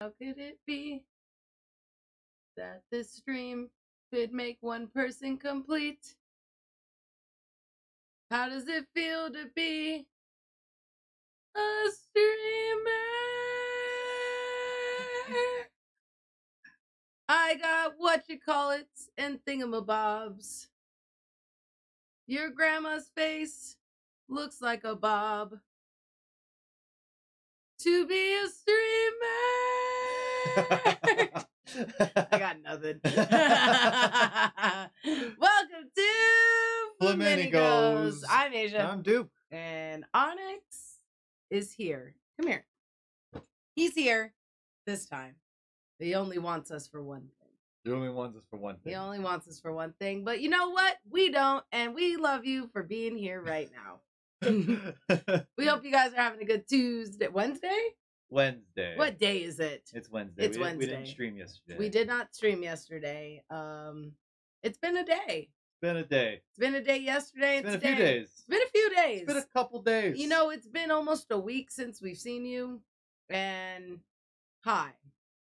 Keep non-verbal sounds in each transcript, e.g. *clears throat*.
How could it be that this dream could make one person complete? How does it feel to be a streamer? I got what you call it and thingamabobs. Your grandma's face looks like a bob. To be a streamer. I got nothing. *laughs* Welcome to Flamingos. I'm Asia. I'm Duke. and Onyx is here. Come here. He's here this time. He only wants us for one thing. The only ones is for one thing. He only wants us for one thing. But you know what? We don't. And we love you for being here right now. *laughs* *laughs* We hope you guys are having a good Tuesday. Wednesday? Wednesday. What day is it? It's Wednesday. It's we Didn't, we didn't stream yesterday. We did not stream yesterday. Um, it's been a day. It's been a day. It's been a day yesterday. It's been a few days. It's been a few days. It's been a couple days. You know, it's been almost a week since we've seen you. And hi.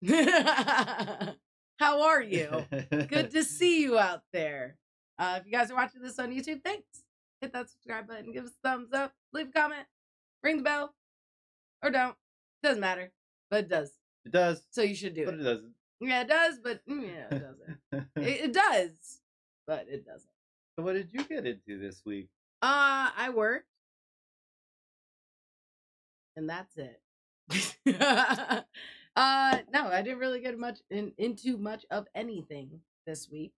*laughs* How are you? Good to see you out there. Uh, if you guys are watching this on YouTube, thanks. Hit that subscribe button, give us a thumbs up, leave a comment, ring the bell, or don't. It doesn't matter, but it does. It does, So you should do but it. it doesn't. Yeah, it does, but mm, yeah, it doesn't. *laughs* it, it does, but it doesn't. so what did you get into this week? Uh, I worked, and that's it. *laughs* uh, no, I didn't really get much in, into much of anything this week.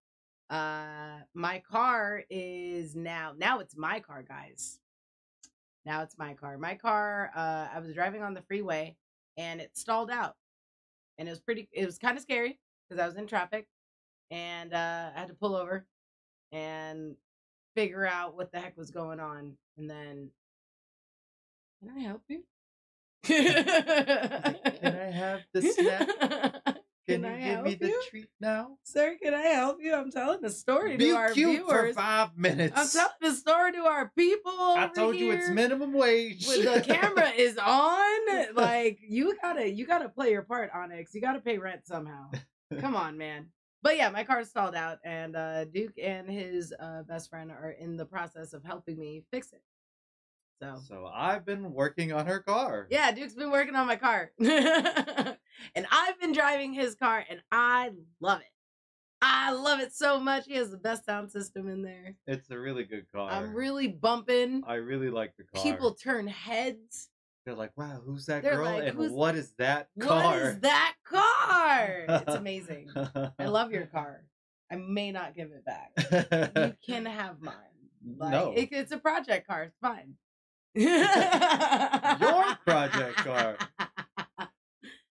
Uh, my car is now now it's my car, guys. Now it's my car. My car. Uh, I was driving on the freeway and it stalled out, and it was pretty. It was kind of scary because I was in traffic, and uh, I had to pull over and figure out what the heck was going on, and then. Can I help you? *laughs* Can I have the *laughs* snack? Can, Can I you give help me the you? treat now? Sir, can I help you? I'm telling the story to Be our cute for five minutes. I'm telling the story to our people. I told you it's minimum wage. When the camera *laughs* is on, *laughs* like you gotta you gotta play your part, Onyx. You gotta pay rent somehow. Come on, man. But yeah, my car stalled out, and uh, Duke and his uh, best friend are in the process of helping me fix it. So So I've been working on her car. yeah, Duke's been working on my car. *laughs* and I've been driving his car and I love it. I love it so much. He has the best sound system in there. It's a really good car. I'm really bumping. I really like the car. People turn heads. They're like, wow, who's that They're girl? like, and "Who's- what is that car? is that car? It's amazing. I love your *laughs* car. I may not give it back. You can have mine. Like, no. it- it's a project car. It's fine. *laughs* Your *laughs* project car.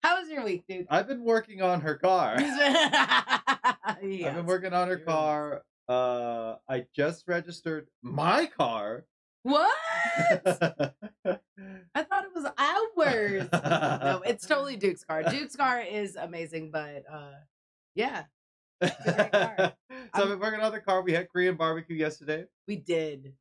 How was your week, dude? I've been working on her car. *laughs* I've been working on her car. Uh, I just registered my car. What? *laughs* I thought it was ours. no, it's totally Duke's car. Duke's car is amazing, but uh yeah, a great car. *laughs* so I've I'm- been working on the car. We had Korean barbecue yesterday. we did.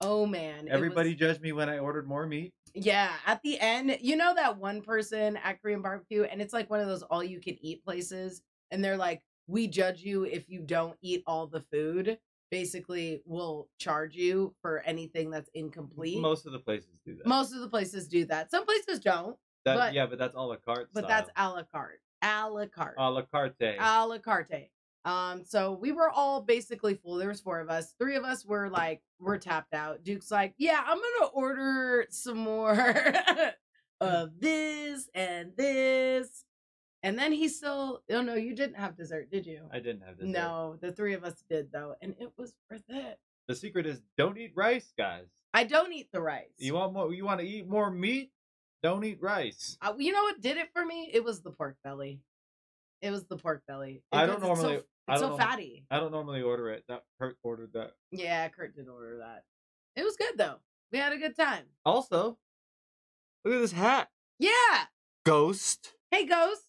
Oh man. it was- Everybody judged me when I ordered more meat. Yeah, at the end, you know that one person at Korean barbecue, and it's like one of those all you can eat places, and they're like, We judge you if you don't eat all the food. Basically, we'll charge you for anything that's incomplete. Most of the places do that. Most of the places do that. Some places don't, That- but- yeah, but that's a la carte. but that's a la carte. A la carte. a la carte. a la carte. Um, so we were all basically full. There was four of us. Three of us were like, we're tapped out. Duke's like, yeah, I'm gonna order some more *laughs* of this and this. And then he still, oh no, you didn't have dessert, did you? I didn't have dessert. No, the three of us did though, and it was worth it. The secret is don't eat rice, guys. I don't eat the rice. You want more? You want to eat more meat? Don't eat rice. Uh, you know what did it for me? It was the pork belly. It was the pork belly. I don't it's so- normally- I It's so don't norm- fatty. I don't normally order it. That Kurt ordered that. Yeah, Kurt did order that. It was good though. We had a good time. Also, look at this hat. Yeah. Ghost. Hey, Ghost.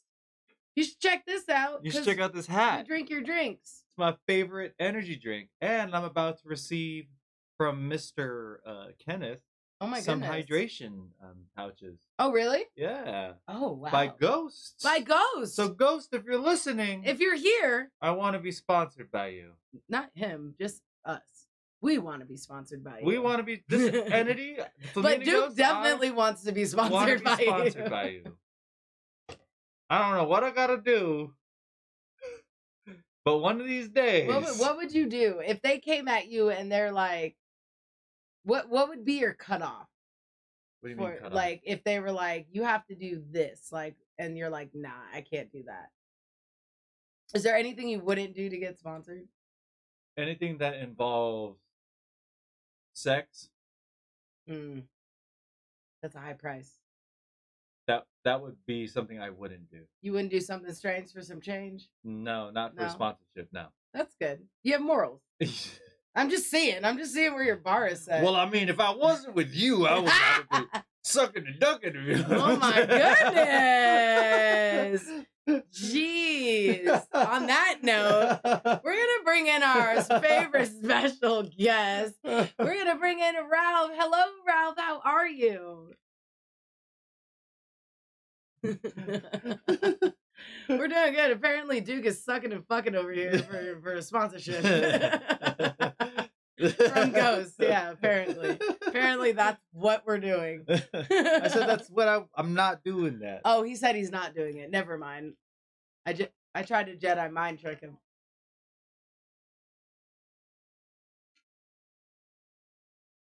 You should check this out. You should check out this you hat. drink your drinks. It's my favorite energy drink, and I'm about to receive from Mister uh, Kenneth Oh my some goodness. hydration um, pouches. Oh really? Yeah, Oh wow. by Ghosts. By Ghost. So Ghost, if you're listening, if you're here, I want to be sponsored by you. not him, just us. We want to be sponsored by you. We want to be this *laughs* entity. But Duke Ghosts, definitely wants to be to sponsored be by sponsored you. by you. I don't know what I gotta do, but one of these days, What would, what would you do if they came at you and they're like, what what would be your cutoff? What do you For, cut off? like if they were like, you have to do this, like, and you're like, nah, I can't do that. Is there anything you wouldn't do to get sponsored? anything that involves sex? Mm. That's a high price. That that would be something I wouldn't do. You wouldn't do something strange for some change? No, not for No. sponsorship. No. That's good. You have morals. *laughs* I'm just seeing. I'm just seeing where your bar is set. well, I mean, if I wasn't with you, I would be *laughs* sucking and ducking. if you know Oh my goodness. Jeez. On that note, we're gonna bring in our favorite special guest. We're gonna bring in Ralph. Hello, Ralph. How are you? *laughs* *laughs* We're doing good. Apparently, Duke is sucking and fucking over here for, for a sponsorship. *laughs* From Ghost, yeah, apparently. Apparently, that's what we're doing. I said that's what I. I'm not doing that. Oh, he said he's not doing it. Never mind. I just I tried to Jedi mind trick him.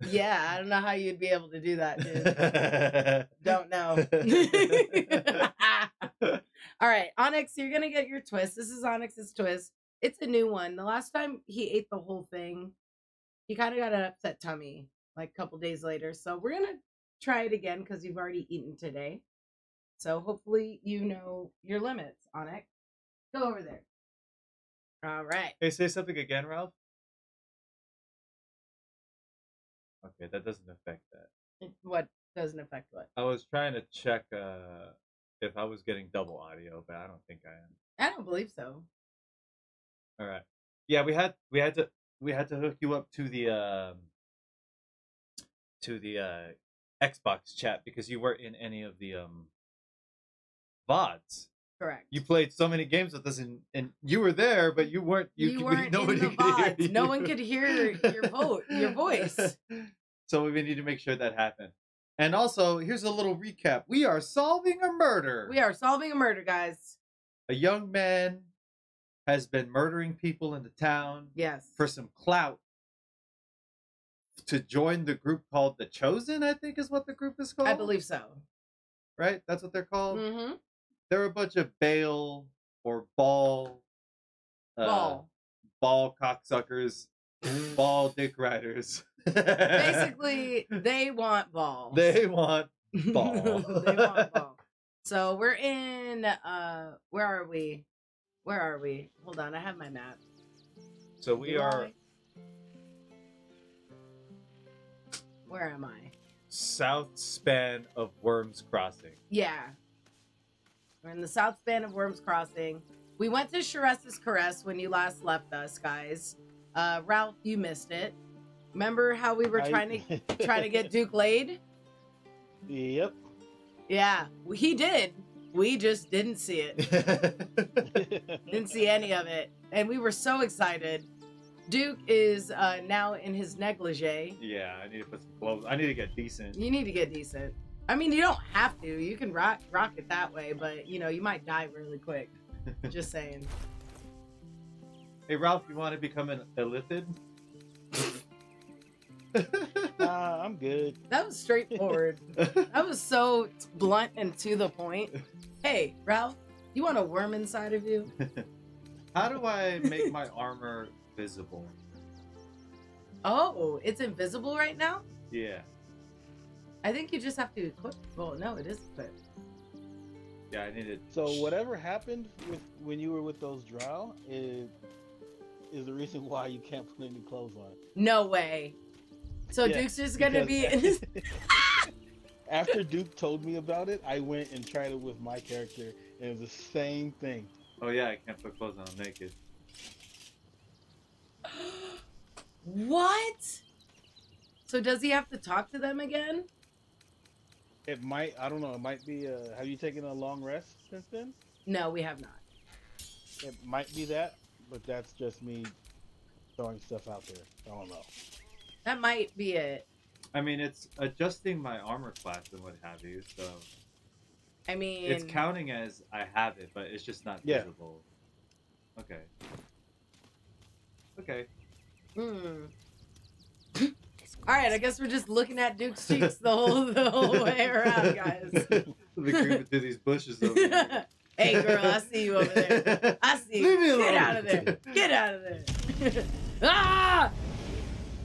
Yeah, I don't know how you'd be able to do that, dude. *laughs* Don't know. All right, Onyx, you're gonna get your twist. This is Onyx's twist. It's a new one. The last time he ate the whole thing, he kind of got an upset tummy like a couple days later. So we're gonna try it again because you've already eaten today. So hopefully you know your limits, Onyx. Go over there. All right. hey, say something again, Ralph. Okay, that doesn't affect that. What doesn't affect what? I was trying to check uh if I was getting double audio, but I don't think I am. I don't believe so. All right. Yeah, we had we had to we had to hook you up to the um to the uh Xbox chat because you weren't in any of the um VODs. Correct. You played so many games with us and, and you were there, but you weren't you, You *laughs* weren't in nobody the could VODs. No one could hear your vote, your *laughs* voice. so we need to make sure that happened. And also, here's a little recap. We are solving a murder. We are solving a murder, guys. a young man has been murdering people in the town Yes. for some clout to join the group called the Chosen, I think is what the group is called. I believe so. Right? That's what they're called. Mm-hmm. They're a bunch of bail or Ball uh, Ball. ball cocksuckers, ball dick riders. Basically, *laughs* they want ball. they want ball. *laughs* they want *laughs* ball. So we're in. Uh, where are we? Where are we? Hold on, I have my map. so we are I? Where am I? south span of Wyrm's Crossing. Yeah. We're in the south span of Wyrm's Crossing. We went to Sharess's Caress when you last left us, guys. Uh, Ralph, you missed it. Remember how we were I- trying to *laughs* trying to get Duke laid? Yep. Yeah, he did. We just didn't see it. *laughs* Didn't see any of it, and we were so excited. Duke is uh, now in his negligee. yeah, I need to put some clothes. I need to get decent. You need to get decent. I mean, you don't have to. You can rock rock it that way, but you know, you might die really quick. *laughs* Just saying. Hey Ralph, you want to become an illithid? *laughs* Nah, I'm good. That was straightforward. *laughs* that was so blunt and to the point. Hey, Ralph, you want a worm inside of you? *laughs* How do I make my armor visible? Oh, it's invisible right now? Yeah, I think you just have to equip. Well, no, it is equipped. yeah, I need to. So whatever happened with when you were with those drow is is the reason why you can't put any clothes on. No way. So Yeah, Duke's just gonna be. *laughs* *laughs* After Duke told me about it, I went and tried it with my character, and it was the same thing. Oh yeah, I can't put clothes on. I'm naked. *gasps* what? So does he have to talk to them again? It might. I don't know. It might be. Uh, have you taken a long rest since then? No, we have not. It might be that, but that's just me throwing stuff out there. I don't know. That might be it. I mean, it's adjusting my armor class and what have you, so I mean, it's counting as I have it, but it's just not Yeah. visible. Okay. Okay. Hmm. All right, I guess we're just looking at Duke's cheeks the whole *laughs* the whole way around, guys. We're creeping through these bushes over here. *laughs* hey, girl, I see you over there. I see you. Leave me alone. Get out of there. Get out of there. *laughs* ah!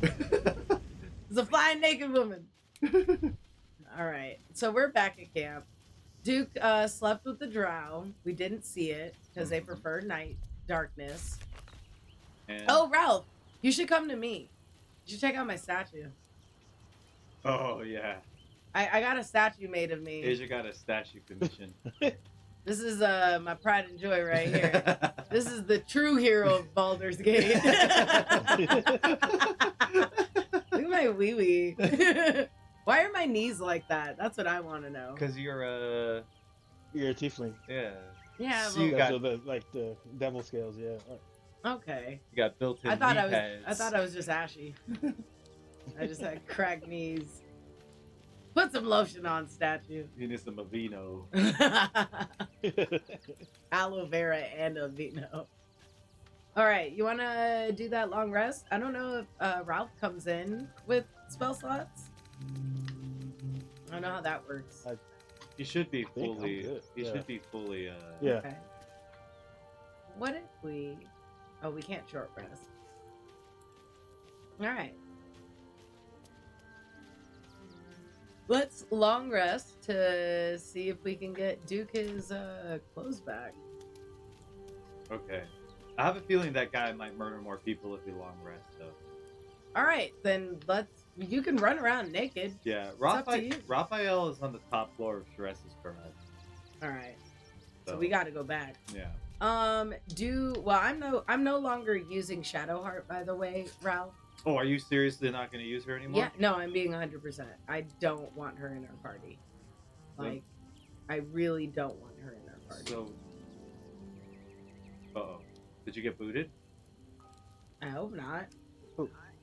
*laughs* It's a flying naked woman. *laughs* All right, so we're back at camp. Duke uh, slept with the drow. We didn't see it because they prefer night darkness. And- Oh, Ralph, you should come to me. You should check out my statue. Oh yeah. I, I got a statue made of me. Asia got a statue commission. *laughs* This is uh my pride and joy right here. *laughs* This is the true hero of Baldur's Gate. *laughs* Look at my wee wee. *laughs* Why are my knees like that? That's what I want to know. Because you're a You're a tiefling. yeah. Yeah, So you well, That's got- what the, like the devil scales. Yeah. okay. You got built-in. I thought knee I was. pads. I thought I was just ashy. I just had cracked knees. Put some lotion on, statue. You need some Aveeno. Aloe vera and a vino. All right, you want to do that long rest? I don't know if uh, Ralph comes in with spell slots. I don't know how that works. You should be fully. good, You yeah. should be fully. Uh, Yeah. Okay. What if we? Oh, we can't short rest. All right. Let's long rest to see if we can get Duke his uh, clothes back. Okay. I have a feeling that guy might murder more people if he long rests, though. All right, then let's. You can run around naked. Yeah, Raphael. Raphael is on the top floor of Sharess's garage. All right, so we got to go back. Yeah. Um, do well. I'm no. I'm no longer using Shadowheart, by the way, Ralph. Oh, are you seriously not going to use her anymore? Yeah, no, I'm being 100. percent I don't want her in our party. Then- Like, I really don't want her in our party. So. Uh oh. Did you get booted? I hope not.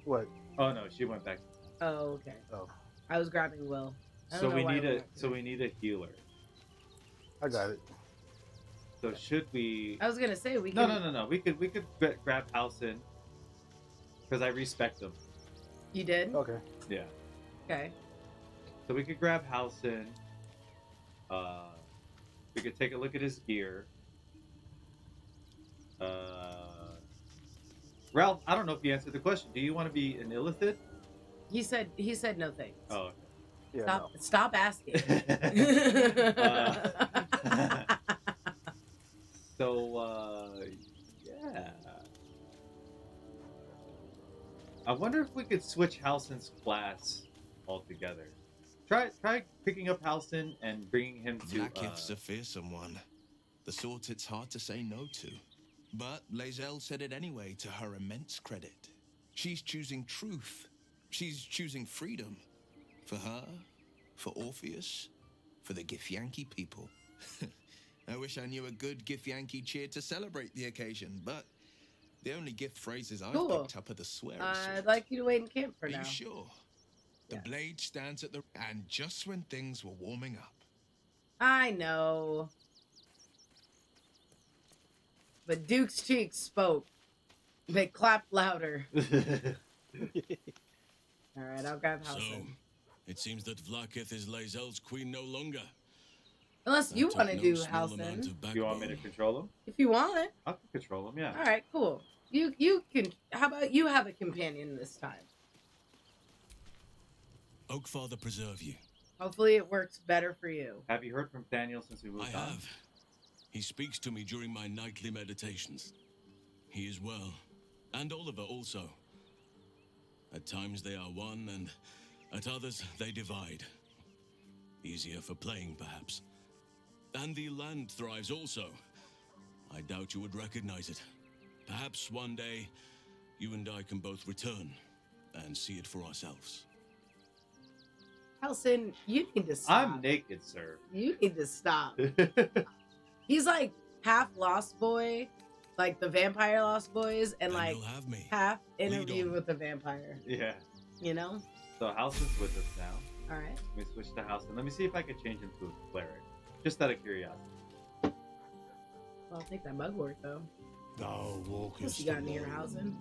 What? Oh no, she went back. Oh, okay. Oh, I was grabbing Will. So we need a. So we need a healer. I got it. So should we? I was gonna say we. No, can, no, no, no. We could we could grab Halsin because I respect them. You did. Okay. Yeah. Okay. So we could grab Halsin. Uh, we could take a look at his gear. Uh, Ralph, I don't know if you answered the question. Do you want to be an illithid? He said. He said no thanks. Oh. Yeah. stop. Stop asking. *laughs* *laughs* Uh, *laughs* so uh, yeah. I wonder if we could switch Halsin's class altogether. Try try picking up Halson and bringing him to. Vlaakith's uh, a fearsome one. The sort it's hard to say no to. But Lae'zel said it anyway, to her immense credit. She's choosing truth. She's choosing freedom. For her, for Orpheus, for the Githyanki people. *laughs* I wish I knew a good Githyanki cheer to celebrate the occasion, but the only gift phrases I've Cool. picked up are the swearing uh, I'd sort. like you to wait in camp for Are now. you sure? The Yeah. blade stands at the and just when things were warming up. I know. But Duke's cheeks spoke. They clapped louder. *laughs* All right, I'll grab So, it seems that Vlaakith is Lae'zel's queen no longer. Unless you want to took do no small amount Halsin, of you want me to control him? if you want. I can control him. Yeah. All right, cool. You you can. How about you have a companion this time? Oakfather preserve you. Hopefully, it works better for you. Have you heard from Thaniel since we I moved on? have. He speaks to me during my nightly meditations. He is well. And Oliver also. At times they are one, and at others they divide. Easier for playing, perhaps. And the land thrives also. I doubt you would recognize it. Perhaps one day you and I can both return and see it for ourselves. Halsin, you need to stop. I'm naked, sir. You need to stop. *laughs* He's like half Lost Boy, like the vampire Lost Boys, and Then like have me. half interview with the vampire. yeah. You know? So House is with us now. All right. Let me switch to House and let me see if I can change him to a cleric. Just out of curiosity. Well, I'll take that mugwort though. Thou walkest you got near alone. Hausen?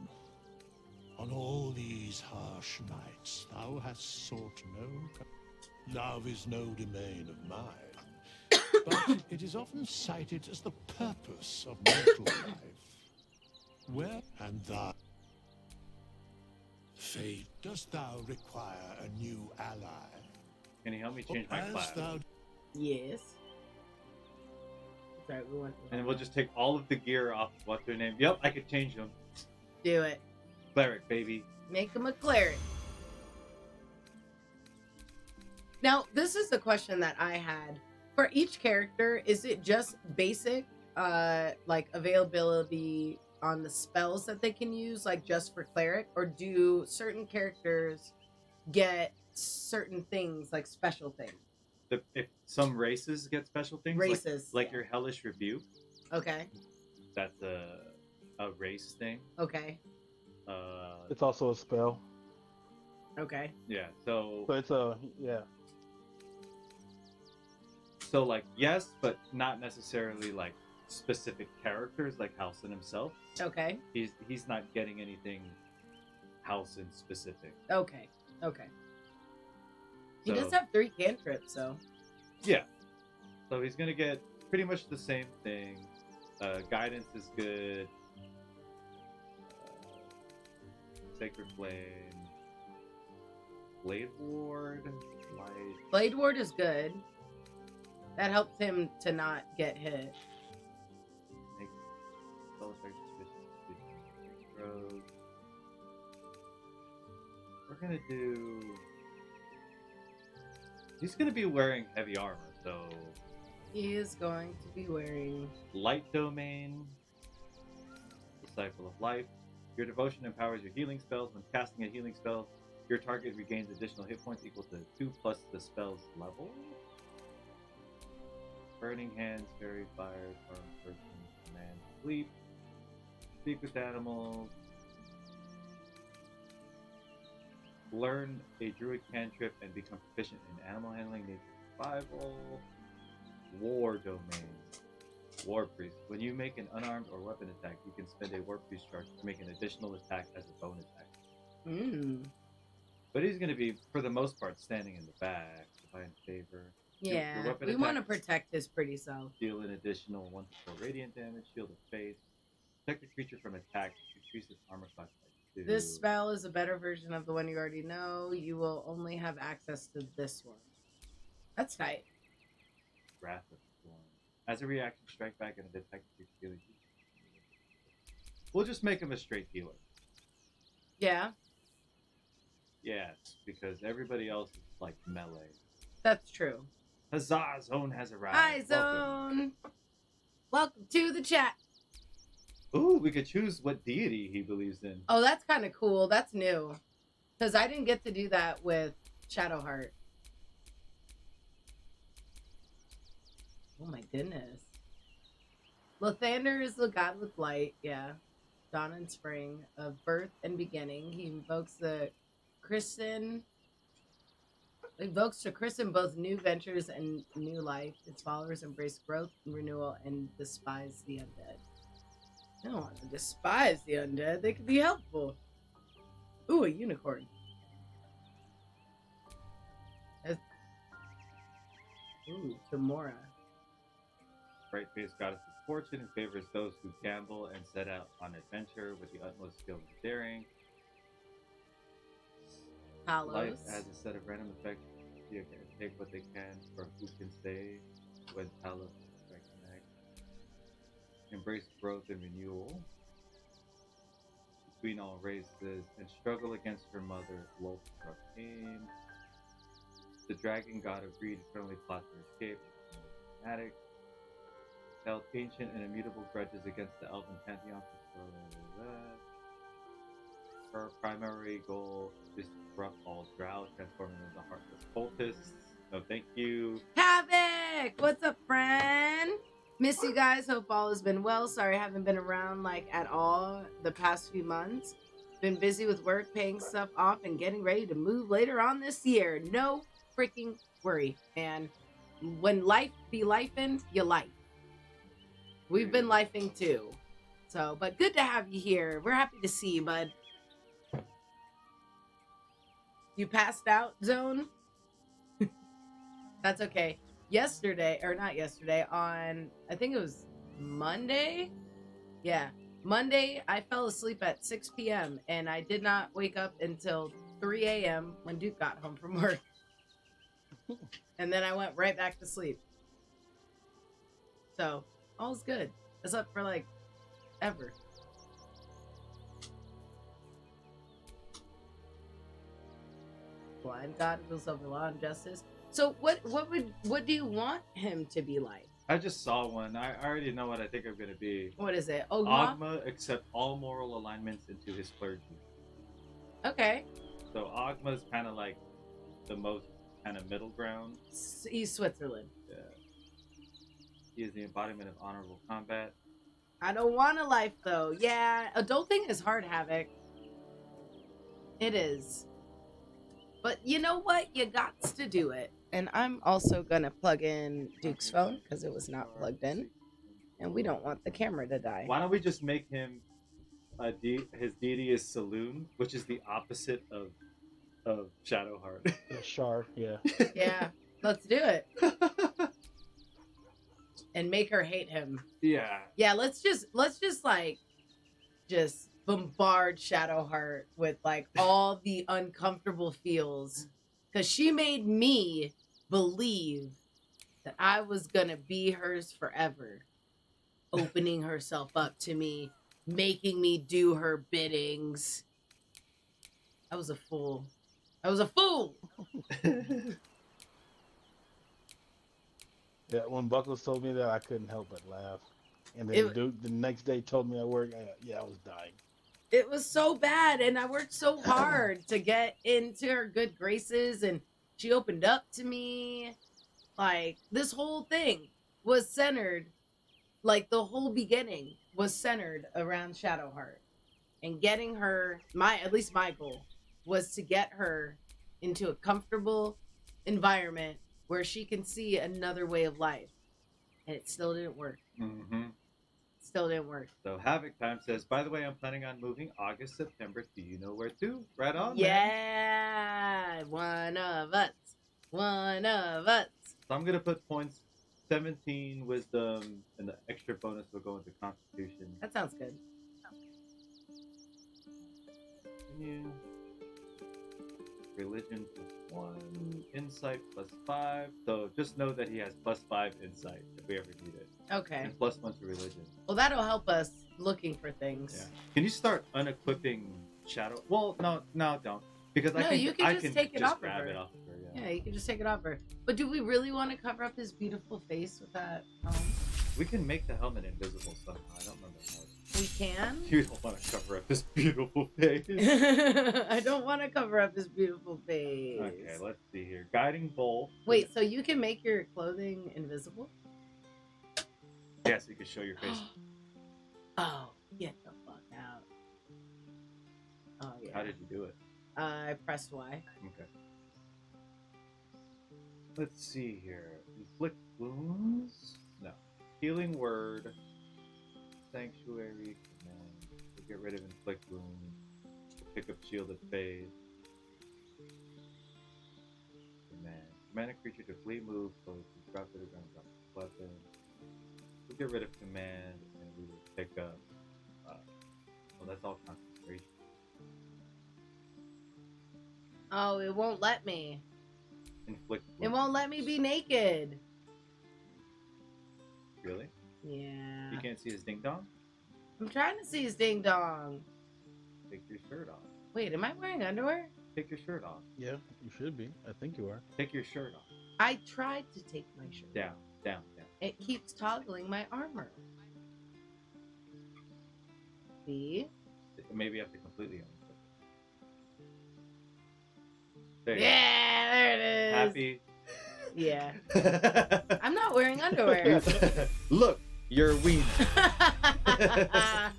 On all these harsh nights, thou hast sought no. Love is no domain of mine, *coughs* but it is often cited as the purpose of mortal life. Where and thou, fate, dost thou require a new ally? Can you help me change my as class? thou Yes. Sorry, we went. And we'll just take all of the gear off. What's her name? Yep, I could change them. do it. Cleric, baby. Make him a cleric. Now, this is the question that I had. For each character, is it just basic, uh, like availability on the spells that they can use, like just for cleric, or do certain characters get certain things, like special things? The, if some races get special things, like- Races, like, yeah. your hellish rebuke, Okay, that's a a race thing. okay, Uh, It's also a spell. okay. yeah. So So it's a yeah. so like yes, but not necessarily like specific characters like Halsin himself. Okay. He's he's not getting anything Halsin specific. Okay. Okay. He So- does have three cantrips, so Yeah. So he's gonna get pretty much the same thing. Uh, guidance is good. Uh, Sacred Flame. Blade Ward. Light. Blade Ward is good. That helps him to not get hit. Make spell effect suspicious, throws. We're gonna do. He's gonna be wearing heavy armor, so He is going to be wearing. Light Domain, Disciple of Life. Your devotion empowers your healing spells. When casting a healing spell, your target regains additional hit points equal to 2 plus the spell's level. Burning Hands, Fairy Fire, Charm Person, Command Sleep. Speak with animals. Learn a druid cantrip and become proficient in animal handling, nature survival. War Domain. War Priest. When you make an unarmed or weapon attack, you can spend a War Priest charge to make an additional attack as a bonus action. Mm. But he's going to be, for the most part, standing in the back. Divine Favor. Your- your Yeah, weapon we want to protect his pretty self. Deal an additional 1 to 4 radiant damage. Shield of Faith. Protect the creature from attack. Increase its armor class by 2. This spell is a better version of the one you already know. You will only have access to this one. That's tight. Wrath of Storm. As a reaction, strike back and detect creature dealing We'll just make him a straight healer. Yeah, Yes, because everybody else is like melee. that's true. Huzzah! Zone has arrived. Hi, Welcome. Zone. Welcome to the chat. Ooh, we could choose what deity he believes in. Oh, that's kind of cool. That's new. Because I didn't get to do that with Shadowheart. Oh my goodness. Lathander is the god with light, yeah. Dawn and spring of birth and beginning. He invokes the christen invokes to christen both new ventures and new life. Its followers embrace growth and renewal and despise the undead. I don't want to despise the undead. They could be helpful. Ooh, a unicorn. That's... Ooh, Tymora. Bright faced goddess of fortune favors those who gamble and set out on adventure with the utmost skill and daring. Life has a set of random effects. You can take what they can for who can stay when Talos. Embrace growth and renewal between all races and struggle against her mother, Lolthrup aim. The dragon god of greed eternally plots her escape. Attic. Held ancient and immutable grudges against the elven pantheon. Her primary goal is to corrupt all drow, transforming them into heartless cultists. No, thank you. Havoc! What's up, friend? Miss you guys. Hope all has been well. Sorry I haven't been around like at all the past few months. Been busy with work, paying stuff off, and getting ready to move later on this year. No freaking worry, man. When life be lifing, you life. We've been lifing too. So, but good to have you here. We're happy to see you, bud. You passed out, Zone? *laughs* That's okay. Yesterday, or not yesterday, on I think it was Monday. Yeah, Monday, I fell asleep at 6 p.m. and I did not wake up until 3 a.m. when Duke got home from work. *laughs* and then I went right back to sleep. So, all's good. I slept for like ever. Blind God rules over law and justice. So what what would what do you want him to be like? I just saw one. I already know what I think I'm gonna be. What is it? Ogma? Ogma accept all moral alignments into his clergy. Okay. So Ogma's kind of like the most kind of middle ground. S- He's Switzerland. Yeah. He is the embodiment of honorable combat. I don't want a life though. Yeah, adulting is hard, Havoc. It is. But you know what? You got to do it. And I'm also gonna plug in Duke's phone because it was not plugged in, and we don't want the camera to die. Why don't we just make him a de- his deity is Selûne, which is the opposite of of Shadowheart. *laughs* The Shar, yeah. *laughs* Yeah, let's do it and make her hate him. yeah. Yeah, let's just let's just like just bombard Shadowheart with like all the uncomfortable feels cuz she made me believe that I was going to be hers forever. Opening *laughs* herself up to me, making me do her biddings. I was a fool. I was a fool. *laughs* Yeah, when Buckles told me that, I couldn't help but laugh. And then It- dude, the next day told me I work, I, uh, yeah, I was dying. it was so bad and i worked so hard to get into her good graces and she opened up to me. Like this whole thing was centered like the whole beginning was centered around shadowheart. And getting her my at least my goal was to get her into a comfortable environment where she can see another way of life. And it still didn't work. Hmm still didn't work So Havoc Time says, by the way, I'm planning on moving August, September. Do you know where to? Right on. man. Yeah, one of us. One of us. So I'm gonna put points 17 wisdom and the extra bonus will go into constitution. That sounds good. Continue. Religion plus one, insight plus five. So just know that he has plus five insight if we ever need it, Okay. and plus one to religion. Well, that'll help us looking for things. Yeah. Can you start unequipping shadow? Well, no, no, don't because I No, can. you can I just can take it just off of grab her. it off of her. Yeah. Yeah, you can just take it off her. But do we really want to cover up his beautiful face with that? We can make the helmet invisible somehow. I don't remember how. We can. You don't want to cover up his beautiful *laughs* face. *laughs* I don't want to cover up his beautiful face. okay, let's see here. Guiding bolt. Wait, so you can make your clothing invisible? Yes, you can show your face. *gasps* oh, get the fuck out. Oh yeah. How did you do it? I pressed Y. Okay. Let's see here. Inflict wounds? No. Healing word. Sanctuary. Command. We'll get rid of inflict wounds. Pick up shield of faith. Command. Command a creature to flee, move, close, drop to the ground, drop its weapon. We'll get rid of command and we will pick up. Uh, well, that's all concentration. Oh, it won't let me. Inflict It won't let me be naked. Really? Yeah. You can't see his ding dong? I'm trying to see his ding dong. Take your shirt off. Wait, am I wearing underwear? Take your shirt off. Yeah, you should be. I think you are. Take your shirt off. I tried to take my shirt. Down, down, down. It keeps toggling my armor. See? Maybe you have to completely unzip. There you go. Yeah, there it is. Happy. Yeah. *laughs* I'm not wearing underwear. *laughs* Look, you're weed. *laughs* That's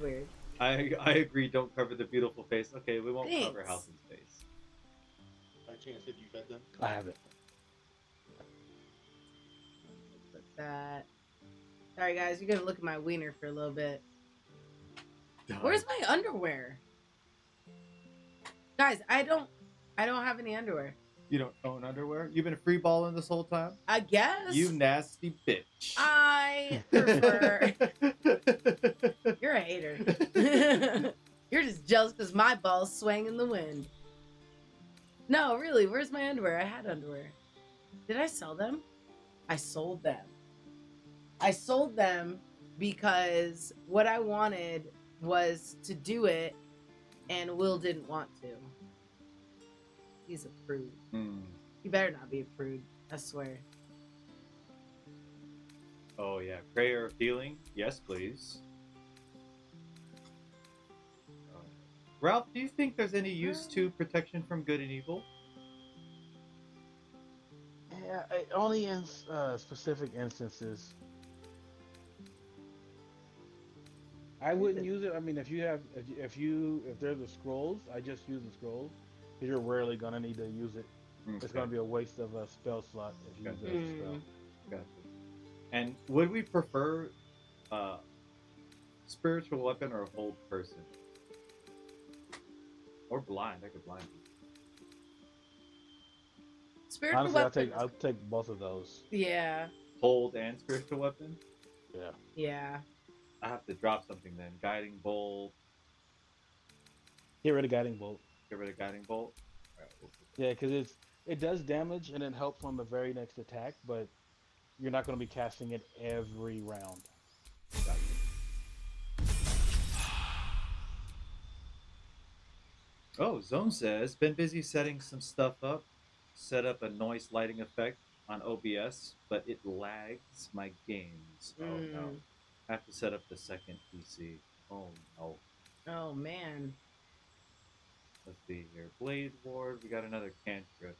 weird. I I agree. Don't cover the beautiful face. Okay, we won't cover Thanks. Halsin's face. By chance, have you fed them? I haven't. Put that. Sorry guys, you're gonna look at my wiener for a little bit. Where's my underwear? Guys, I don't I don't have any underwear. You don't own underwear? You've been a free balling this whole time? I guess You nasty bitch. I prefer *laughs* you're a hater. *laughs* you're just jealous because my balls swang in the wind. No, really, where's my underwear? I had underwear. Did I sell them? I sold them. I sold them because what I wanted was to do it, and Will didn't want to. He's a prude. Hmm. He better not be a prude. I swear. Oh yeah, prayer of healing. Yes, please. Uh, Ralph, do you think there's any use to protection from good and evil? Yeah, only in uh, specific instances. I wouldn't use it. I mean, if you have, if you, if you, if there's the scrolls, I just use the scrolls. Because you're rarely gonna need to use it. It's gonna be a waste of a spell slot if you use it as a spell. Mm. gotcha. And would we prefer uh, spiritual weapon or a hold person? Or blind? I could blind. you. Spiritual Honestly, I'll take I'll take both of those. Yeah, Hold and spiritual weapon. Yeah. yeah. I have to drop something then. Guiding bolt. Get rid of guiding bolt. Get rid of guiding bolt. All right, we'll Yeah, because it's it does damage and it helps on the very next attack, but you're not going to be casting it every round. Oh, Zone says, been busy setting some stuff up. Set up a noise lighting effect on OBS, but it lags my games. Oh no. Mm. I have to set up the second PC. Oh no. Oh man. Let's see here. Blade Ward, we got another cantrip.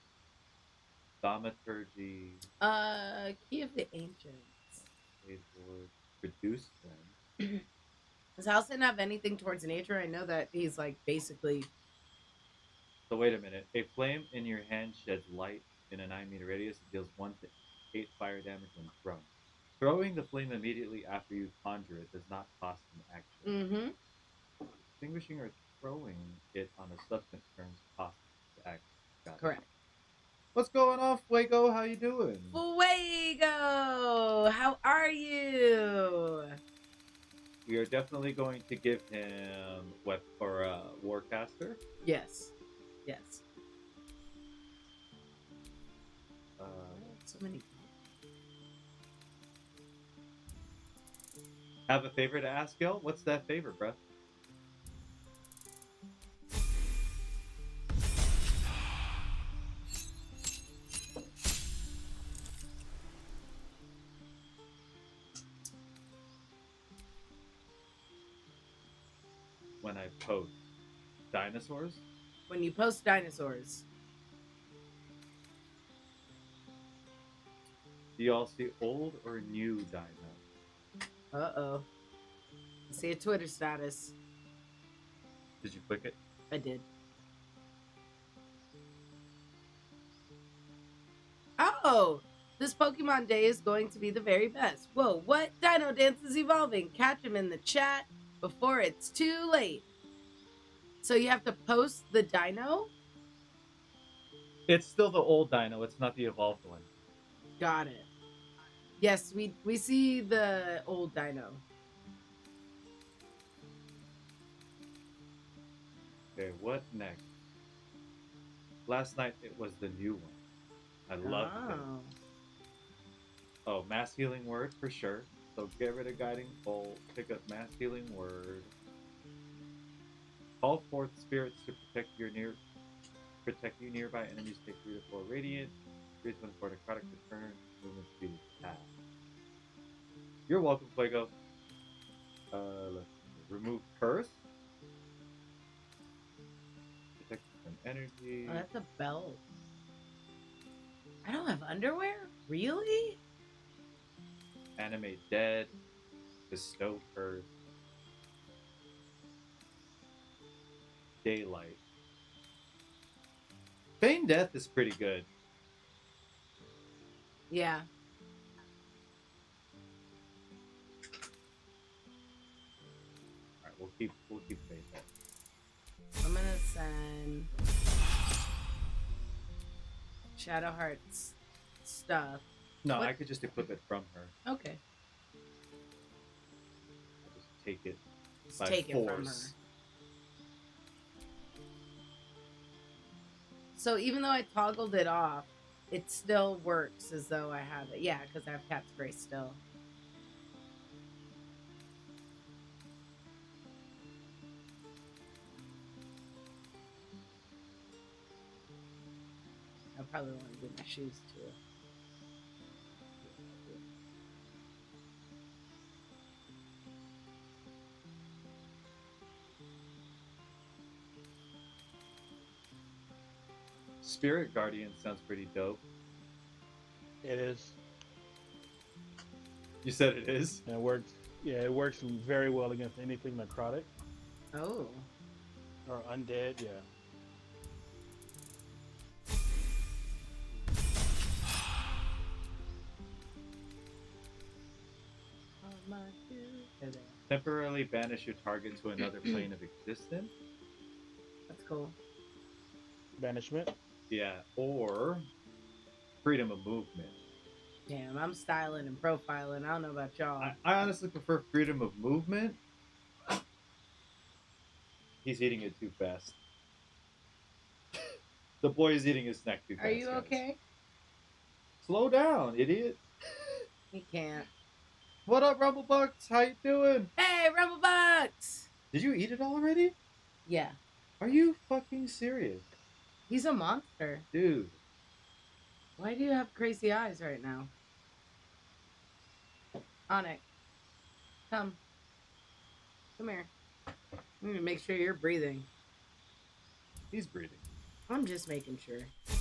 Thaumaturgy, Uh, Key of the Ancients. Blade Ward, reduce them. *clears throat* Does Halsin have anything towards nature? I know that he's like basically. So wait a minute. A flame in your hand sheds light in a 9 meter radius and deals 1 to 8 fire damage when thrown. Throwing the flame immediately after you conjure it does not cost an action. Mm-hmm. Extinguishing or throwing it on a substance turn costs the action. Got. Correct. What's going on, Fuego? How you doing? Fuego, how are you? We are definitely going to give him what or uh, Warcaster. Yes. Yes. Uh, So many. have a favor to ask, Gil? What's that favor, bruh? Dinosaurs, When you post dinosaurs, do y'all see old or new dino? uh oh. See a Twitter status. Did you click it? I did. Oh, this Pokemon Day is going to be the very best. Whoa, what? Dino Dance is evolving. Catch him in the chat before it's too late. So you have to post the dino? It's still the old dino. It's not the evolved one. Got it. Yes, we we see the old dino. Okay, what next? Last night it was the new one. I loved it. Oh. Oh, mass healing word for sure. So get rid of guiding bolt, pick up mass healing word. Call forth spirits to protect your near protect you nearby enemies take three to four radiant. Three to four necrotic return, movement speed is half. You're welcome, Fuego. Uh let's see. remove curse. Some energy. Oh, that's a belt. I don't have underwear? Really? Animate dead. Bestow curse. Daylight. Feign death is pretty good. Yeah. Alright, we'll keep we'll keep feign death. I'm gonna send Shadow Hearts stuff. No, What- I could just equip it from her. Okay. I'll just take it Just by take it from her. So even though I toggled it off, it still works as though I have it. Yeah, because I have cat spray still. I probably want to do my shoes too. Spirit Guardian sounds pretty dope. It is. You said it is? And it works. Yeah, it works very well against anything necrotic Oh, or undead. Yeah. *sighs* Temporarily banish your target to another plane of existence. that's cool. Banishment. Yeah, or freedom of movement. Damn, I'm styling and profiling. I don't know about y'all. I, I honestly prefer freedom of movement. He's eating it too fast. *laughs* the boy is eating his snack too fast. Are you guys. okay? Slow down, idiot. He can't. What up, Rumblebucks? How you doing? Hey, Rumblebucks! Did you eat it already? Yeah, Are you fucking serious? He's a monster. Dude. Why do you have crazy eyes right now? Onyx, come. Come here. I'm gonna make sure you're breathing. He's breathing. I'm just making sure. *sighs*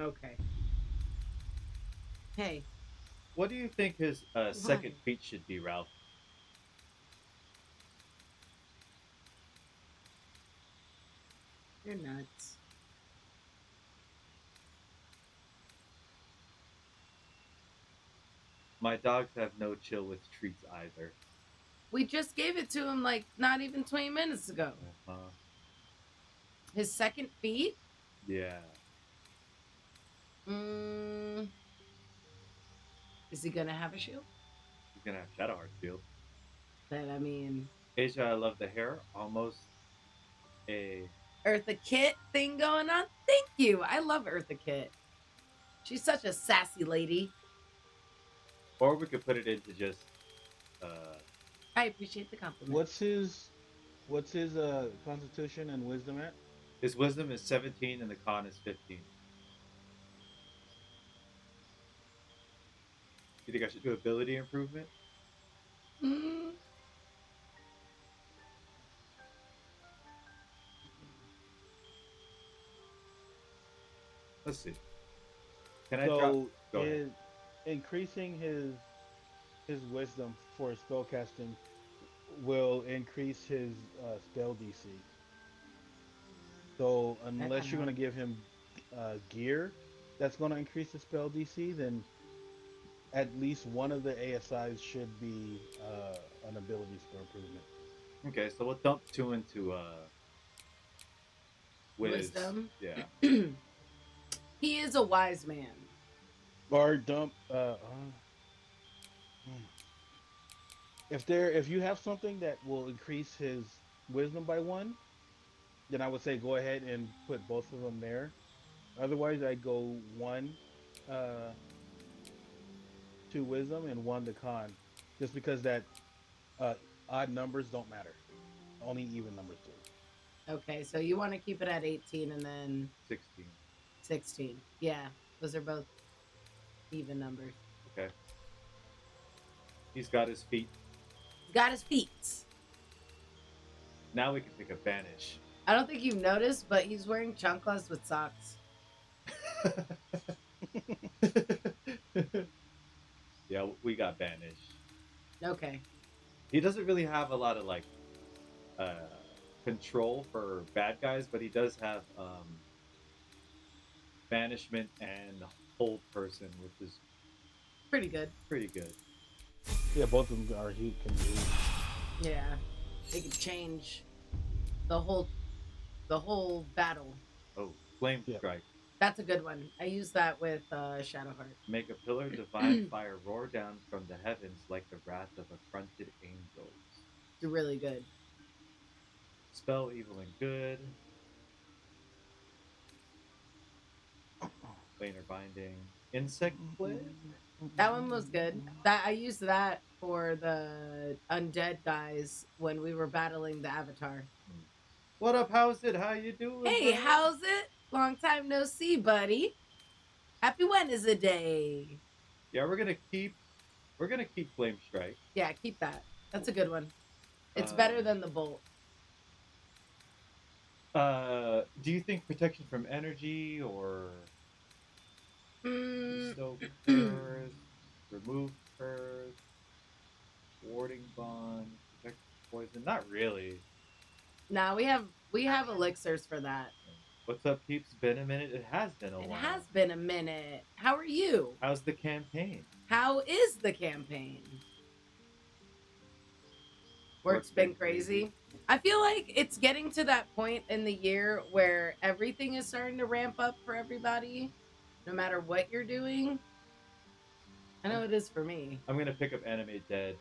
Okay. Hey, What do you think his uh, second feat should be, Ralph? You're nuts. My dogs have no chill with treats either. We just gave it to him like not even 20 minutes ago. Uh, His second feat? yeah. Mm, is he gonna have a shield? He's gonna have Shadow Heart Shield. But I mean, Asia, I love the hair. Almost a Eartha Kitt thing going on. Thank you. I love Eartha Kitt. She's such a sassy lady. or we could put it into just uh I appreciate the compliment. What's his? What's his uh constitution and wisdom at? his wisdom is 17 and the con is 15. You think I should do ability improvement? Mm, Let's see. Can I drop? so Go ahead. his, increasing his his wisdom for spellcasting will increase his uh, spell DC. So unless you're going to give him uh, gear that's going to increase the spell DC, then at least one of the ASIs should be uh, an ability spell improvement. Okay, so we'll dump two into uh Wiz. Wisdom. Yeah. *clears throat* he is a wise man. Or dump. Uh, uh, hmm. if there, if you have something that will increase his wisdom by one, then I would say go ahead and put both of them there. Otherwise, I go one uh, to wisdom and one to con, just because that uh, odd numbers don't matter. Only even numbers do. Okay, so you want to keep it at 18 and then 16. 16. Yeah, those are both even numbers. Okay. He's got his feet. Got his feet. Now we can pick up Banish. I don't think you've noticed, but he's wearing chanclas with socks. *laughs* yeah, we got Banish. Okay. He doesn't really have a lot of like uh, control for bad guys, but he does have um, banishment and hold person, which is Pretty good. pretty good. Yeah, both of them are he can do. Yeah. They can change the whole the whole battle. Oh, flame Yeah. strike. That's a good one. I use that with uh, Shadowheart. Make a pillar divine *clears throat* fire roar down from the heavens like the wrath of affronted angels. It's really good. Spell evil and good. Planar binding. Insect plague? That one was good. That I used that for the undead guys when we were battling the Avatar. What up, how's it? How you doing? Hey, bro? how's it? Long time no see, buddy. Happy Wednesday. Day. Yeah, we're gonna keep we're gonna keep Flame Strike. Yeah, keep that. That's a good one. It's Uh, better than the bolt. Uh do you think protection from energy or Mm, soak *clears throat* curse, remove curse, warding bond, protect poison? Not really. nah, we have we have elixirs for that. What's up, peeps? Been a minute. It has been a It while. has been a minute. How are you? How's the campaign? How is the campaign? Work's been crazy. I feel like it's getting to that point in the year where everything is starting to ramp up for everybody, no matter what you're doing. I know it is for me. I'm gonna pick up Animate Dead.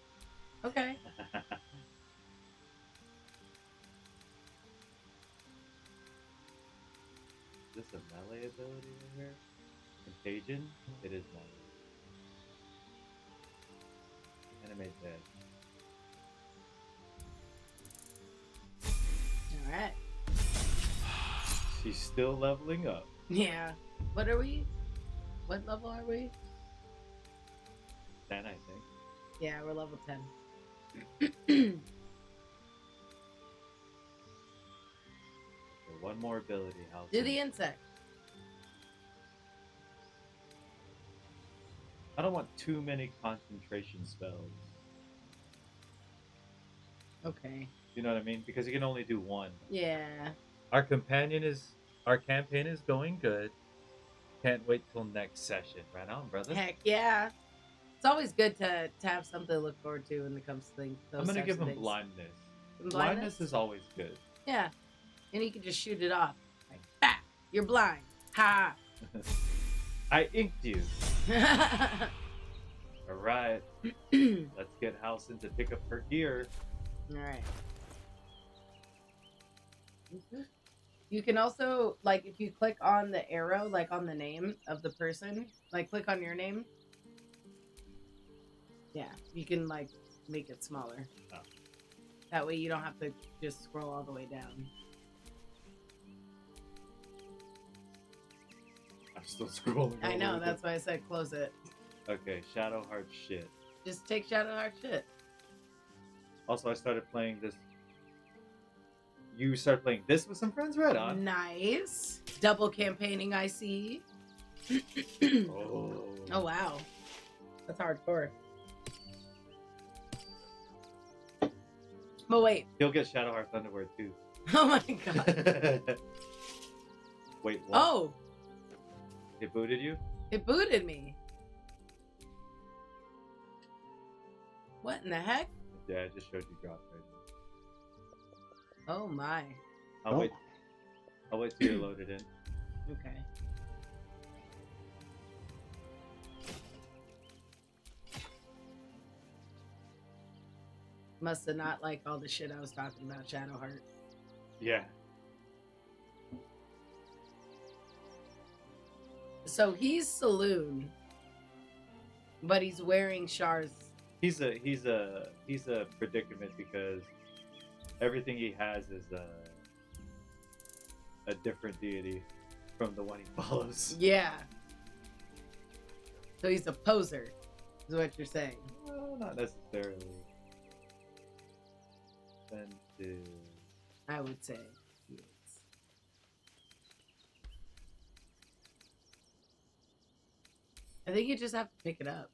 Okay. *laughs* Is this a melee ability in here? Contagion? It is melee. Animate Dead. All right. She's still leveling up. Yeah. What are we? What level are we? Then I think. Yeah, we're level 10. One more ability. How's Do the insect. I don't want too many concentration spells. Okay. You know what I mean? Because you can only do one. Yeah. Our companion is our campaign is going good. Can't wait till next session. Right on, brother. Heck yeah. It's always good to, to have something to look forward to when it comes to things. I'm gonna give him blindness. Blindness? blindness. is always good. Yeah. And you can just shoot it off. Like, bah, you're blind. Ha. *laughs* I inked you. *laughs* All right, let's get Halsin to pick up her gear. Alright. Mm-hmm. You can also, like, if you click on the arrow, like on the name of the person, like, click on your name. Yeah, you can, like, make it smaller. Oh. That way you don't have to just scroll all the way down. I'm still *laughs* scrolling. I know, that's why I said close it. okay. Shadow Heart shit. Just take Shadowheart shit. Also, I started playing this. You start playing this with some friends, right on? Nice. Double campaigning, I see. *clears throat* Oh. Oh wow, that's hardcore. But wait, He'll get Shadow Heart Thunderword too. *laughs* oh my god. *laughs* Wait, what? Oh, It booted you? it booted me. What in the heck? Yeah, I just showed you drop right Oh my. I'll Oh. wait. I'll wait till you're loaded in. *clears throat* Okay. Must have not liked all the shit I was talking about, Shadowheart. Yeah. So he's Selûne, but he's wearing Shar's. He's a he's a he's a predicament because everything he has is a a different deity from the one he *laughs* follows. Yeah. So he's a poser, is what you're saying. Well, not necessarily. I would say. I think you just have to pick it up.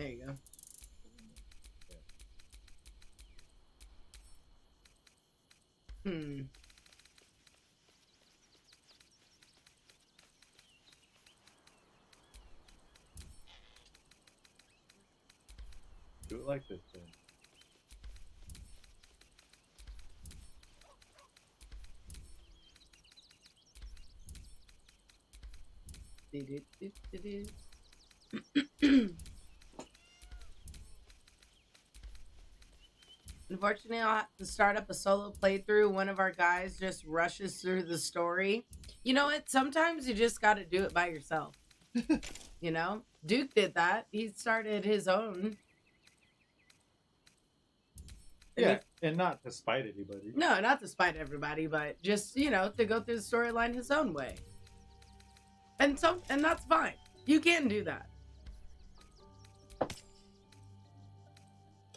There you go. Hmm. Do it like this then. Do-do-do-do-do. *clears throat* Unfortunately, I'll have to start up a solo playthrough. One of our guys just rushes through the story. You know what? Sometimes you just got to do it by yourself. *laughs* you know, Duke did that. He started his own. And Yeah, and not to spite anybody. No, not to spite everybody, but just you know to go through the storyline his own way. And so, and that's fine. You can do that.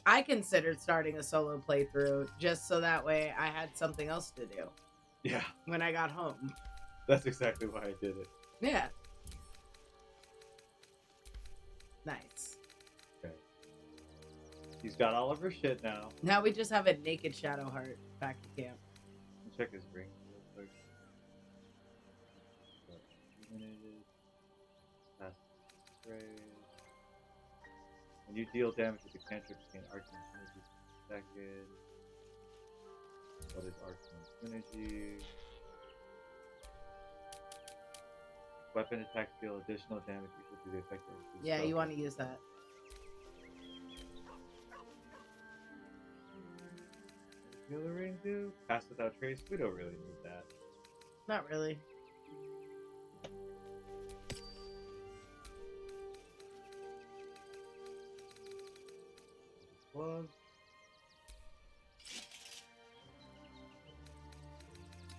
I considered starting a solo playthrough just so that way I had something else to do Yeah, when I got home. that's exactly why I did it. Yeah. Nice. Okay. He's got all of her shit now. Now we just have a naked Shadow Heart back to camp. Check his ring When you deal damage with the cantrip, gain arcane synergy per second. What is arcane synergy? Weapon attacks deal additional damage equal to the effect of the Yeah, you want to use that. Heal the ring do? Pass without trace? We don't really need that. Not really.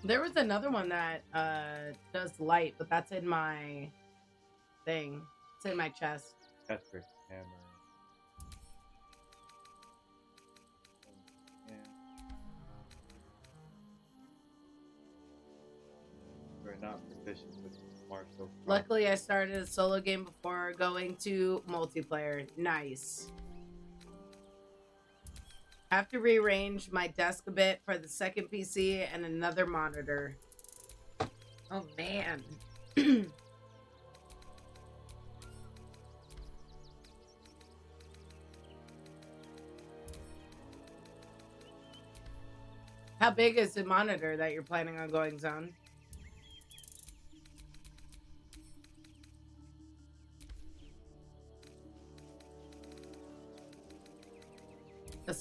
There was another one that uh does light, but that's in my thing. It's in my chest. Catstrick hammer. Yeah. We're not proficient with martial. Luckily, I started a solo game before going to multiplayer. Nice. Have to rearrange my desk a bit for the second PC and another monitor. Oh man. *clears throat* How big is the monitor that you're planning on going zone?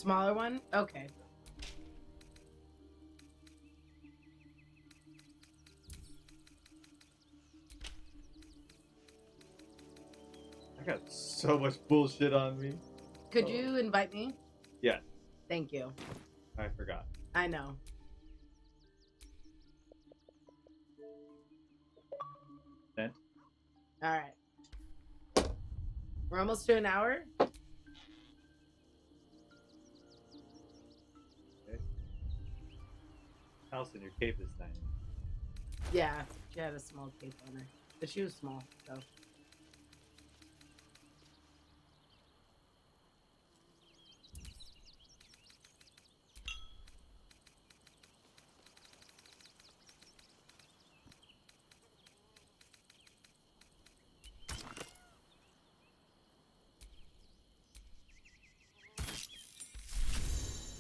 Smaller one? Okay. I got so much bullshit on me. Could Oh. you invite me? Yeah. Thank you. I forgot. I know. Sent. All right. We're almost to an hour. House in your cape is tiny. Yeah, she had a small cape on her, but she was small, so.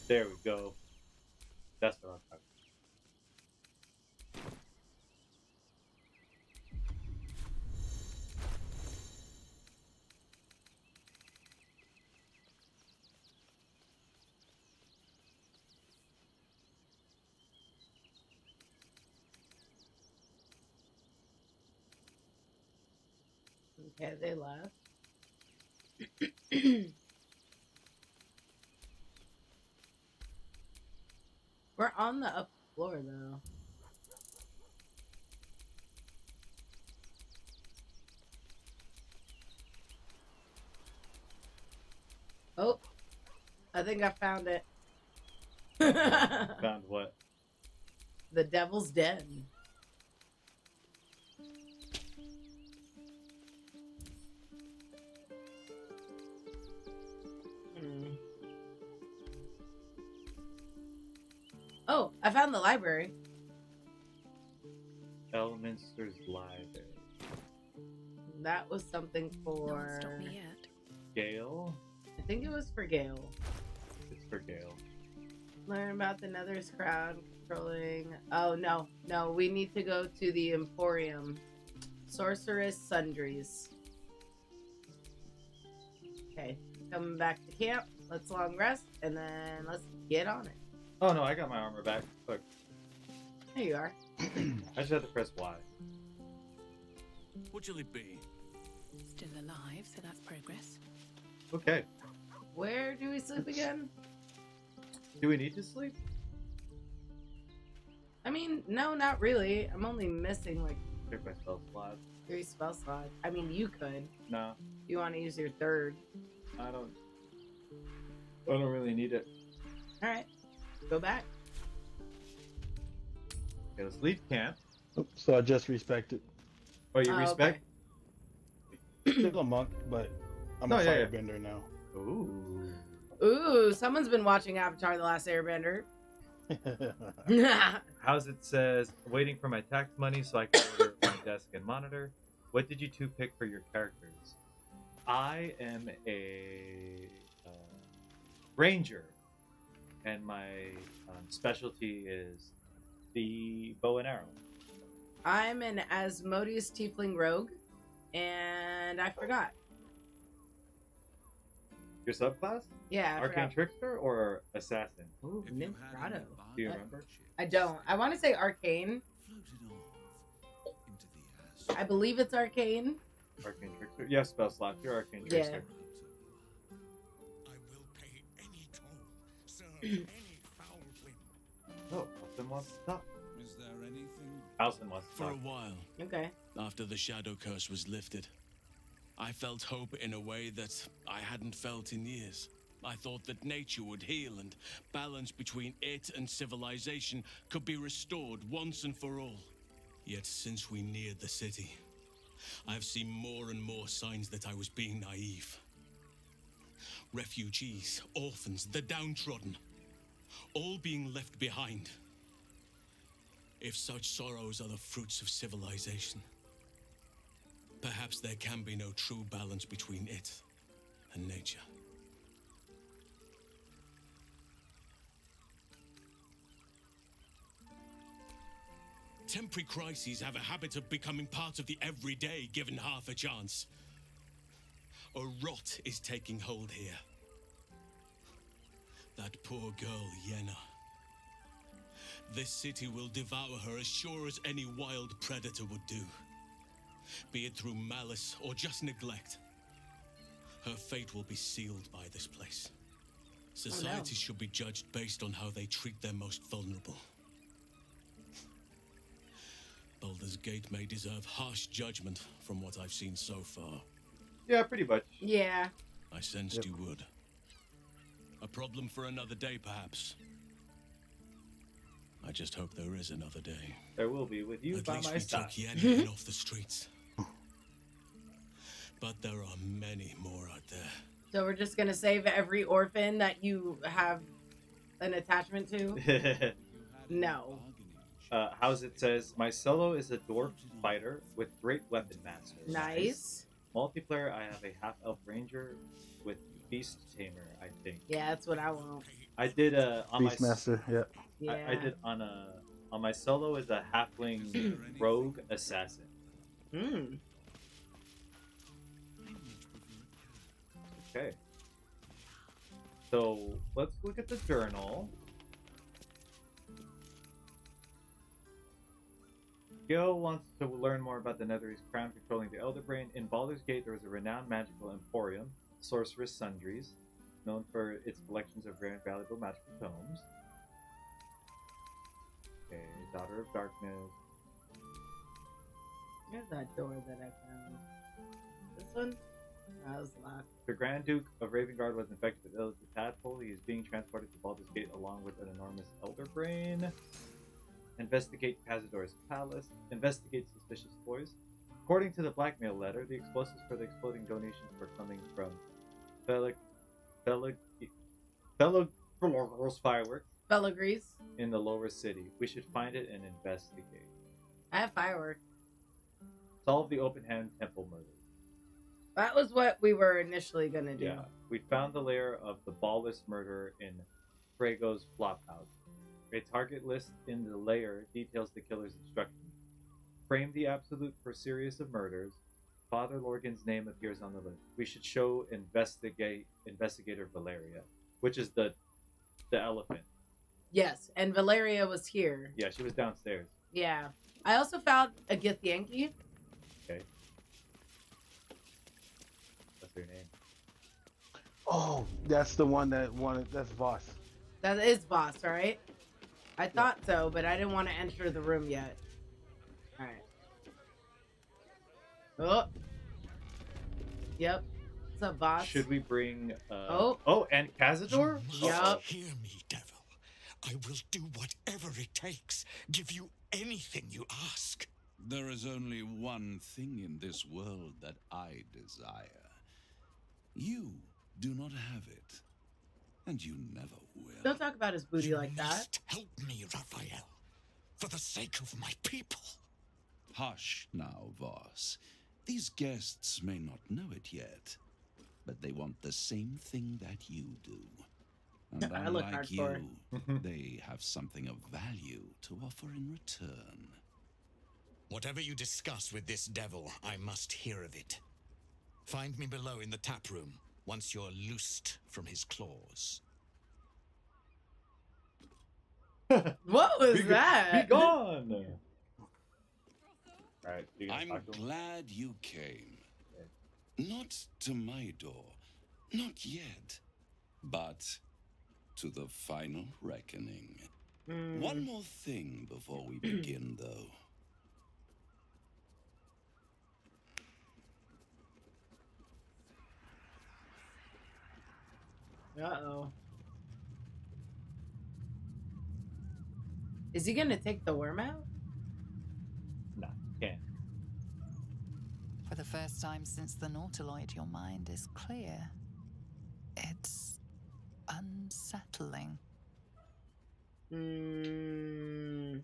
There we go. That's what I'm talking Okay, they left. We're on the up floor though. Oh, I think I found it. Found what? *laughs* the Devil's Den. Oh, I found the library. Elminster's Library. That was something No one for. stopped me yet. Gale. I think it was for Gale. It's for Gale. Learn about the Netherese crown controlling. Oh no, no, we need to go to the Emporium. Sorcerous Sundries. Okay, coming back to camp. Let's long rest and then let's get on it. Oh no, I got my armor back. Look, There you are. I just had to press Y. What shall it be? Still alive, so that's progress. Okay. Where do we sleep again? Do we need to sleep? I mean, no, not really. I'm only missing like Check my spell slot. three spell slots. I mean, you could. No, You want to use your third. I don't. I don't really need it. All right, go back. Okay, let's leave camp. Oops, so I just respected. Oh, you Oh, respect? Still a monk, but I'm No, a yeah, yeah. firebender now. Ooh. Ooh, someone's been watching Avatar: The Last Airbender. *laughs* *laughs* How's it says, waiting for my tax money so I can order my desk and monitor. What did you two pick for your characters? I am a uh, ranger, and my um, specialty is the bow and arrow. I'm an Asmodeus Tiefling Rogue, and I forgot. Your subclass? Yeah, I Arcane forgot. trickster or assassin? Ooh, If you Nymph had Grotto. any Do you remember? I don't. I want to say Arcane. Floated off into the air. I believe it's Arcane. Arcane trickster. Yeah, spell slot. You're arcane trickster. I Oh, Halsin wants to talk. Is there anything Halsin wants to For a while, Okay. after the shadow curse was lifted, I felt hope in a way that I hadn't felt in years. I thought that nature would heal and balance between it and civilization could be restored once and for all. Yet since we neared the city, I've seen more and more signs that I was being naive. Refugees, orphans, the downtrodden, all being left behind. If such sorrows are the fruits of civilization, perhaps there can be no true balance between it and nature. Temporary crises have a habit of becoming part of the everyday given half a chance. A rot is taking hold here. That poor girl, Yenna. This city will devour her as sure as any wild predator would do. Be it through malice or just neglect. Her fate will be sealed by this place. Societies should be judged based on how they treat their most vulnerable. Baldur's Gate may deserve harsh judgment from what I've seen so far. Yeah, pretty much. Yeah. I sensed Yep. you would. A problem for another day, perhaps. I just hope there is another day. There will be with you At by least my we side. took Yennekin *laughs* off the streets. But there are many more out there. So we're just gonna save every orphan that you have an attachment to. *laughs* No. bargaining uh, how's it says, my solo is a dwarf fighter with great weapon master. Nice. Multiplayer, I have a half elf ranger with beast tamer. I think Yeah, that's what I want. I did uh, on my Beastmaster, yeah. Yeah. I, I did on a on my solo is a halfling *clears throat* rogue assassin. Mm. I much prefer a cat. Okay. So let's look at the journal. Gil wants to learn more about the Netherese crown controlling the Elder Brain. In Baldur's Gate, there was a renowned magical emporium, Sorcerous Sundries, known for its collections of rare and valuable magical tomes. Okay, Daughter of Darkness. There's that door that I found. This one? That was locked. The Grand Duke of Ravengard was infected with the tadpole. He is being transported to Baldur's Gate along with an enormous elder brain. Investigate Cazador's palace. Investigate suspicious toys. According to the blackmail letter, the explosives for the exploding donations were coming from Beleg Beleg Beleg fireworks Bella Grease. in the lower city. We should find it and investigate. I have fireworks. Solve the open hand temple murder. That was what we were initially gonna do. Yeah, we found the lair of the Bhaalist murderer in Frago's flophouse. A target list in the lair details the killer's instructions. Frame the absolute for series of murders. Father Lorgan's name appears on the list. We should show investigate investigator Valeria, which is the the elephant. Yes, and Valeria was here. Yeah, she was downstairs. Yeah. I also found a Githyanki. Okay, that's her name. Oh, that's the one that wanted. That's Voss. That is Voss, right? I thought so, but I didn't want to enter the room yet. Alright. Oh. Yep. It's a boss? Should we bring? Uh, Oh. oh, and Cazador. Yup. Hear me, devil. I will do whatever it takes. Give you anything you ask. There is only one thing in this world that I desire. You do not have it. And you never will. Don't talk about his booty you like that. must help me, Raphael. For the sake of my people. Hush now, Voss. These guests may not know it yet, but they want the same thing that you do. And *laughs* I look unlike hardcore. you, *laughs* they have something of value to offer in return. Whatever you discuss with this devil, I must hear of it. Find me below in the tap room once you're loosed from his claws. *laughs* What was Be that? Be gone. All right, you I'm talk to him? glad you came. Not to my door, not yet, but to the final reckoning. Mm, One more thing before we begin, *clears throat* though. Uh-oh. Is he gonna take the worm out? No, can't. For the first time since the Nautiloid, your mind is clear. It's unsettling. Mm,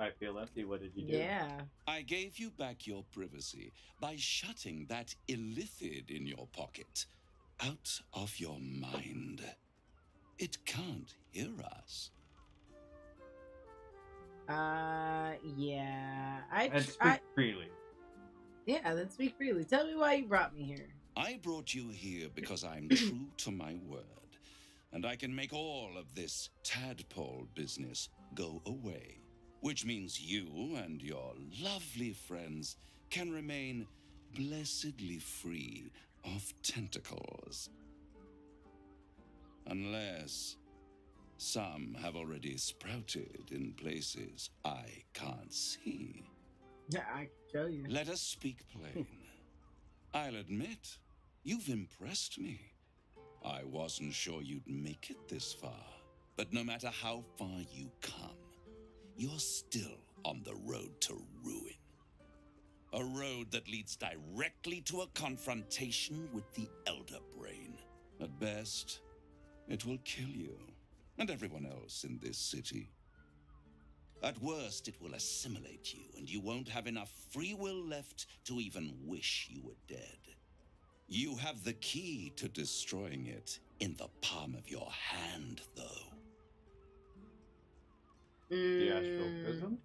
I feel empty. What did you do? yeah. I gave you back your privacy by shutting that illithid in your pocket out of your mind. It can't hear us. Uh, yeah. I, And speak I freely. Yeah. Then speak freely. Tell me why you brought me here. I brought you here because I'm true to my word, and I can make all of this tadpole business go away. Which means you and your lovely friends can remain blessedly free of tentacles. Unless some have already sprouted in places I can't see. Yeah, I can show you. Let us speak plain. *laughs* I'll admit, you've impressed me. I wasn't sure you'd make it this far, but no matter how far you come, you're still on the road to ruin. A road that leads directly to a confrontation with the Elder Brain. At best, it will kill you and everyone else in this city. At worst, it will assimilate you, and you won't have enough free will left to even wish you were dead. You have the key to destroying it in the palm of your hand, though. The astral Mm, prism.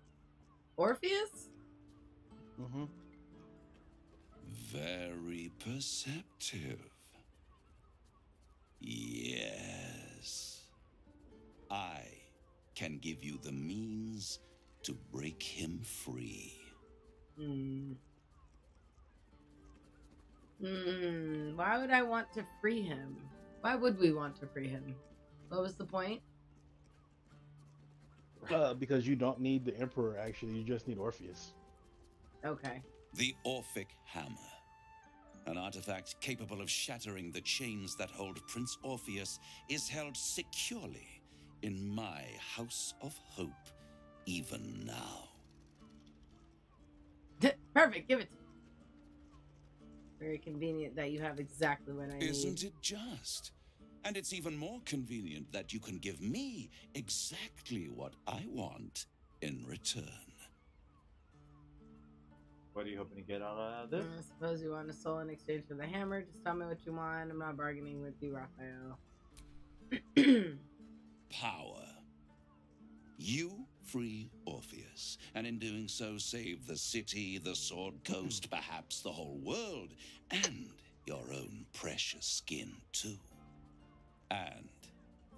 Orpheus? Mm-hmm. Very perceptive. Yes. I can give you the means to break him free. Hmm. Hmm. Why would I want to free him? Why would we want to free him? What was the point? Uh, because you don't need the Emperor. Actually, you just need Orpheus. Okay. The Orphic Hammer. An artifact capable of shattering the chains that hold Prince Orpheus is held securely in my House of Hope, even now. *laughs* Perfect. Give it to me. Very convenient that you have exactly what I Isn't need. it just? And it's even more convenient that you can give me exactly what I want in return. What are you hoping to get out of this? Uh, I suppose you want a soul in exchange for the hammer. Just tell me what you want. I'm not bargaining with you, Raphael. *clears throat* Power. You free Orpheus, and in doing so, save the city, the Sword Coast, perhaps the whole world, and your own precious skin, too. And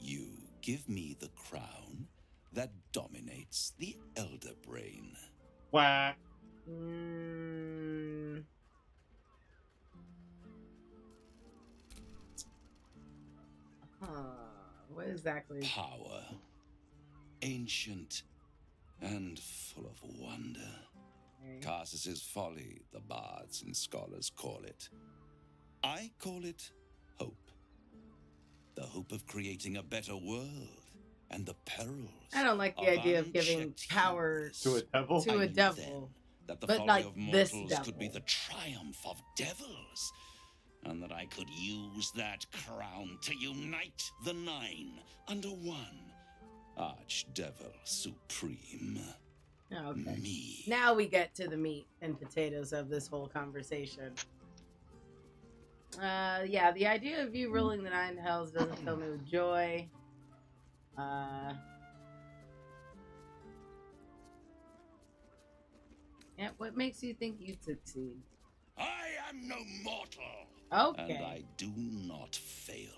you give me the crown that dominates the Elder Brain. Whack. Mm. Huh. What exactly? Power. Ancient and full of wonder. Okay. Karsus's folly, the bards and scholars call it. I call it hope. The hope of creating a better world and the perils. I don't like the of idea of giving unchecked power. To a devil? to I a knew then devil. that the But folly like of this mortals could be devil. the triumph of devils, and that I could use that crown to unite the nine under one Archdevil Supreme. Oh, okay. Me. Now we get to the meat and potatoes of this whole conversation. Uh, yeah, the idea of you ruling the nine hells doesn't fill me with joy. Uh, yeah, what makes you think you'd succeed? I am no mortal, Okay. and I do not fail.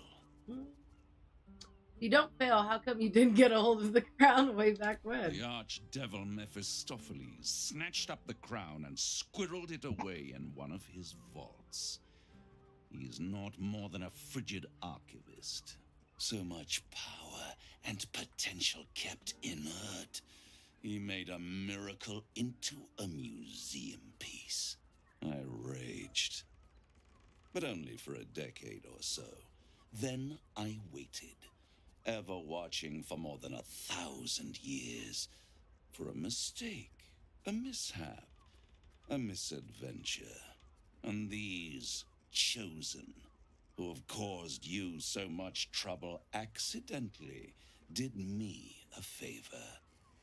You don't fail, how come you didn't get a hold of the *laughs* crown way back when? The archdevil Mephistopheles snatched up the crown and squirreled it away in one of his vaults. He is not more than a frigid archivist. So much power and potential kept inert. He made a miracle into a museum piece. I raged. But only for a decade or so. Then I waited, ever watching for more than a thousand years, for a mistake, a mishap, a misadventure. And these chosen, who have caused you so much trouble accidentally, did me a favor.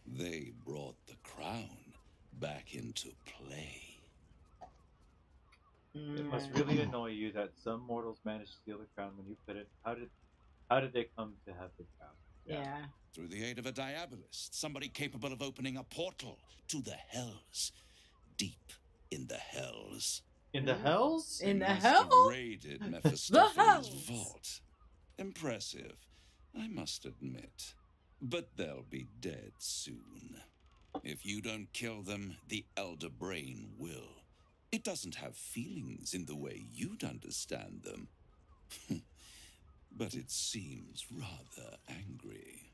They brought the crown back into play. It must Mm. really annoy you that some mortals managed to steal the crown when you put it. How did, how did they come to have the crown? Yeah. Through the aid of a diabolist, somebody capable of opening a portal to the hells. Deep in the hells. In the hells? In They the must have hell? raided *laughs* Mephistopheles' hells. vault. Impressive, I must admit. But they'll be dead soon. If you don't kill them, the Elder Brain will. It doesn't have feelings in the way you'd understand them. *laughs* but it seems rather angry.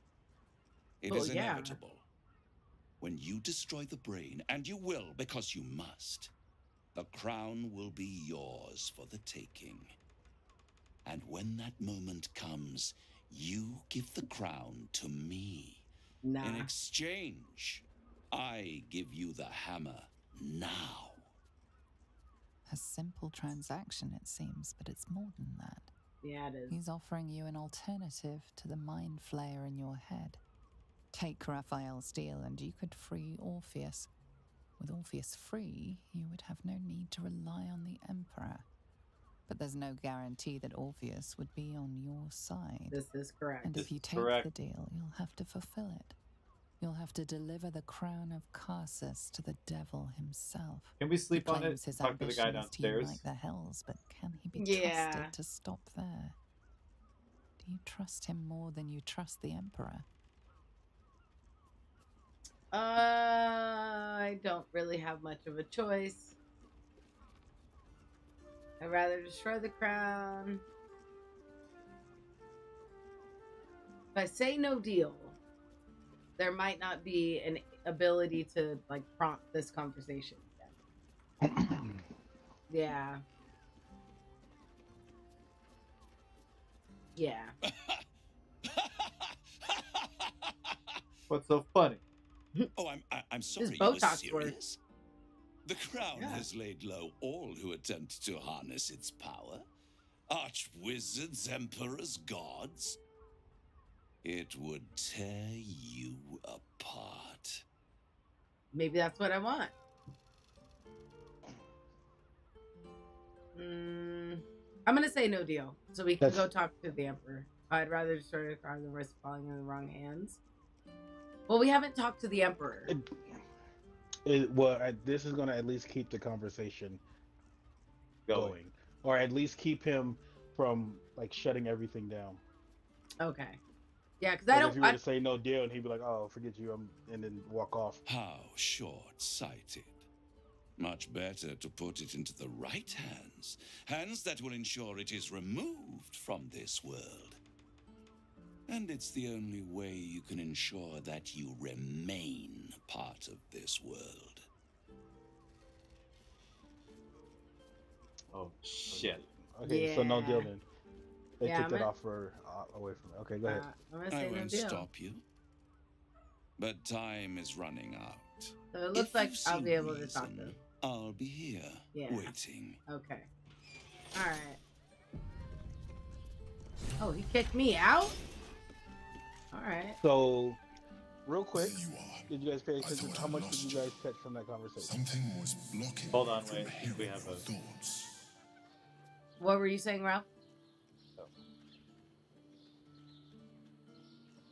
It is Well, yeah. inevitable. When you destroy the brain, and you will because you must, the crown will be yours for the taking. And when that moment comes, you give the crown to me. Nah. In exchange, I give you the hammer now. A simple transaction, it seems, but it's more than that. Yeah, it is. He's offering you an alternative to the mind flayer in your head. Take Raphael's deal, and you could free Orpheus. With Orpheus free, you would have no need to rely on the Emperor. But there's no guarantee that Orpheus would be on your side. This is correct. And This if you take correct. the deal, you'll have to fulfill it. You'll have to deliver the crown of Karsus to the devil himself. Can we sleep on it? his Talk to the guy ambition is to downstairs. unite the hells, but can he be Yeah. trusted to stop there? Do you trust him more than you trust the Emperor? Uh, I don't really have much of a choice. I'd rather destroy the crown. If I say no deal, there might not be an ability to like prompt this conversation. *clears throat* yeah. Yeah. What's so funny? Oh, I'm I, am sorry. You Botox works. The crown yeah. has laid low all who attempt to harness its power. Arch wizards, emperors, gods. It would tear you apart. Maybe that's what I want. Mm, I'm gonna say no deal, so we can That's- go talk to the emperor. I'd rather destroy the car than risk falling in the wrong hands. Well, we haven't talked to the emperor. It, it, well, I, this is going to at least keep the conversation Going. going, or at least keep him from like shutting everything down. Okay. Yeah, because I if don't. If you were I, to say no deal, and he'd be like, "Oh, forget you," um, and then walk off. How short sighted. Much better to put it into the right hands. Hands that will ensure it is removed from this world. And it's the only way you can ensure that you remain part of this world. Oh shit. Okay, so no deal then. They Yeah, took I'm that gonna- offer uh, away from me. Okay, go uh, ahead. I'm I won't deal. stop you. But time is running out. So it looks If like I'll be able to talk to reason, him. I'll be here, Yeah. waiting. Okay. All right. Oh, he kicked me out. All right. So, real quick, you are. did you guys pay attention? How I much did you guys catch from that conversation? Something was blocking Hold on, wait, we have your a- thoughts. What were you saying, Ralph?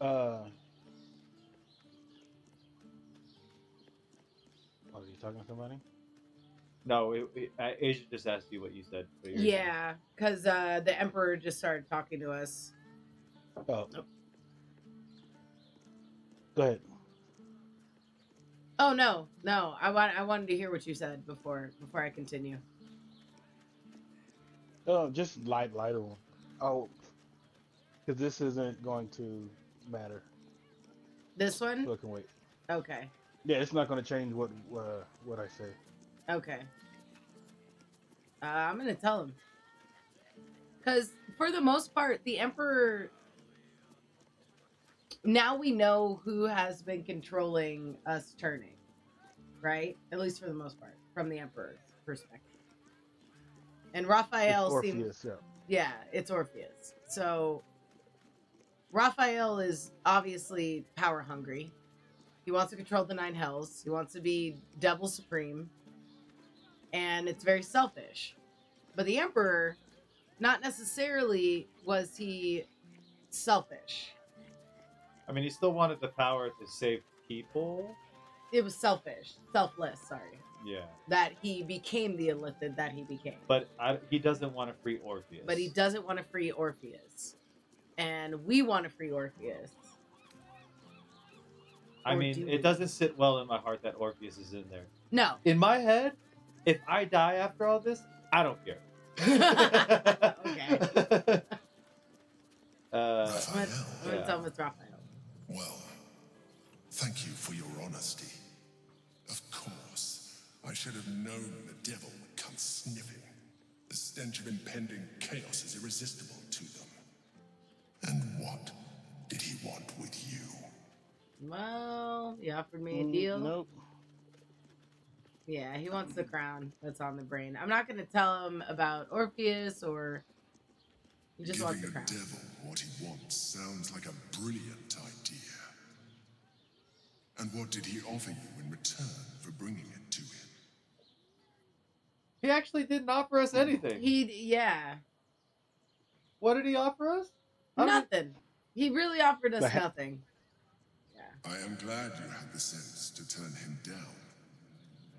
Uh. Oh, are you talking to somebody? No, it, it, I, Asia just asked you what you said. what you. Yeah, because uh, the emperor just started talking to us. Oh. Go ahead. Oh no, no. I want. I wanted to hear what you said before before I continue. Oh, just light, lighter one. Oh, because this isn't going to matter. This one. So it can wait. Okay. Yeah, it's not going to change what uh, what I say. Okay. Uh, I'm gonna tell him. Because for the most part, the Emperor. Now we know who has been controlling us turning, right? At least for the most part, from the Emperor's perspective. And Raphael It's seems. Orpheus, yeah. Yeah, it's Orpheus. So Raphael is obviously power hungry. He wants to control the nine hells. He wants to be devil supreme. And it's very selfish. But the emperor, not necessarily was he selfish. I mean, he still wanted the power to save people. It was selfish, selfless, sorry. Yeah, That he became the illithid that he became. but I, he doesn't want to free Orpheus. But he doesn't want to free Orpheus. And we want to free Orpheus. I or mean, do we? it doesn't sit well in my heart that Orpheus is in there. No. In my head, if I die after all this, I don't care. *laughs* okay. *laughs* Uh, I'm gonna, Yeah. tell him Raphael. Well, thank you for your honesty. Of course, I should have known the devil would come sniffing. The stench of impending chaos is irresistible to them. And what did he want with you? Well, he offered me a Mm, deal. Nope. Yeah, he wants the crown that's on the brain. I'm not gonna tell him about Orpheus or he just wants the Giving a crown. devil what he wants sounds like a brilliant idea. And what did he offer you in return for bringing it to him? he actually didn't offer us anything. He yeah. what did he offer us? I don't- Nothing. He really offered us The he- nothing. I am glad you had the sense to turn him down.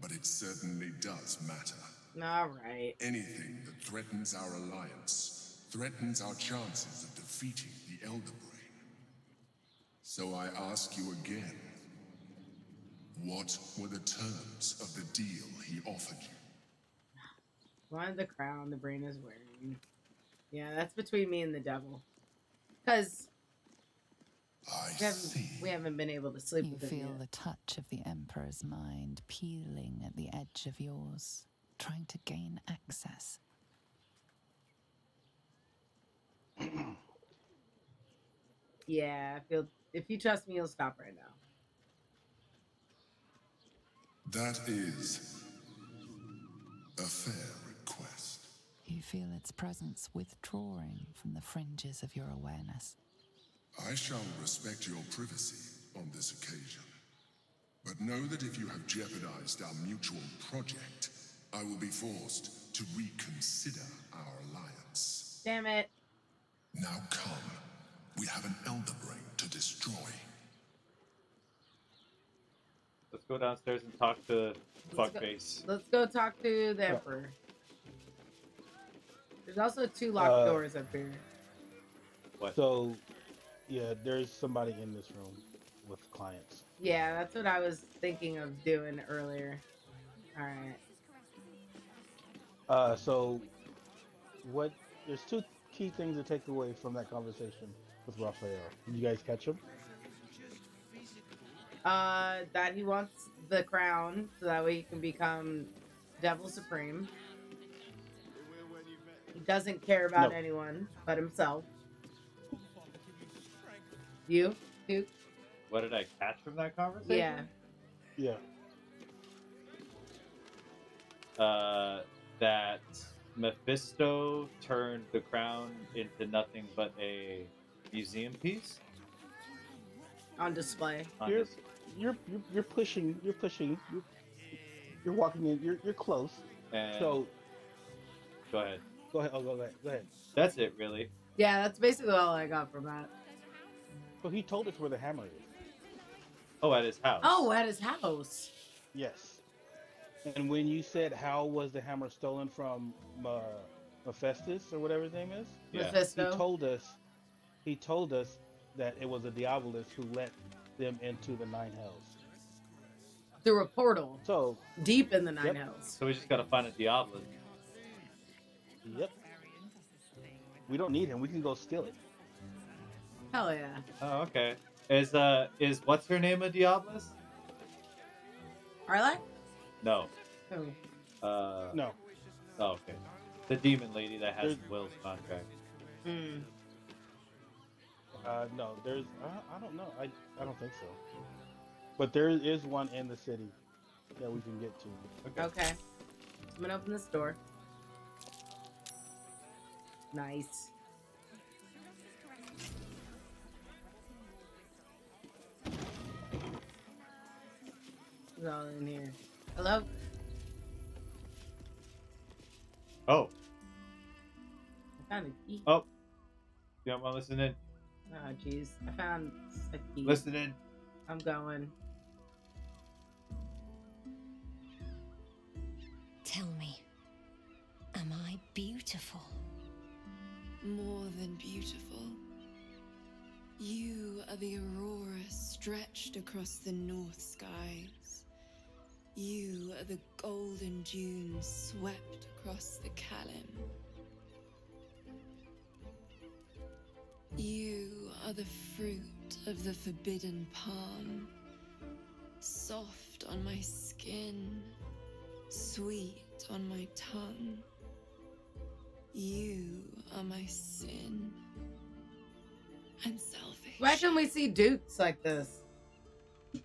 But it certainly does matter. All right. Anything that threatens our alliance threatens our chances of defeating the Elder Brain. So I ask you again what were the terms of the deal he offered you? Wanted the crown the brain is wearing. Yeah, that's between me and the devil. Cause I we haven't, see. we haven't been able to sleep You with him feel yet. the touch of the Emperor's mind peeling at the edge of yours, trying to gain access. *clears throat* Yeah, if you'll if you trust me, you'll stop right now. That is a fair request. You feel its presence withdrawing from the fringes of your awareness. I shall respect your privacy on this occasion. But know that if you have jeopardized our mutual project, I will be forced to reconsider our alliance. Damn it. Now come. We have an Elder Brain to destroy. Let's go downstairs and talk to Let's go- Fuckface. Let's go talk to the Emperor. There's also two locked Uh, doors up here. What? So, yeah, there's somebody in this room with clients. Yeah, that's what I was thinking of doing earlier. All right. Uh, so, what? There's two key things to take away from that conversation with Raphael. Did you guys catch him? Uh, that he wants the crown so that way he can become Devil Supreme. He doesn't care about No. anyone but himself. You, Duke? What did I catch from that conversation? Yeah. Yeah. Uh, that Mephisto turned the crown into nothing but a museum piece. On display. On You're, dis- you're you're you're pushing. You're pushing. You're, you're walking in. You're you're close. and So go ahead. Go ahead. Oh, go ahead. Go ahead. That's it, really. Yeah, that's basically all I got from that. Well, he told us where the hammer is. Oh, at his house. Oh, at his house. Yes. And when you said how was the hammer stolen from uh, Mephistus or whatever his name is, Yeah. Mephisto. he told us. He told us that it was a Diabolus who let them into the nine hells. Through a portal. So, Deep in the Nine Yep. Hells. So we just gotta find a Diablo. Yep. We don't need him. We can go steal it. Hell yeah. Oh, okay. Is uh is what's her name a Diablos? Arla? No. Who? Uh. No. Oh, okay. The demon lady that has There's- Will's contract. Hmm. Uh, no, there's. I, I don't know. I I don't think so. But there is one in the city that we can get to. Okay. I'm gonna open this door. Nice. Who's all in here? Hello? Oh. I found a key. Oh. You don't want to listen in? Oh, jeez. I found a key. Listen in. I'm going. Tell me, am I beautiful? More than beautiful. You are the aurora stretched across the north skies. You are the golden dunes swept across the Calim. You are the fruit of the forbidden palm, soft on my skin, sweet on my tongue. You are my sin and selfish. Why can we see Dukes like this? *laughs*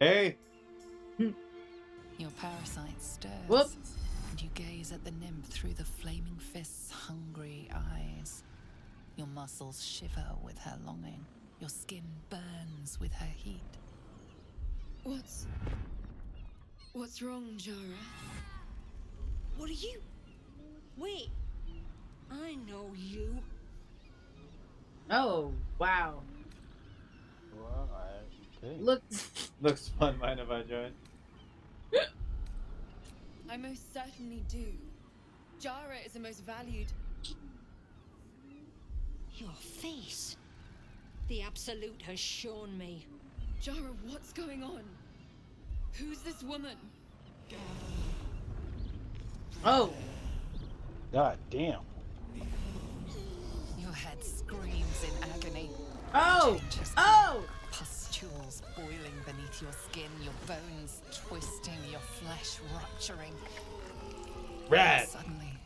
Hey. Your parasite stirs. Whoops. And you gaze at the nymph through the flaming fist's hungry eyes. Your muscles shiver with her longing. Your skin burns with her heat. What's. What's wrong, Jara? What are you? Wait, I know you. Oh, wow. Well, I, okay. Look. *laughs* Looks fun. Mind if I join? I most certainly do. Jara is the most valued. Your face. The Absolute has shown me. Jara, what's going on? Who's this woman? Oh. God damn. Your head screams in agony. Oh! Changes Oh! Pustules boiling beneath your skin, your bones twisting, your flesh rupturing. Rad. Suddenly,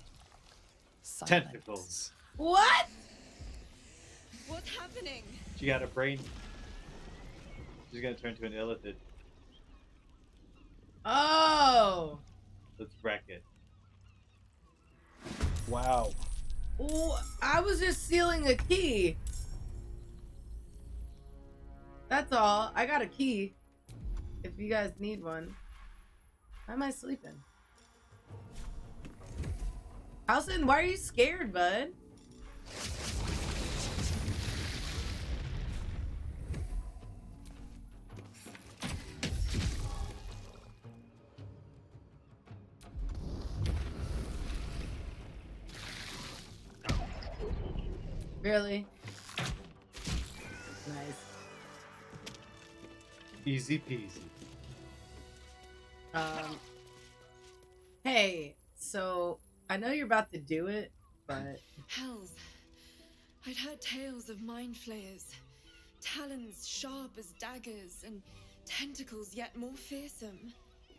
silence. Tentacles. What? What's happening? She got a brain. She's gonna turn to an illithid. Oh. Let's wreck it. Wow. Oh, I was just stealing a key. That's all. I got a key. If you guys need one. Why am I sleeping? Halsin, why are you scared, bud? Really? Nice. Easy peasy. Um. Hey, so I know you're about to do it, but Hells. I'd heard tales of mind flayers. Talons sharp as daggers and tentacles yet more fearsome.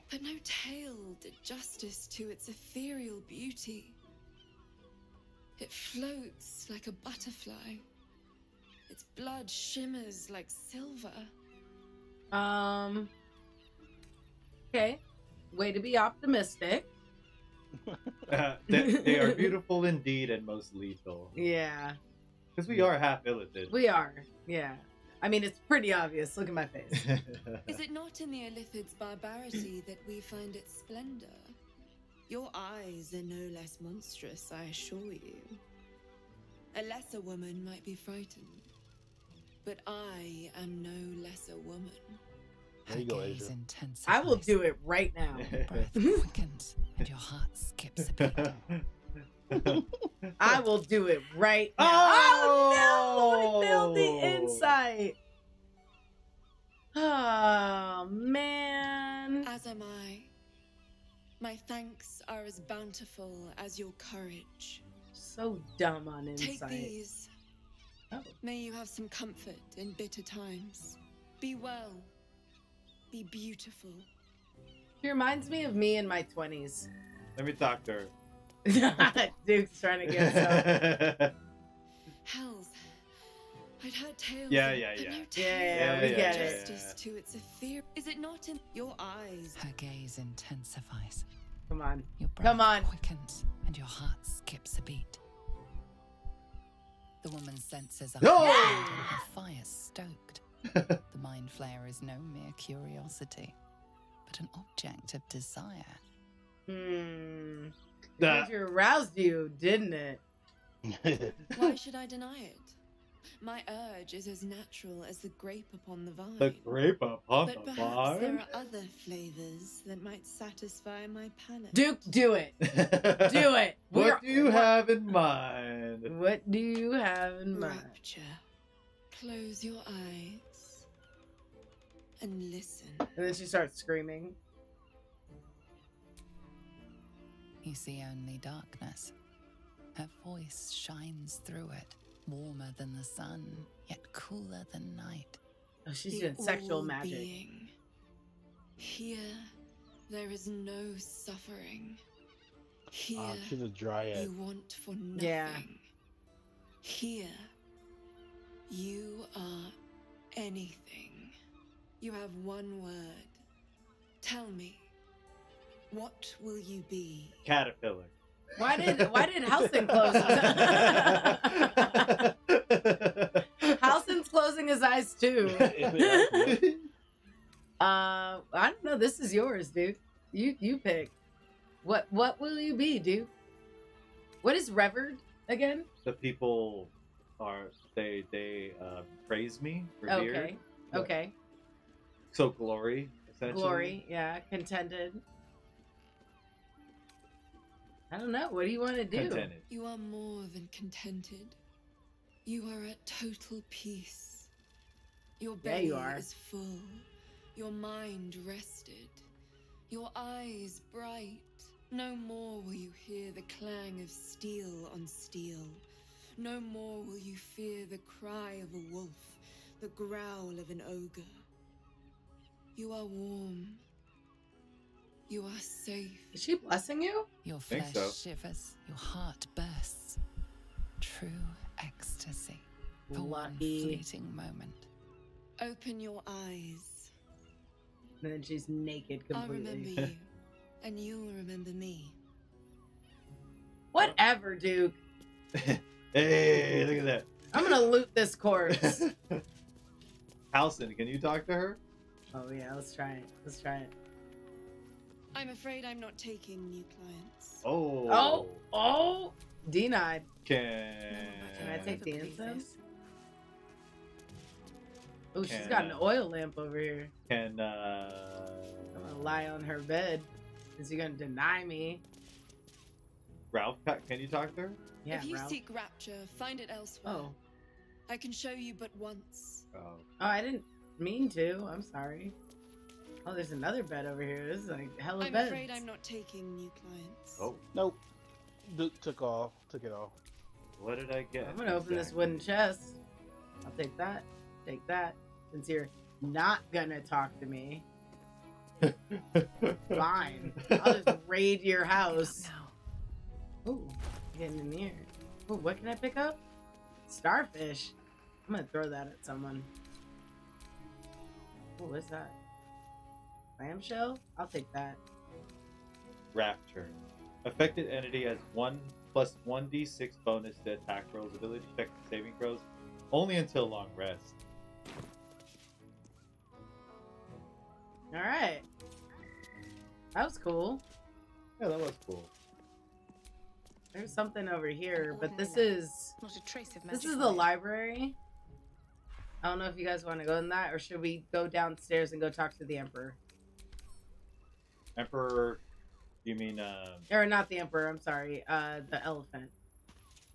But no tale did justice to its ethereal beauty. It floats like a butterfly. Its blood shimmers like silver. um. Okay, way to be optimistic. *laughs* Uh, they, they are beautiful indeed and most lethal. Yeah, Because we are half illithid. we are. Yeah, I mean it's pretty obvious. Look at my face. *laughs* Is it not in the Illithid's barbarity that we find its splendor? Your eyes are no less monstrous, I assure you. A lesser woman might be frightened, but I am no lesser woman. There you go, Gaze Asia. intensifies. I will do it right now. Your breath *laughs* quickens and your heart skips a beat. *laughs* I will do it right now. Oh, no! I failed the insight. Oh man. As am I. My thanks are as bountiful as your courage. So dumb on insight. Take insight. these. Oh. May you have some comfort in bitter times. Be well. Be beautiful. She reminds me of me in my twenties. Let me talk to her. *laughs* Duke's trying to get some. *laughs* Hells. I'd heard tales. Yeah, of- yeah, but yeah. Yeah, yeah, we get it. justice to its fear. Is it not in your eyes? Her gaze intensifies. Come on. Your breath Come on. quickens and your heart skips a beat. The woman's senses are No! heightened and her fire stoked. *laughs* the mind flayer is no mere curiosity, but an object of desire. Hmm. Nah. It aroused you, didn't it? *laughs* Why should I deny it? My urge is as natural as the grape upon the vine. The grape upon but the perhaps there are other flavors that might satisfy my palate. Duke, do it. *laughs* Do it. We're- what do you have in mind? What do you have in mind? Rapture. Close your eyes and listen. And then she starts screaming. You see only darkness. Her voice shines through it, warmer than the sun, yet cooler than night. Oh, she's The doing sexual magic. all-being. Here, there is no suffering. Here, Ah, she's a dryad. you want for nothing. Yeah. Here, you are anything. You have one word. Tell me, what will you be? Caterpillar. Why did Why did Halsin close? *laughs* Halsin's closing his eyes too. *laughs* Uh, I don't know. This is yours, dude. You you pick. What What will you be, dude? What is revered again? the people are they they uh, praise me, revered. Okay. Okay. So glory, essentially. Glory. Yeah. Contended. I don't know. What do you want to do? Contented. You are more than contented. You are at total peace. Your Yeah, belly you are. is full. Your mind rested. Your eyes bright. No more will you hear the clang of steel on steel. No more will you fear the cry of a wolf, the growl of an ogre. You are warm. You are safe. Is she blessing you? Your Think flesh so. shivers, your heart bursts. True ecstasy. For one fleeting moment. Open your eyes. And then she's naked completely. I'll remember completely. *laughs* you, and you'll remember me. Whatever, Duke. *laughs* Hey, look at that. I'm gonna loot this corpse. *laughs* Halsin, can you talk to her? oh yeah, let's try it. Let's try it. I'm afraid I'm not taking new clients. Oh. Oh, oh, denied. Can, Can I take the Believe incense? Oh, she's got an oil lamp over here. Can uh I'm gonna lie on her bed. Is he gonna deny me? Ralph can you talk to her? Yeah, if you Ralph. seek rapture, find it elsewhere. Oh, I can show you but once. Oh. oh, I didn't mean to. I'm sorry. Oh, there's another bed over here. This is like hella bed. I'm beds. afraid I'm not taking new clients. Oh. Nope. Duke took all. Took it all. What did I get? I'm gonna open this wooden chest. I'll take that. Take that. Since you're not gonna talk to me, *laughs* fine. *laughs* I'll just raid your Pick it up house. now. Ooh, getting in here. Ooh, what can I pick up? Starfish. I'm gonna throw that at someone. Ooh, what's that? Clamshell? I'll take that. Rapture. Affected entity has one plus one d six bonus to attack rolls, ability check and saving throws, only until long rest. Alright. That was cool. Yeah, that was cool. There's something over here, but this is Not a trace of this is the library. I don't know if you guys want to go in that, or should we go downstairs and go talk to the emperor? Emperor, you mean um? Or not the emperor. I'm sorry. Uh, the elephant.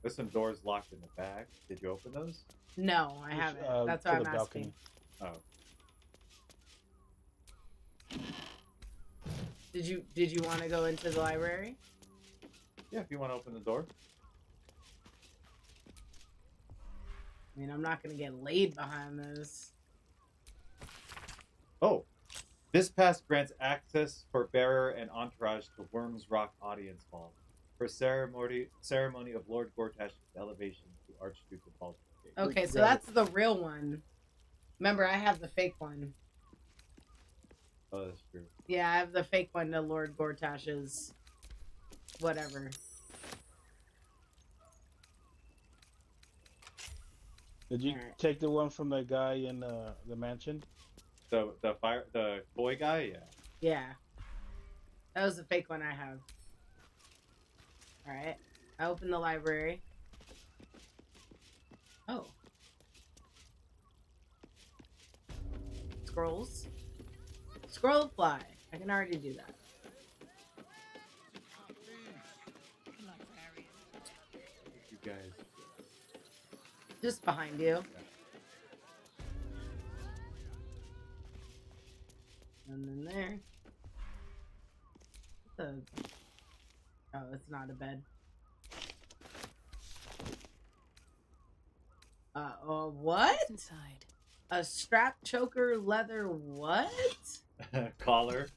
There's some doors locked in the back. Did you open those? No, I Which, haven't. uh, That's why I'm the asking. balcony. Oh. Did you did you want to go into the library? Yeah, if you want to open the door. I mean, I'm not gonna get laid behind this. Oh. This pass grants access for bearer and entourage to Wyrm's Rock Audience Hall for ceremony ceremony of Lord Gortash's elevation to Archduke of Baldur's Okay, so that's the real one. Remember, I have the fake one. Oh, that's true. Yeah, I have the fake one to Lord Gortash's whatever. Did you Alright. take the one from the guy in uh, the mansion? The the fire the boy guy, yeah. Yeah. That was the fake one I have. Alright. I open the library. Oh. Scrolls. Scroll fly. I can already do that. You guys. Just behind you. And then there. The? Oh, it's not a bed. Uh, uh what? What's inside? A strap choker leather what? *laughs* Collar.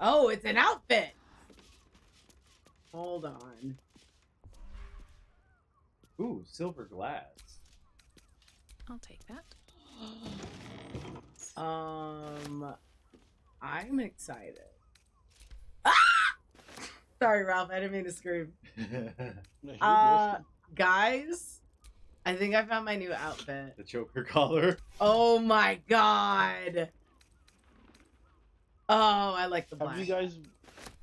Oh, it's an outfit. Hold on. Ooh, silver glass. I'll take that. *gasps* Um, I'm excited. Ah! Sorry, Ralph. I didn't mean to scream. *laughs* Yeah, Uh, guys, I think I found my new outfit. the choker collar. Oh my god. Oh, I like the black. Have you guys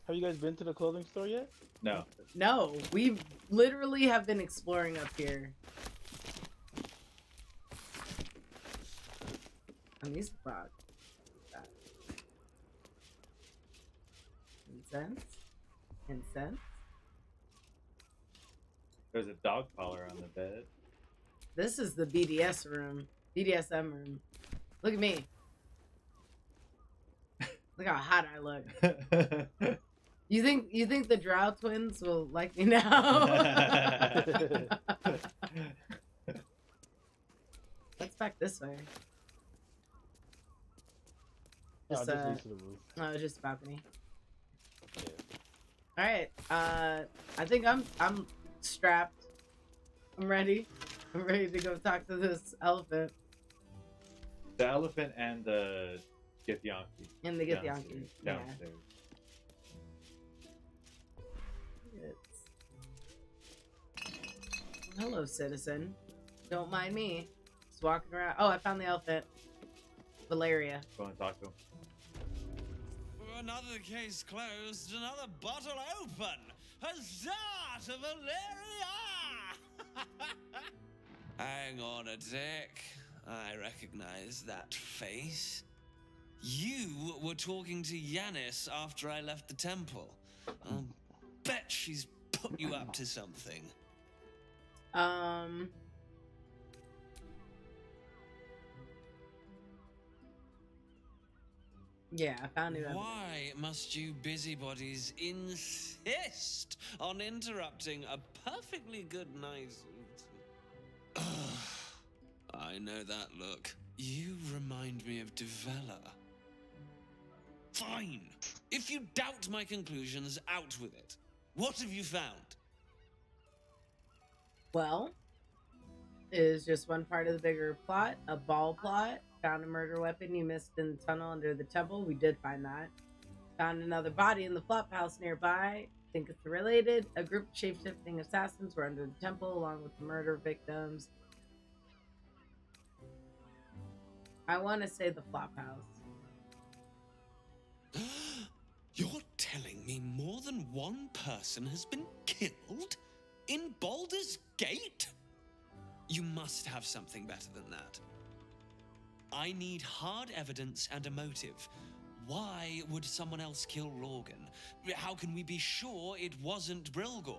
have you guys been to the clothing store yet? No. No, we literally have been exploring up here. And these rock. that. Incense? Incense? There's a dog collar on the bed. This is the BDS room. BDSM room. Look at me. *laughs* Look how hot I look. *laughs* You think you think the Drow twins will like me now? *laughs* Let's back this way. No, Just, just uh, leads to the roof. No, just balcony. All right. Uh, I think I'm I'm strapped. I'm ready. I'm ready to go talk to this elephant The elephant and the Githyanki. and the Githyanki. downstairs- Yeah. Downstairs. Hello, citizen. Don't mind me. Just walking around. Oh, I found the elephant. Valeria. Go and talk to him. Another case closed, another bottle open. Huzzah to Valeria! *laughs* Hang on a tick. I recognize that face. You were talking to Yenna after I left the temple. I'll bet she's put you up to something. Um. Yeah, I found it. Why must you busybodies insist on interrupting a perfectly good night? *sighs* I know that look. You remind me of Devella. Fine. If you doubt my conclusions, out with it. What have you found? Well, is just one part of the bigger plot. A ball plot. Found a murder weapon you missed in the tunnel under the temple. We did find that. Found another body in the flop house nearby. Think it's related. A group of shapeshifting assassins were under the temple along with the murder victims. I want to say the flop house. *gasps* You're telling me more than one person has been killed in Baldur's Gate? You must have something better than that. I need hard evidence and a motive. Why would someone else kill Lorgan? How can we be sure it wasn't Brilgor?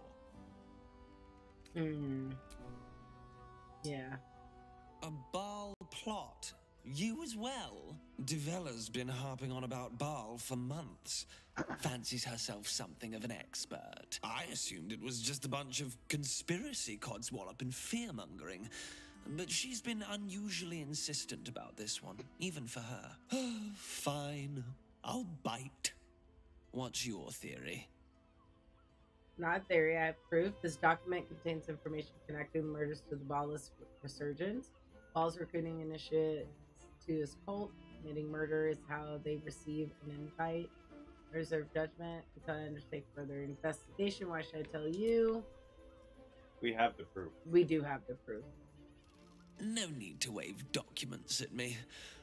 Hmm. Yeah. A Bhaal plot. You as well? Devella's been harping on about Bhaal for months. Fancies herself something of an expert. I assumed it was just a bunch of conspiracy codswallop and fear-mongering. But she's been unusually insistent about this one, even for her. *sighs* Fine. I'll bite. What's your theory? Not theory, I have proof. This document contains information connecting the murders to the Ballas resurgence. Bhaal's recruiting initiates to his cult. Committing murder is how they receive an invite. I reserve judgment until I undertake further investigation. Why should I tell you? We have the proof. We do have the proof. No need to wave documents at me.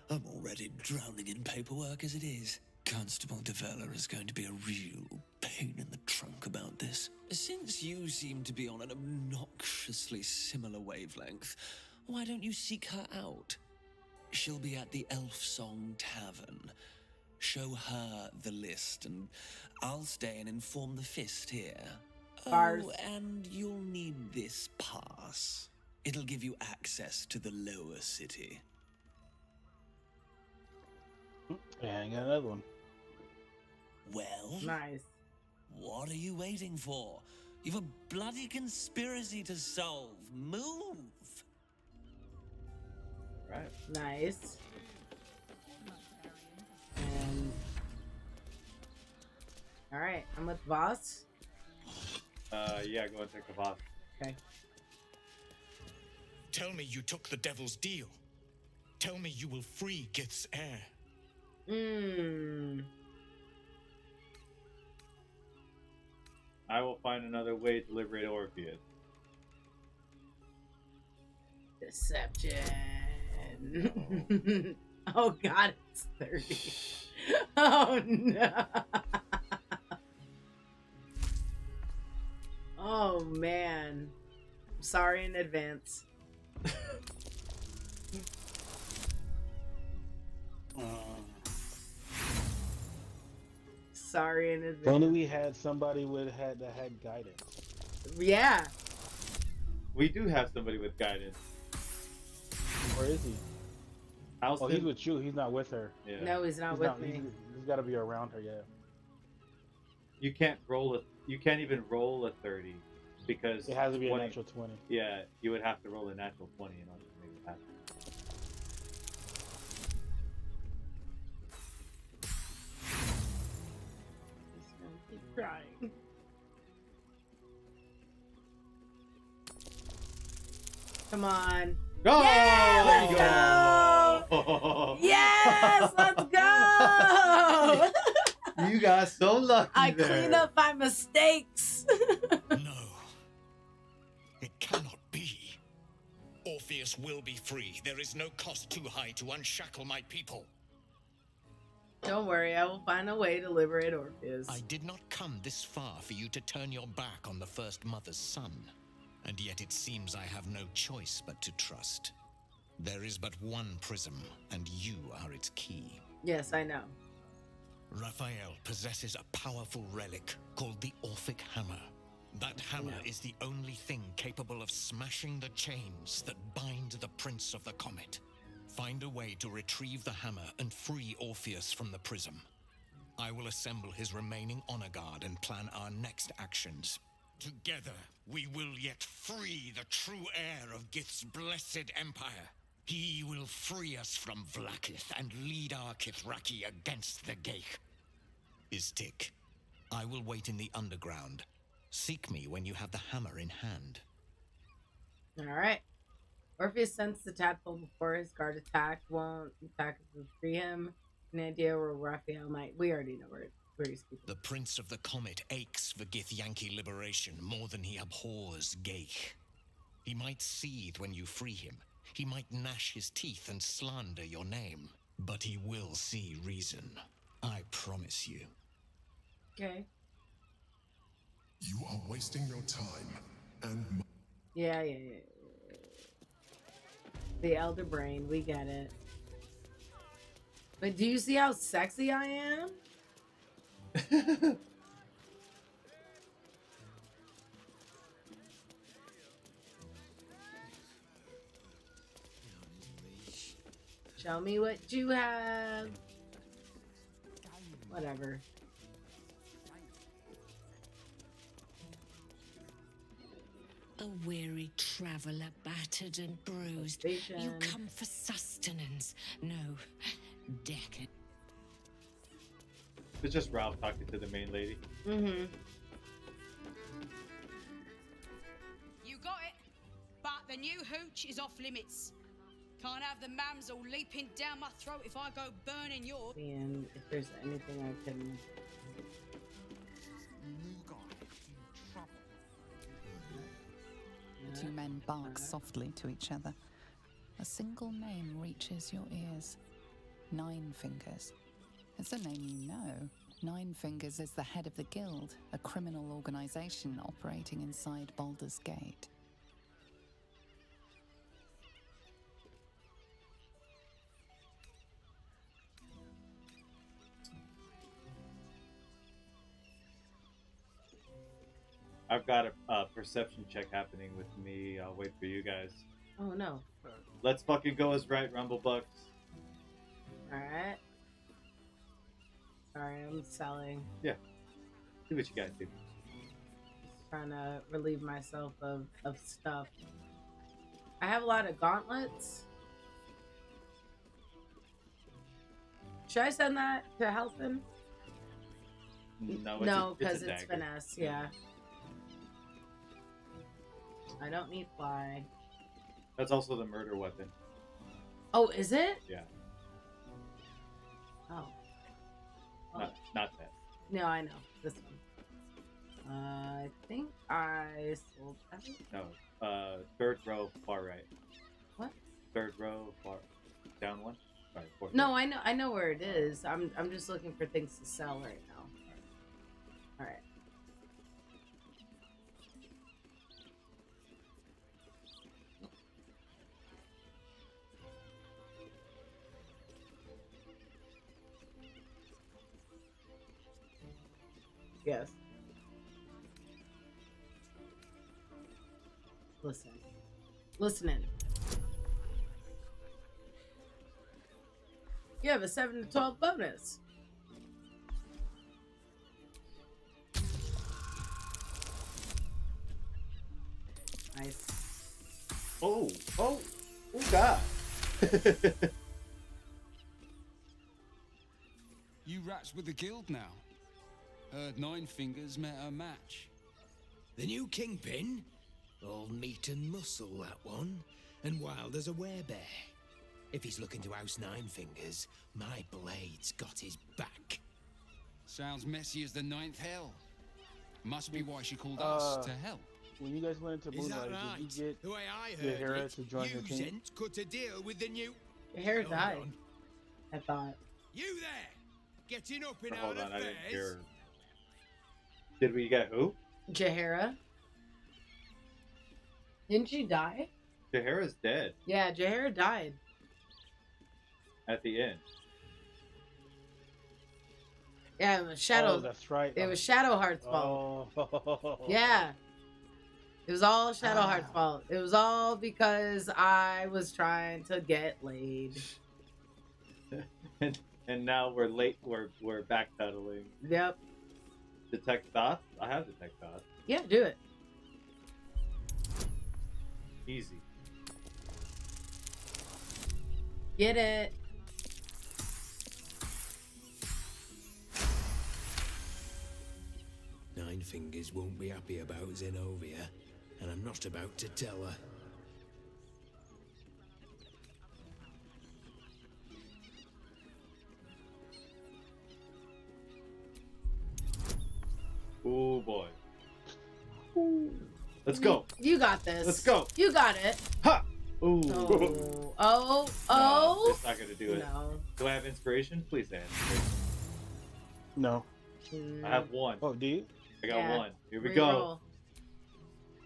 I'm already drowning in paperwork as it is. Constable Devella is going to be a real pain in the trunk about this. Since you seem to be on an obnoxiously similar wavelength, why don't you seek her out? She'll be at the Elfsong Tavern. Show her the list, and I'll stay and inform the Fist here. Bars. Oh, and you'll need this pass. It'll give you access to the lower city. Yeah, I got another one. Well, Nice. what are you waiting for? You've a bloody conspiracy to solve. Move! Right. Nice. And all right, I'm with the boss. Uh, yeah, go and take the boss. Okay. Tell me you took the devil's deal. Tell me you will free Gith's heir. Hmm. I will find another way to liberate Orpheus. Deception. oh *laughs* God, it's thirty. *laughs* Oh no. Oh man. I'm sorry in advance. *laughs* Sorry in If advance. only we had somebody with had that had guidance. Yeah. We do have somebody with guidance. Where is he? Oh, Halsin? he's with you. He's not with her. Yeah. No, he's not with me. He's, he's got to be around her. Yeah. You can't roll a. You can't even roll a thirty because It has to be a natural twenty. Yeah, you would have to roll a natural twenty in order to make it happen. Keep trying. Come on. Go! Yeah, let's go! Yes, let's go. *laughs* you got so lucky I there. clean up my mistakes. *laughs* It Orpheus will be free. There is no cost too high to unshackle my people. Don't worry, I will find a way to liberate Orpheus. I did not come this far for you to turn your back on the first mother's son. And yet it seems I have no choice but to trust. There is but one prism, and you are its key. Yes, I know. Raphael possesses a powerful relic called the Orphic Hammer. That hammer is the only thing capable of smashing the chains that bind the Prince of the Comet. Find a way to retrieve the hammer and free Orpheus from the prism. I will assemble his remaining honor guard and plan our next actions. Together, we will yet free the true heir of Gith's blessed empire. He will free us from Vlaakith and lead our Kithraki against the ghaik. Istik, I will wait in the underground. Seek me when you have the hammer in hand. All right. Orpheus sensed the tadpole before his guard attacked. Won't attack to free him. An idea where Raphael might. We already know where, where he's keeping. The Prince of the Comet aches for Githyanki liberation more than he abhors ghaik. He might seethe when you free him. He might gnash his teeth and slander your name. But he will see reason. I promise you. Okay. You are wasting your time and yeah, yeah. yeah. The elder brain, we get it. But do you see how sexy I am? *laughs* Show me what you have. Whatever. A weary traveller, battered and bruised. You come for sustenance. No, decadence. It's just Ralph talking to the main lady. Mm-hmm. You got it. But the new hooch is off limits. Can't have the mamsel leaping down my throat if I go burning yours. And if there's anything I can. Two men bark softly to each other. A single name reaches your ears Nine Fingers. It's a name you know. Nine Fingers is the head of the Guild, a criminal organization operating inside Baldur's Gate. I've got a, a perception check happening with me. I'll wait for you guys. Oh no. Let's fucking go as right, Rumblebucks. Alright. Sorry, I'm selling. Yeah. Do what you guys do. Just trying to relieve myself of, of stuff. I have a lot of gauntlets. Should I send that to Halsin? No, it's no, because a it's, dagger. finesse, yeah. I don't need fly. That's also the murder weapon. Oh, is it? Yeah. Oh. Not, not that. No, I know. This one. Uh, I think I sold that. No. Uh, third row, far right. What? Third row, far down one. Right, fourth No, row. I know I know where it is. I'm I'm just looking for things to sell right now. All right. Yes. Listen. Listening. You have a 7 to 12 bonus. Nice. Oh, oh, oh God. *laughs* You rats with the guild now. Heard Nine Fingers met a match. The new kingpin? All meat and muscle, that one. and wild as a werebear. If he's looking to oust Nine Fingers, my blade's got his back. Sounds messy as the ninth hell. Must be why she called Uh, us to help. When you guys went into Is Moonlight, right? did you get the way I heard Hera to join you your team? sent cut a deal with the new. Your hair Hold died. on. I thought. You there, getting up in Or our hold on, I didn't affairs? Hear. Did we get who? Jaheira. Didn't she die? Jaheira's dead Yeah, Jaheira died. at the end. Yeah, it was Shadow. Oh, that's right. It was Shadowheart's fault. Oh. *laughs* Yeah. It was all ah. Shadowheart's fault. It was all because I was trying to get laid. *laughs* and, and now we're late. We're we're backpedaling. Yep. Detect thought. I have detect thought. Yeah, do it. Easy. Get it. Nine Fingers won't be happy about Zenobia, and I'm not about to tell her. Oh boy. Let's go. You got this. Let's go. You got it. Ha! Ooh. Oh, oh, oh. It's not gonna do it. No. Do I have inspiration? Please say inspiration. No. Hmm. I have one. Oh, do you? I got Yeah. one. Here we go.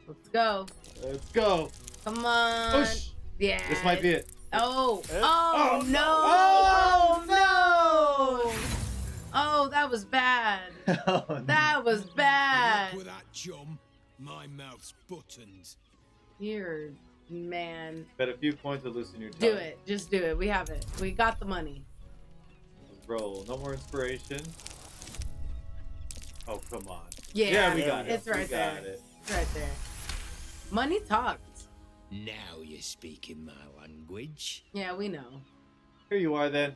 Let's go. Let's go. Come on. Push. Yeah. This might be it. Oh, oh, Oh, no. oh, no. Oh, that was bad. *laughs* Oh, That was bad. With that chum, my mouth's buttoned. You're man. Bet a few points to loosen your tongue. Do it. Just do it. We have it. We got the money. Roll. No more inspiration. Oh come on. Yeah, Yeah, we got it. It's right we got there. it. It's right there. Money talks. Now you're speaking my language. Yeah, we know. Here you are then.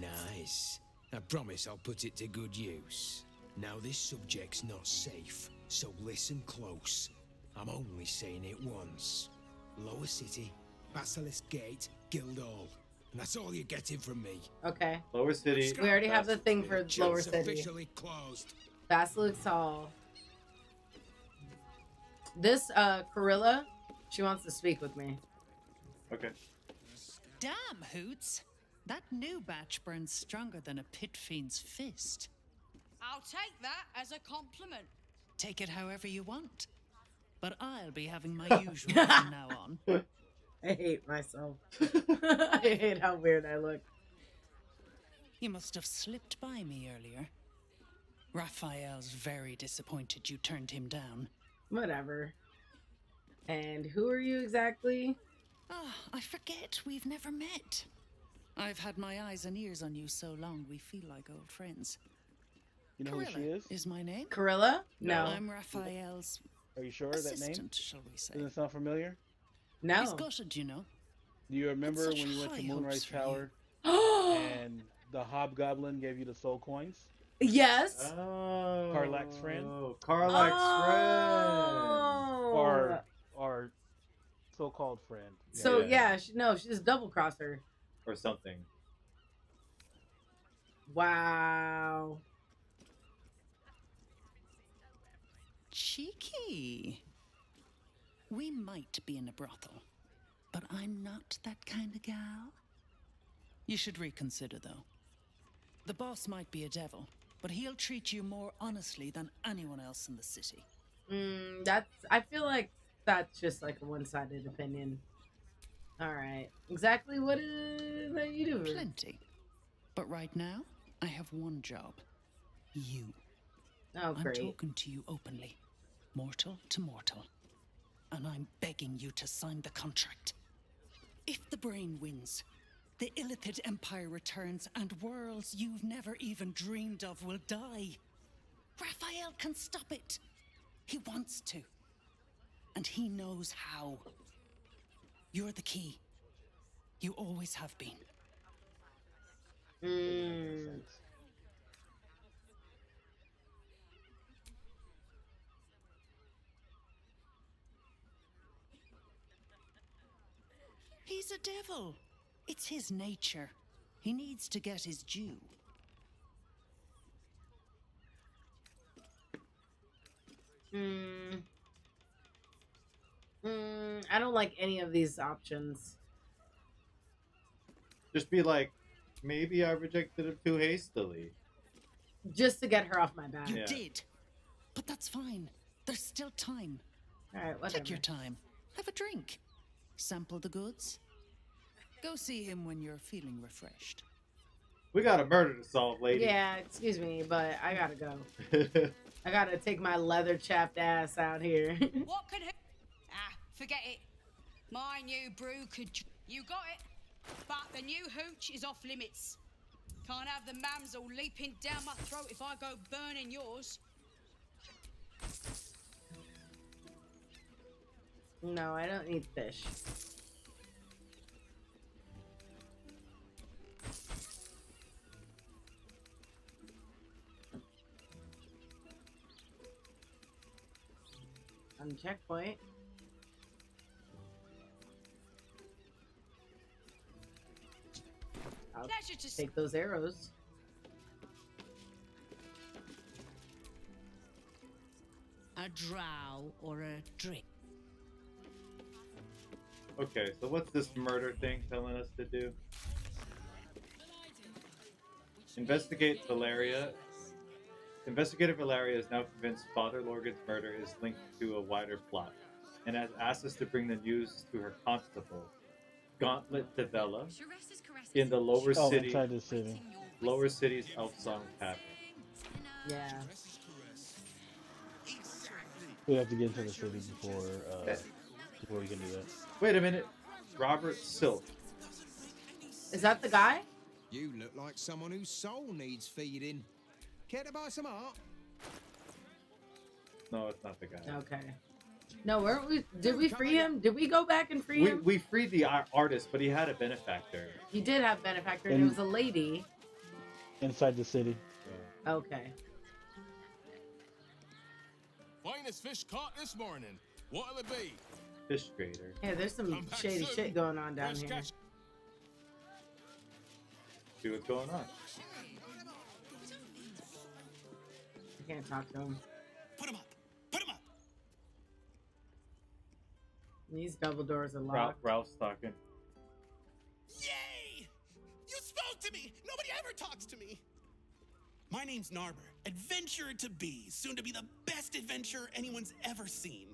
Nice. I promise I'll put it to good use. Now this subject's not safe, so listen close. I'm only saying it once. Lower City, Basilisk Gate, Guildhall. And that's all you're getting from me. Okay. Lower City. We already have the thing for Lower Gate's City. officially closed. Basilisk Hall. This uh Korrilla, she wants to speak with me. Okay. Damn, Hoots. That new batch burns stronger than a pit fiend's fist. I'll take that as a compliment. Take it however you want. But I'll be having my *laughs* usual from now on. I hate myself. *laughs* I hate how weird I look. You must have slipped by me earlier. Raphael's very disappointed you turned him down. Whatever. And who are you exactly? Ah, I forget we've never met. I've had my eyes and ears on you so long we feel like old friends. You know who she is? is my name. Korrilla? No. I'm Raphael's Are you sure of that name? assistant, shall we say. Doesn't it sound familiar? No. He's gutted, you know. Do you remember when you went to Moonrise Tower *gasps* and the Hobgoblin gave you the soul coins? Yes. Oh. Karlach's friend? Karlach's Oh. Or or so-called friend. So yeah, she, no, she just double crossed her. Friend. Or something. Wow. Cheeky. We might be in a brothel, but I'm not that kind of gal. You should reconsider, though. The boss might be a devil, but he'll treat you more honestly than anyone else in the city. Mm, that's. I feel like that's just like a one-sided opinion. All right. Exactly what is that you do? Plenty. But right now, I have one job. You. Oh, great. I'm talking to you openly, mortal to mortal. And I'm begging you to sign the contract. If the brain wins, the Illithid Empire returns and worlds you've never even dreamed of will die. Raphael can stop it. He wants to. And he knows how. You're the key. You always have been. Mm. a devil. It's his nature. He needs to get his due. Hmm. Hmm. I don't like any of these options. Just be like, maybe I rejected him too hastily. Just to get her off my back. You Yeah. did. But that's fine. There's still time. All right, whatever. Take your time. Have a drink. Sample the goods. Go see him when you're feeling refreshed. We got a murder to solve, lady. Yeah, excuse me, but I gotta go. *laughs* I gotta take my leather chapped ass out here. *laughs* What could ha- Ah, forget it. My new brew could. You got it. But the new hooch is off limits. Can't have the mams all leaping down my throat if I go burning yours. no, I don't need fish. Checkpoint. I'll That should just. take those arrows. A drow or a drink. Okay, so what's this murder thing telling us to do? Investigate Valeria. Investigator Valeria is now convinced Father Lorgan's murder is linked to a wider plot, and has asked us to bring the news to her constable, Gauntlet Devella, in the lower Oh, city, inside the city. lower city's Elfsong Tavern. Yeah. We have to get into the city before uh, before we can do that. Wait a minute, Robert Silk. Is that the guy? You look like someone whose soul needs feeding. Care to buy some art? No, it's not the guy. Okay. No, weren't we? Did we free him? Did we go back and free We, him? we freed the ar- artist, but he had a benefactor. He did have benefactor, and it was a lady. Inside the city. Okay. Finest fish caught this morning. What'll it be? Fish grader. Yeah, there's some shady soon. shit going on down Fresh here. catch. See what's going on. I can't talk to him These double doors are Ralph, locked. Ralph's talking. Yay! You spoke to me! Nobody ever talks to me! My name's Narber, adventurer to be, soon to be the best adventurer anyone's ever seen.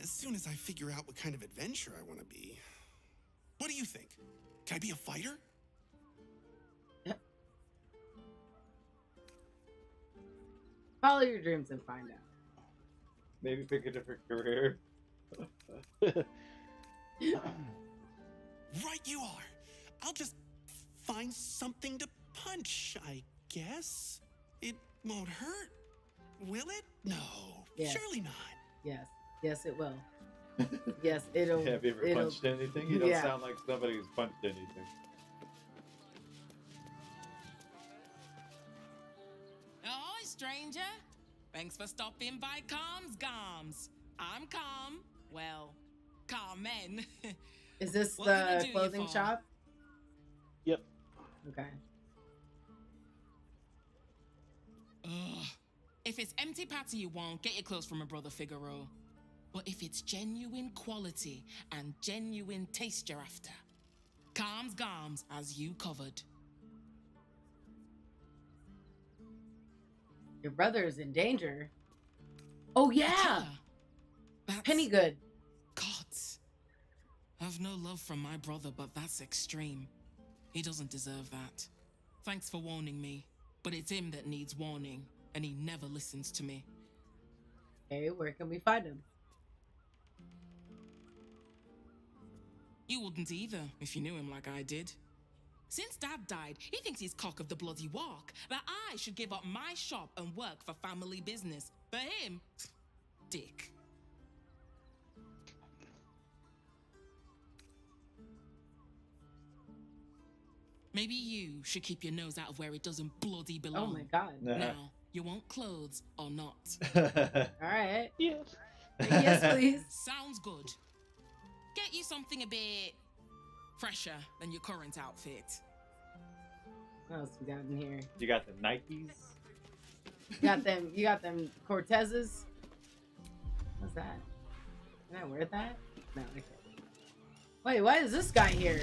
As soon as I figure out what kind of adventurer I want to be. What do you think? Can I be a fighter? Follow your dreams and find out. Maybe pick a different career. *laughs* Right you are. I'll just find something to punch, I guess. It won't hurt, will it? No, Yes. surely not. Yes. Yes, it will. yes, it'll. *laughs* Have you ever it'll- punched anything? You don't yeah. sound like somebody who's punched anything. Ahoy, stranger! Thanks for stopping by Carm's Garm. I'm Carm. Well, Carmen. *laughs* Is this What the clothing shop? Yep. Okay. Ugh. If it's empty patty you want, get your clothes from a brother Figaro. But if it's genuine quality and genuine taste you're after, Carm's Garm as you covered. Your brother is in danger. Oh yeah, That's Penny Good. Gods. I've no love for my brother, but that's extreme. He doesn't deserve that. Thanks for warning me, but it's him that needs warning, and he never listens to me. Okay, where can we find him? You wouldn't either if you knew him like I did. Since Dad died, he thinks he's cock of the bloody walk, that I should give up my shop and work for family business. For him, *sniffs* dick. Maybe you should keep your nose out of where it doesn't bloody belong. Oh my god. Now, you want clothes or not? *laughs* All right. Yes. Yes, *laughs* please. Sounds good. Get you something a bit Fresher than your current outfit. What else we got in here? You got the Nikes. You got them. You got them Cortezes. What's that? Can I wear that? No, I can't. Wait, why is this guy here?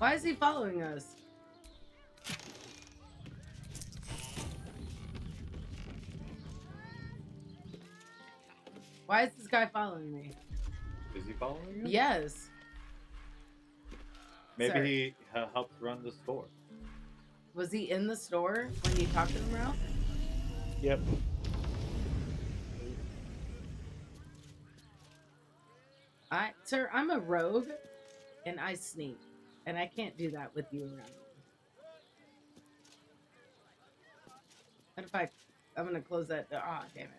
Why is he following us? Why is this guy following me? Is he following you? Yes. Maybe Sir. he uh, helped run the store. Was he in the store when you talked to him, Ralph? Yep. I, sir, I'm a rogue, and I sneak, and I can't do that with you around. me. What if I? I'm gonna close that. Ah, damn it.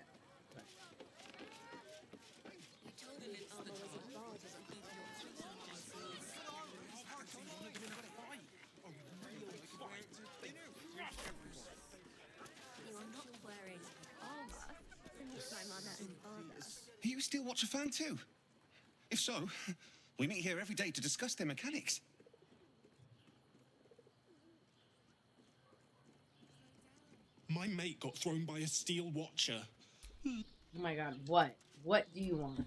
You are not wearing armor to meet my mother and father. Are you a Watcher fan too? If so, we meet here every day to discuss their mechanics. My mate got thrown by a steel watcher. Oh my god, what? What do you want?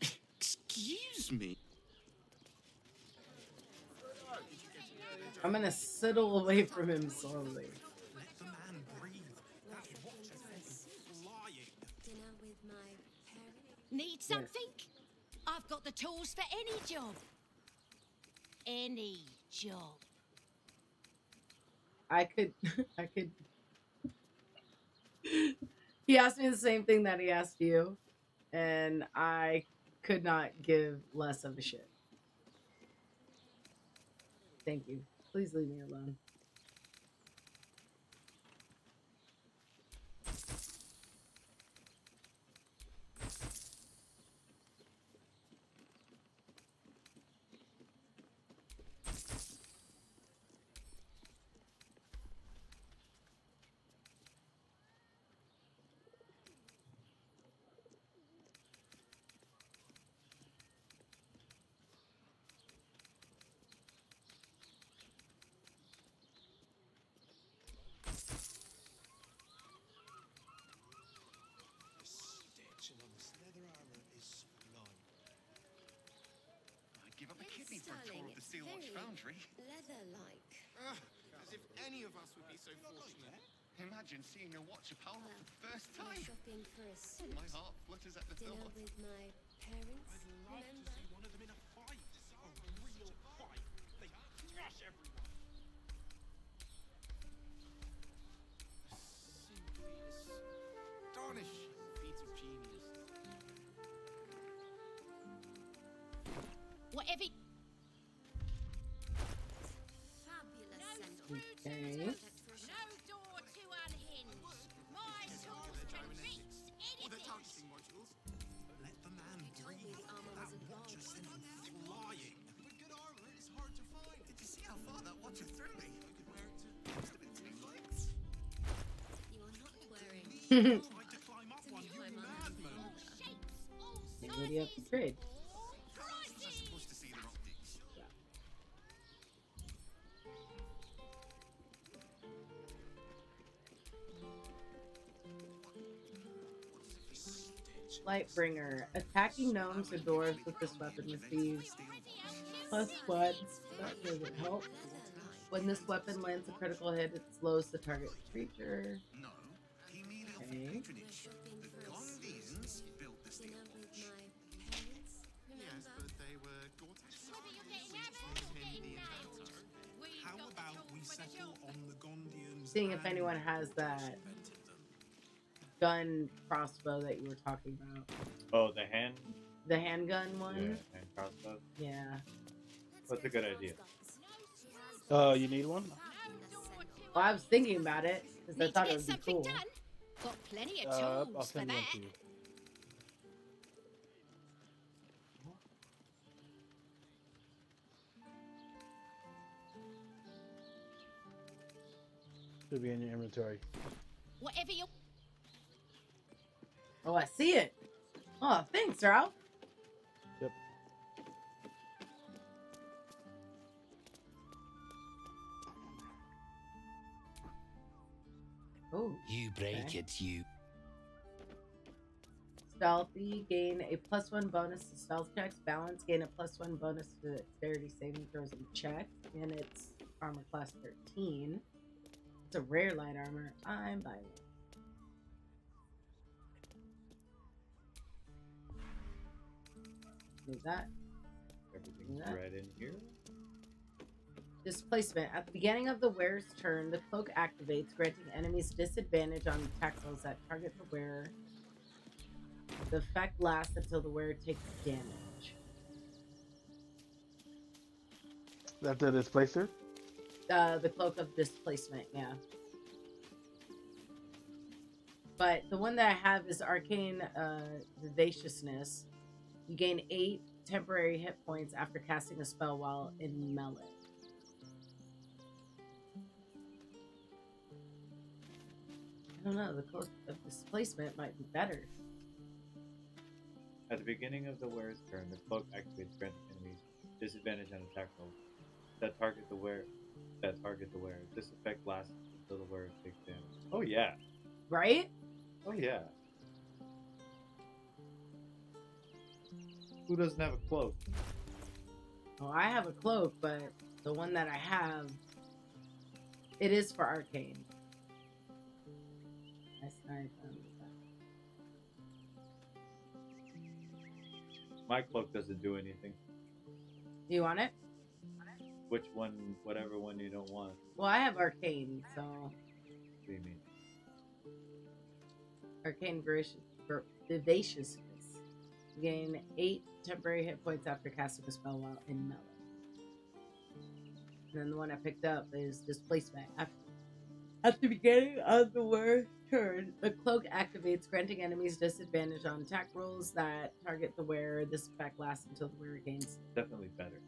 Excuse me. I'm gonna sidle away from him slowly. Dinner with my parents. Need something? I've got the tools for any job. Any job. I could, *laughs* I could. he asked me the same thing that he asked you, and I could not give less of a shit. Thank you. Please leave me alone. Stitching on this leather armor is sublime. I'd give up a Yes, kidney for a tour darling, of the it's Steel Watch very Foundry. Leather-like. Ah, as if any of us would be so fortunate. Imagine seeing a watcher power for the first time. shopping for a suit. My heart flutters at the Dinner thought. with my parents. I'd love to see one of them in a fight. A real fight. They thrash everyone. Simply astonishing feats of genius. Whatever. Okay. *laughs* No door to unhinge. My tools can fix anything. Let the man breathe. That watcher sent him flying. With good armor, it's hard to find. Did you see how far that watcher threw me? I could wear it to Must have been two legs. You are not wearing tried to climb up to one, Lightbringer. Attacking gnomes or dwarves with this weapon receives plus one. That doesn't help. When this weapon lands a critical hit, it slows the target creature. Okay. Seeing if anyone has that? Gun crossbow that you were talking about. Oh, the hand. The handgun Yeah, one? hand crossbow. Yeah. That's a good idea. Uh, you need one? Well, I was thinking about it because I thought it get would be something cool. done. Got plenty of Uh, I'll tools for send one that. to you. Should be in your inventory. Whatever you. Oh, I see it. Oh, thanks, Ralph. Yep. Oh. You break okay. it, you. Stealthy, gain a plus one bonus to stealth checks. Balance, gain a plus one bonus to dexterity saving throws and checks. And it's armor class 13. It's a rare light armor. I'm buying it. Is that? Everything's Yeah. right in here. Displacement. At the beginning of the wearer's turn, the cloak activates, granting enemies disadvantage on attack rolls that target the wearer. The effect lasts until the wearer takes damage. That's the displacer. Uh, the cloak of displacement, yeah. But the one that I have is arcane uh, vivaciousness. You gain eight temporary hit points after casting a spell while in melee. I don't know. The cloak of displacement might be better. At the beginning of the wearer's turn, the cloak activates, granting enemies disadvantage on attack rolls that target the wearer. That target the wearer. This effect lasts until the wearer takes damage. Oh yeah. Right? Oh yeah. Who doesn't have a cloak? Oh, I have a cloak, but the one that I have, it is for arcane. Um, My cloak doesn't do anything. Do you want it? Which one? Whatever one you don't want. Well, I have arcane, so What do you mean? arcane vivaciousness. You gain eight temporary hit points after casting a spell while in melee. And then the one I picked up is displacement. At, at the beginning of the wearer's turn, the cloak activates, granting enemies disadvantage on attack rolls that target the wearer. This effect lasts until the wearer gains. Definitely better.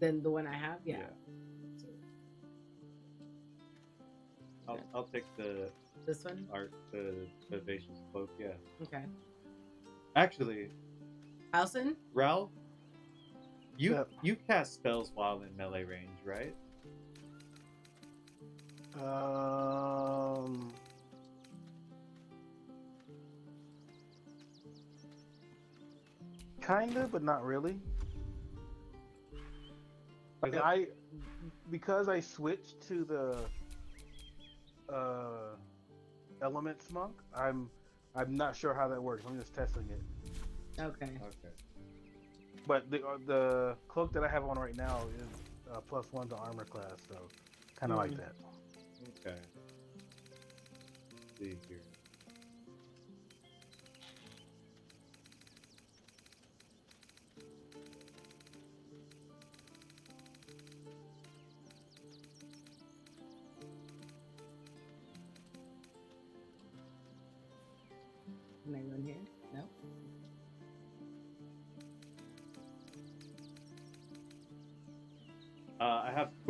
Than the one I have, yeah. I'll, I'll take the This one? art the vivacious cloak. Yeah. Okay. Actually, Alison? Ralph, you you cast spells while in melee range, right? Um. Kinda, but not really. Like I, because I switched to the uh, Elements monk. I'm, I'm not sure how that works. I'm just testing it. Okay. Okay. But the uh, the cloak that I have on right now is uh, plus one to armor class, so kind of like Mhm. that. Okay. see here.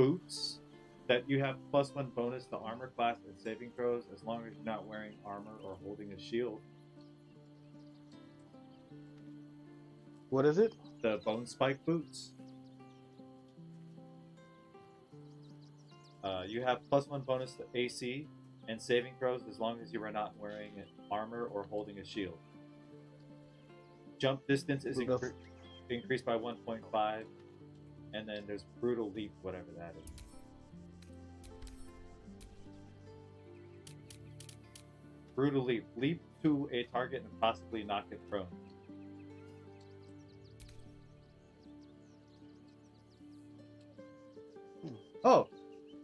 Boots that you have plus one bonus to armor class and saving throws as long as you're not wearing armor or holding a shield. What is it? The bone spike boots. Uh, you have plus one bonus to AC and saving throws as long as you are not wearing an armor or holding a shield. Jump distance is incre- increased by 1.5, and then there's brutal leap, whatever that is. Brutal leap. Leap to a target and possibly knock it prone. Oh,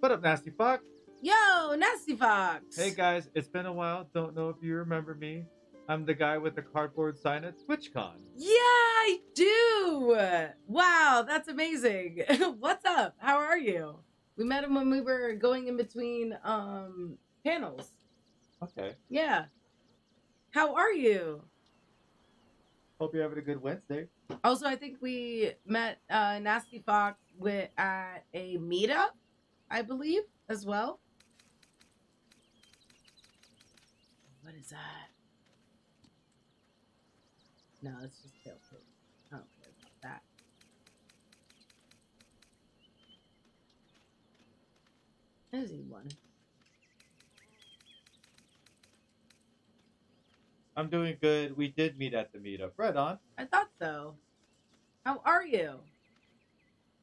what up, Nasty Fox? Yo, Nasty Fox! Hey guys, it's been a while. Don't know if you remember me. I'm the guy with the cardboard sign at TwitchCon. Yeah, I do. Wow, that's amazing. *laughs* What's up? How are you? We met him when we were going in between um panels. Okay. Yeah. How are you? Hope you're having a good Wednesday. Also, I think we met uh Nasty Fox with at a meetup, I believe, as well. What is that? No, it's just tail pig. I don't care about that. There's one. I'm doing good. We did meet at the meetup. Right on. I thought so. How are you?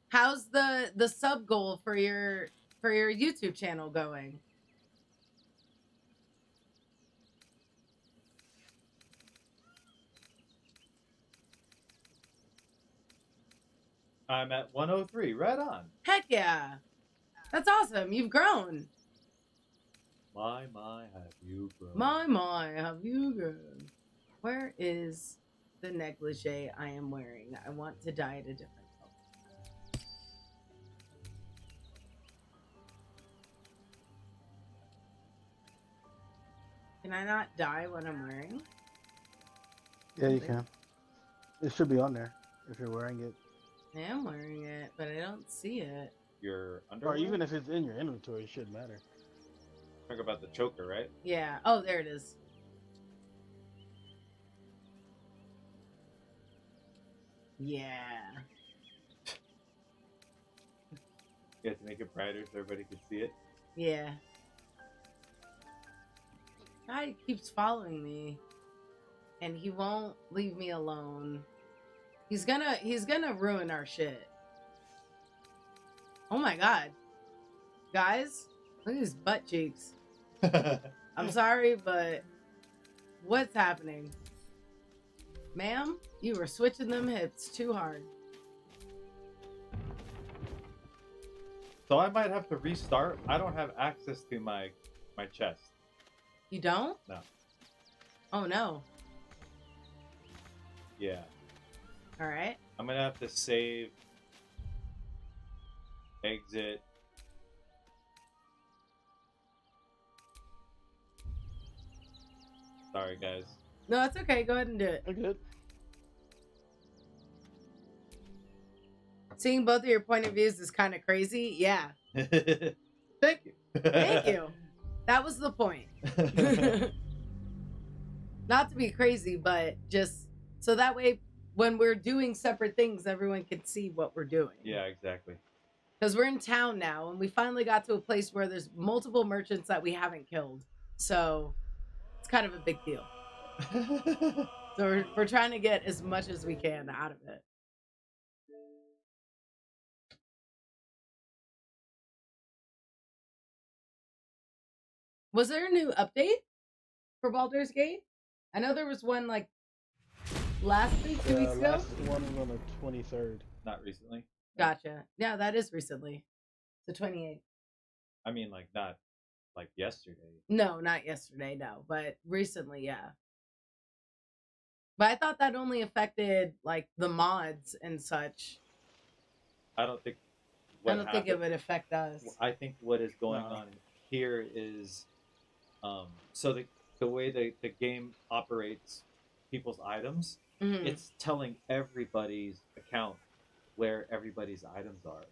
How's the the sub goal for your for your YouTube channel going? I'm at 103. Right on. Heck yeah. That's awesome. You've grown. My, my, have you grown? My my, have you grown? Where is the negligee I am wearing? I want to dye it a different color. Can I not dye what I'm wearing? Yeah, you can. It should be on there if you're wearing it. I am wearing it, but I don't see it. Your underwear? Or even if it's in your inventory, it shouldn't matter. Talk about the choker, right? Yeah. Oh, there it is. Yeah. You have to make it brighter so everybody can see it. Yeah. Guy keeps following me. And he won't leave me alone. He's gonna he's gonna ruin our shit. Oh my god. Guys, look at his butt cheeks. *laughs* I'm sorry, but what's happening? Ma'am, you were switching them hips too hard. So I might have to restart. I don't have access to my my chest. You don't? No. Oh no. Yeah. Alright. I'm gonna have to save. Exit. Sorry, guys. No, it's okay. Go ahead and do it. good. Seeing both of your point of views is kind of crazy. Yeah. *laughs* Thank you. Thank you. *laughs* That was the point. *laughs* Not to be crazy, but just so that way when we're doing separate things, everyone can see what we're doing. Yeah, exactly. Because we're in town now and we finally got to a place where there's multiple merchants that we haven't killed. So it's kind of a big deal. *laughs* so we're, we're trying to get as much as we can out of it. Was there a new update for Baldur's Gate? I know there was one like last week, two Uh, weeks ago. last one was on the 23rd. Not recently. Gotcha. Yeah, that is recently. The 28th. I mean, like not like yesterday. No, not yesterday, no, but recently, yeah. But I thought that only affected like the mods and such. I don't think. I don't think it would affect us. I think what is going No. on here is, um, so the the way the the game operates people's items, Mhm. it's telling everybody's account where everybody's items are.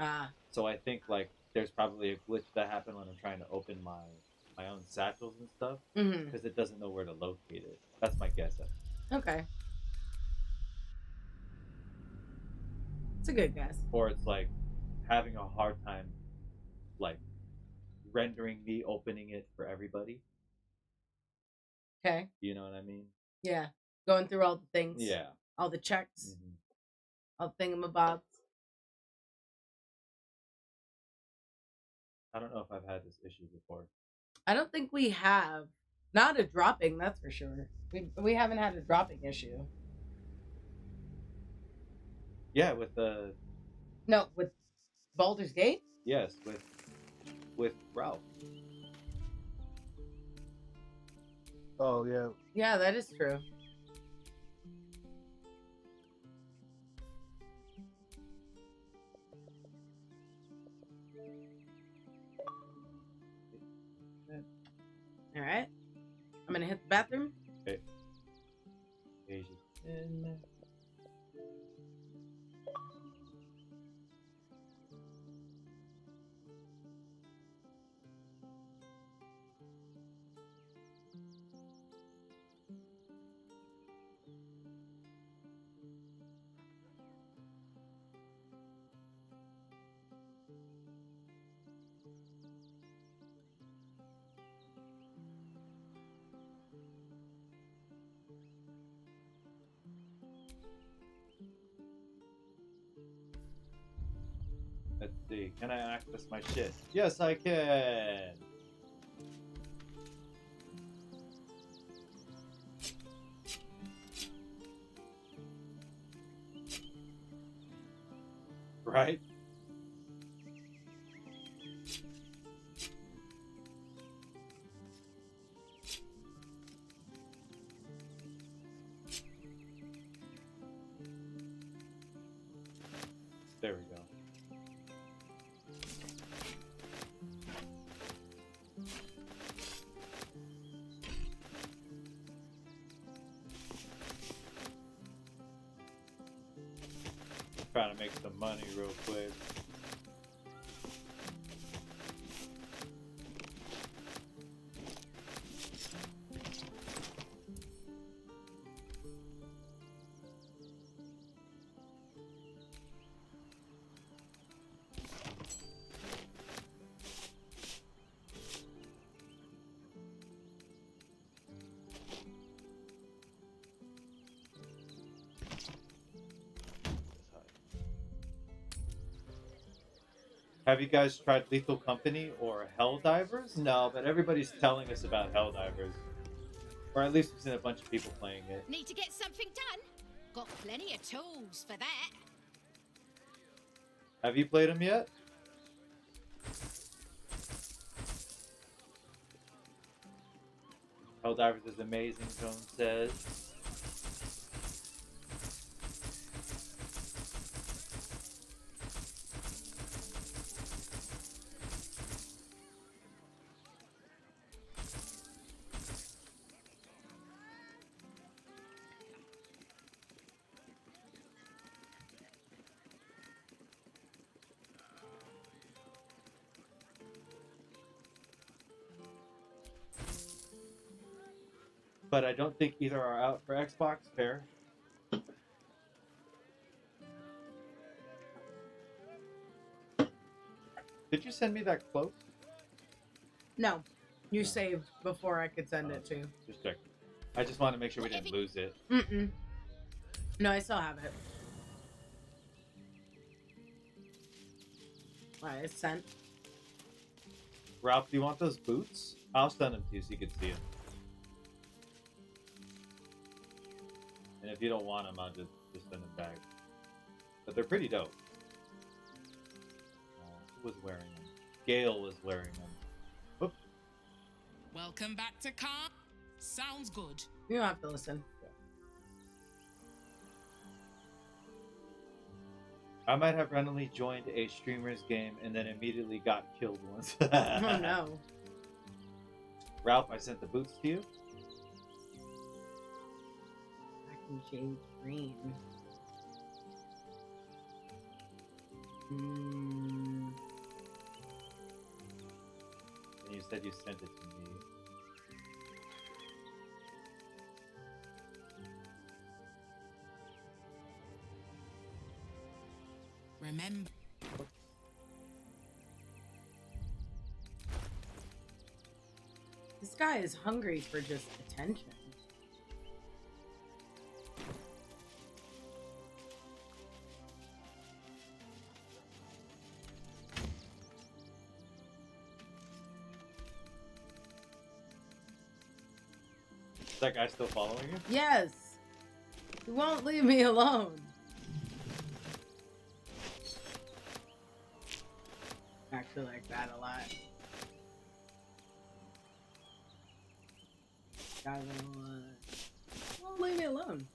Ah, So I think like there's probably a glitch that happened when I'm trying to open my my own satchels and stuff because it doesn't know where to locate it. That's my guess. Okay. It's a good guess. or it's like having a hard time like rendering me opening it for everybody. Okay. You know what I mean? Yeah. Going through all the things. Yeah. All the checks. Mhm. All the thingamabobs. I don't know if I've had this issue before. I don't think we have. Not a dropping, that's for sure. We we haven't had a dropping issue. Yeah, with the No, with Baldur's Gate? yes, with with Ralph. Oh yeah. Yeah, that is true. All right. I'm going to hit the bathroom. Okay. Asian. And uh, Let's see. Can I access my shit? Yes, I can. Right? Have you guys tried Lethal Company or Helldivers? No, but everybody's telling us about Helldivers. Or at least we've seen a bunch of people playing it. Need to get something done? Got plenty of tools for that. Have you played them yet? Helldivers is amazing, Joan says. But I don't think either are out for Xbox. Fair. Did you send me that quote? No, you saved before I could send it to you. Oh, just check. I just want to make sure we didn't lose it. Mm-mm. No, I still have it. Alright, it's sent. Ralph, do you want those boots? I'll send them to you so you can see them. If you don't want them, I'll just, just send them back. But they're pretty dope. Uh, who was wearing them? Gale was wearing them. Whoop. Welcome back to car. Sounds good. You don't have to listen. I might have randomly joined a streamer's game and then immediately got killed once. *laughs* oh no. Ralph, I sent the boots to you. I can green. Mm, And you said you sent it to me. Remember. this guy is hungry for just attention. Guy still following you? Yes. He won't leave me alone. I actually like that a lot. Guy will, uh, won't leave me alone.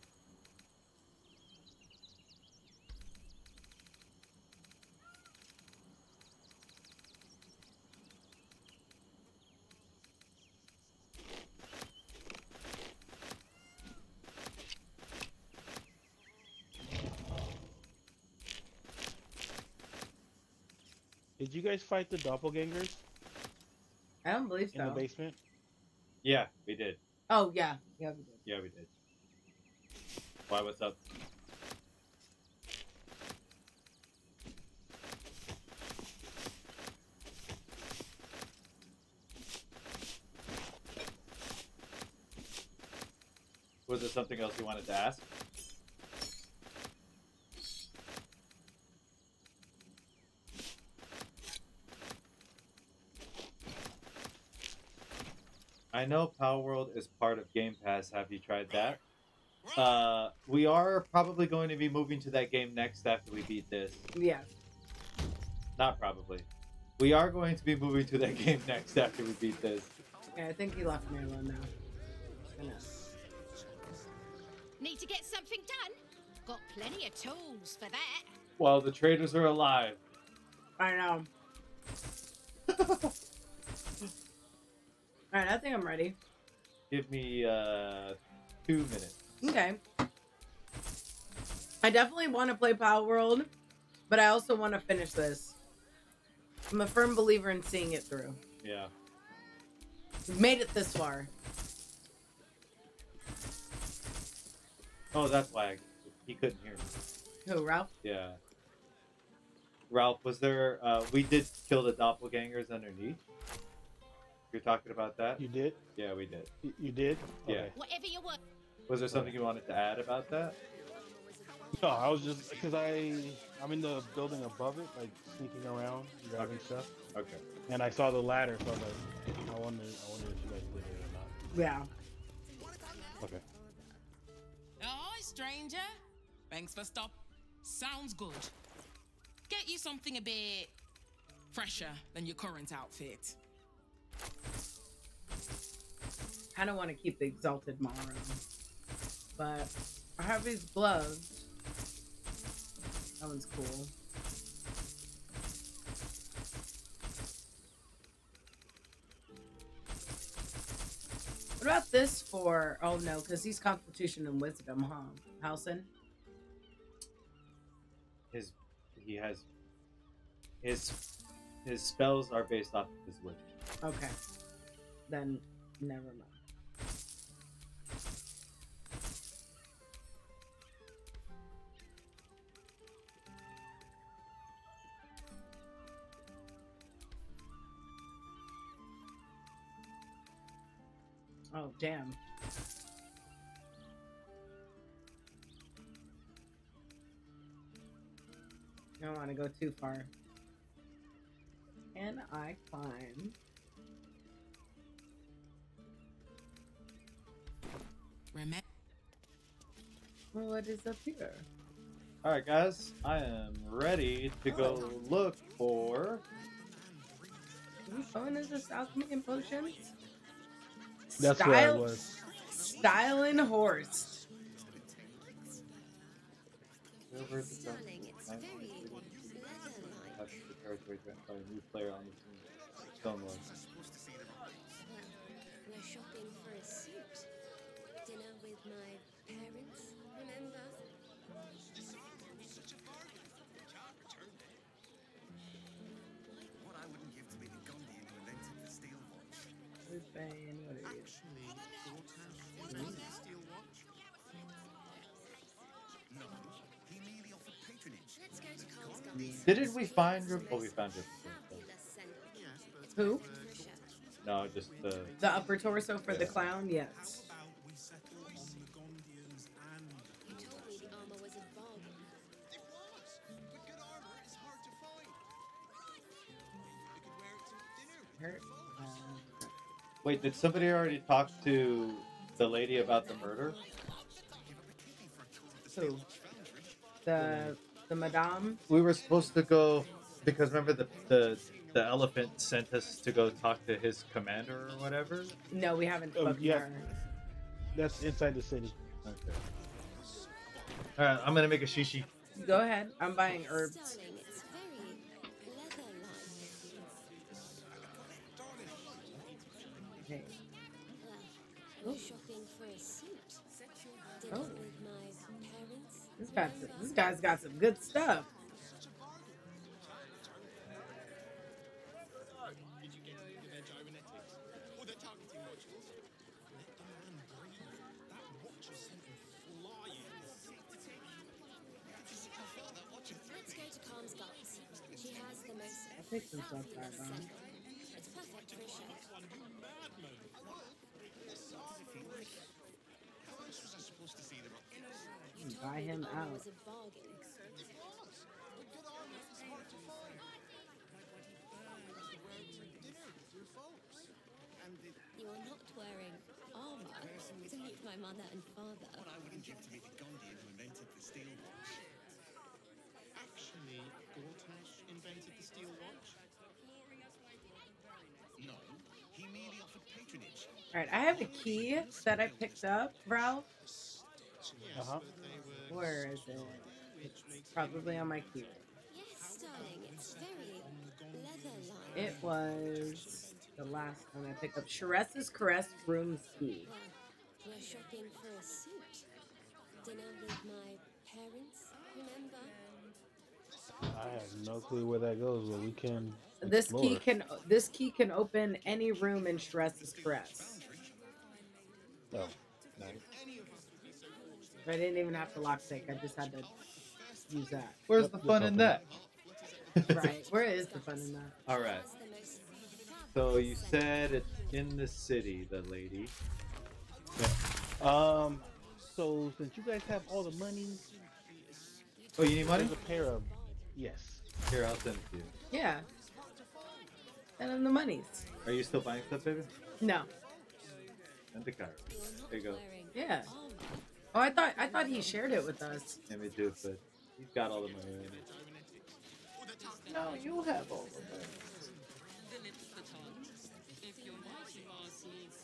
Did you guys fight the doppelgangers I don't believe so. in the basement? Yeah, we did. Oh yeah, yeah, we did. Yeah, we did. Why? What's up? Was there something else you wanted to ask? I know Palworld is part of Game Pass. Have you tried that? Uh, we are probably going to be moving to that game next after we beat this. Yeah. Not probably. We are going to be moving to that *laughs* game next after we beat this. Okay, I think he left me alone now. Need to get something done? Got plenty of tools for that. While the traders are alive. I know. *laughs* Alright, I think I'm ready. Give me uh two minutes. Okay. I definitely want to play Palworld, but I also want to finish this. I'm a firm believer in seeing it through. Yeah. We've made it this far. Oh, that's why I, he couldn't hear me. Who, Ralph? Yeah. Ralph, was there? Uh, we did kill the doppelgangers underneath. You're talking about that? You did? Yeah, we did. You, you did? Yeah. Okay. Whatever you want. Was there something you wanted to add about that? No, I was just because I I'm in the building above it, like sneaking around, grabbing stuff. Okay. And I saw the ladder, so I was like, I wonder, I wonder if you guys did it or not. Yeah. Okay. Hi, stranger. Thanks for stop. Sounds good. Get you something a bit fresher than your current outfit. Kind of want to keep the Exalted Mara. But I have these gloves. That one's cool. What about this for? Oh no, because he's Constitution and Wisdom, huh? Halsin? His he has his his spells are based off of his wisdom. Okay. Then never mind. Oh, damn. I don't want to go too far. Can I climb? Remember. What is up here? All right, guys, I am ready to oh, go look for. Are you showing us this alchemy and potions? That's where I Style- was. Style and horse. Over the top. Touch the territory grant by a new player on the team. My parents, remember? What I wouldn't give to be the Gondian who invented the steel watch. Who's Bane? What are you? No, he merely offered patronage. Let's go to Cole's Gardens. Didn't we find her? Oh, we found her. Who? No, just the. The upper torso for the clown? Yes. Her, uh, Wait, did somebody already talk to the lady about the murder? who? The the madame? We were supposed to go because remember the the the elephant sent us to go talk to his commander or whatever. No, we haven't Oh, spoken to yeah. her. That's inside the city. Okay. All right, I'm gonna make a shishi. Go ahead. I'm buying herbs. Parents. This this guy's got some good stuff. Let's go to Carm's. She has the most. I picked some stuff Buy him Armor out. was a bargain. You are not wearing my mother and father. What I wouldn't give to meet the Gondian who invented the steel watch. Actually, Gortash invented the steel watch? No, he merely offered patronage. All right, I have a key that I picked up, Ralph. Uh-huh. Where is it? It's probably on my keyboard. Yes, darling, it's very leather-like. It was the last one I picked up. Sharess's Caress Room Key. We're shopping for a suit. Dinner with my parents, remember? I have no clue where that goes, but we can. This key can this key can open any room in Sharess's Caress. Oh, nice. I didn't even have to lock lockpick. I just had to use that. Where's the fun in that? *laughs* right. Where is the fun in that? All right. So you said it's in the city, the lady. Um, so since you guys have all the money, Oh, you need money? there's a pair of yes. Here, I'll send it to you. Yeah. And then the monies. Are you still buying stuff, baby? No. And the car. There you go. Yeah. Oh, I thought I thought he shared it with us. Let me do it, but he's got all the money in. No, you have all the money.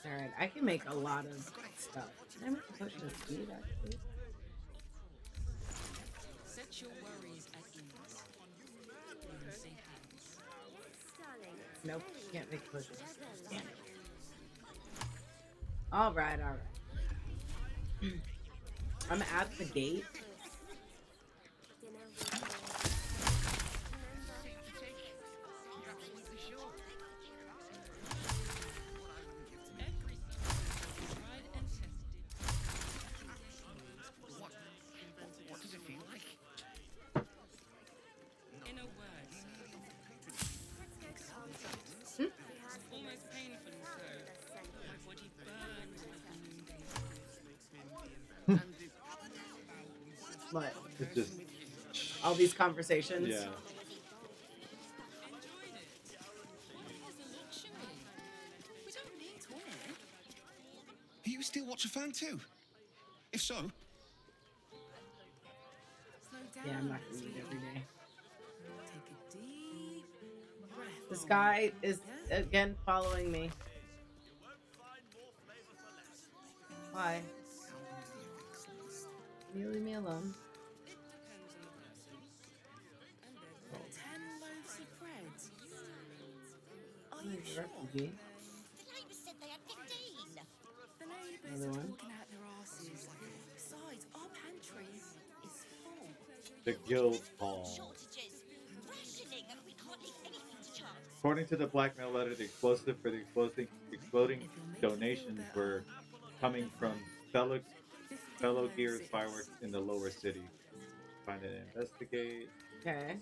All right, I can make a lot of stuff. Can I make a potion of speed actually? Set your worries at ease. In safe hands. Nope, can't make potions. Damn it. All right, all right. *clears throat* I'm at the gate. All these conversations. yeah. We don't need twenty. Are you a Steel Watcher fan too? If so, Yeah, I'm not gonna eat every day. Take a deep breath. This guy is again following me. Why? Can you leave me alone? The Another are talking out their asses. Besides, our pantry is full. The guild hall. According to the blackmail letter, the explosive for the exploding, exploding donations were coming from fellow Felogyr's fireworks in the lower city. Find and investigate. Okay.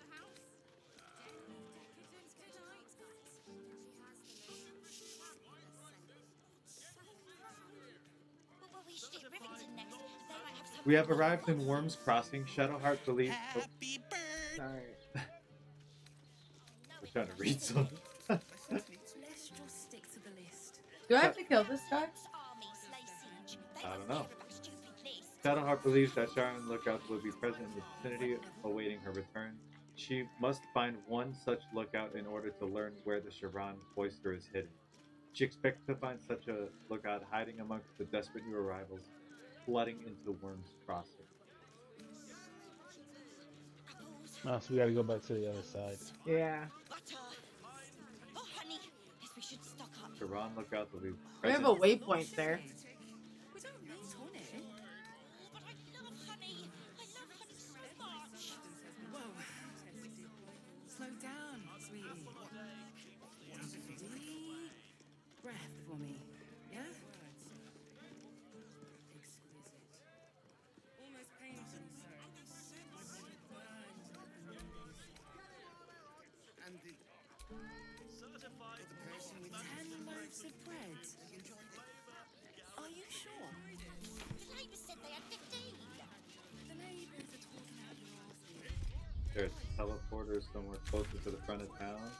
We have arrived in Wyrm's Crossing. Shadowheart believes. Oh, Sorry. *laughs* we're trying to read something. Let's just stick to the list. Do I have to kill this guy? I don't know. Shadowheart believes that Sharran Lookout will be present in the vicinity awaiting her return. She must find one such lookout in order to learn where the Sharran oyster is hidden. She expects to find such a lookout hiding amongst the desperate new arrivals, flooding into the Wyrm's Crossing. Oh, so we gotta go back to the other side. Yeah. Sharran Lookout will be We have a waypoint there. Teleporter somewhere closer to the front of town.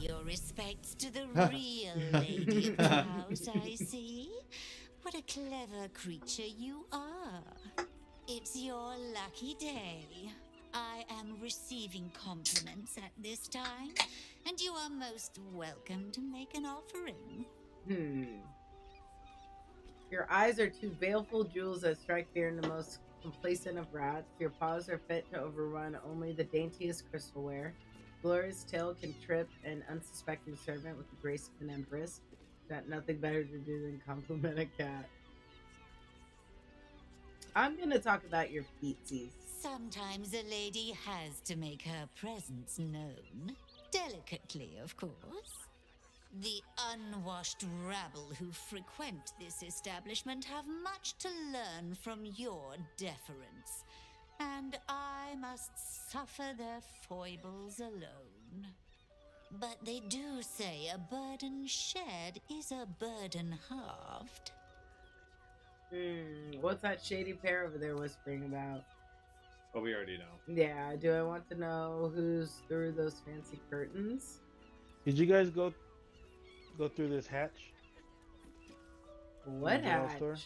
Your respects to the *laughs* real lady of the *laughs* house, I see. What a clever creature you are. It's your lucky day. I am receiving compliments at this time, and you are most welcome to make an offering. Hmm. Your eyes are two baleful jewels that strike fear in the most complacent of rats. Your paws are fit to overrun only the daintiest crystalware. Glorious tail can trip an unsuspecting servant with the grace of an empress. Got nothing better to do than compliment a cat. I'm gonna talk about your feetsies. Sometimes a lady has to make her presence known. Delicately, of course. The unwashed rabble who frequent this establishment have much to learn from your deference, and I must suffer their foibles alone. But they do say a burden shared is a burden halved. Hmm. What's that shady pair over there whispering about? Oh, we already know. Yeah. Do I want to know who's through those fancy curtains? Did you guys go go through this hatch? What In general hatch? store?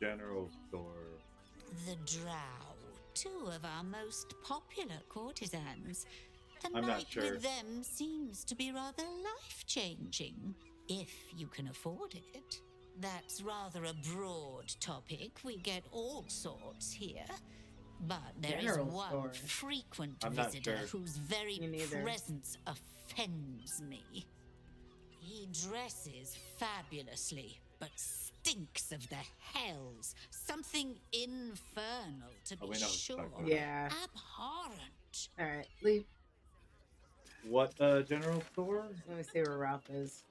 General store. The Drow, two of our most popular courtesans. A I'm not night sure. with them seems to be rather life changing, if you can afford it. That's rather a broad topic. We get all sorts here. But there is General one store. frequent I'm visitor sure. whose very presence offends me. He dresses fabulously, but stinks of the hells. Something infernal, to Oh, be we know sure. you're talking about. Yeah. Abhorrent. All right. Leave. What uh, general store? Let me see where Ralph is.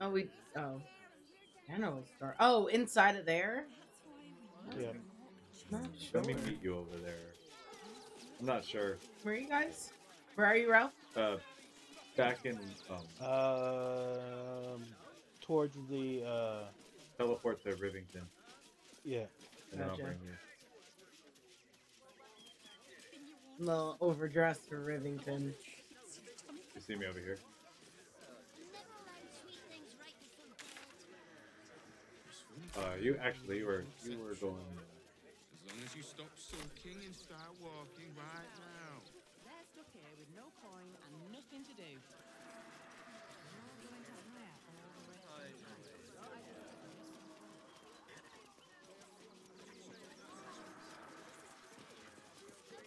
Oh, we. Oh. General store. Oh, inside of there? Yeah. Not Let me meet you over there. I'm not sure. Where are you guys? Where are you, Ralph? Uh, back in um, Um, towards the uh, teleport to Rivington, yeah. and then I'll bring you. A little overdressed for Rivington. You see me over here? Uh, you actually you were you were going. As long as you stop sulking and start walking right now. They're stuck here with no coin and nothing to do.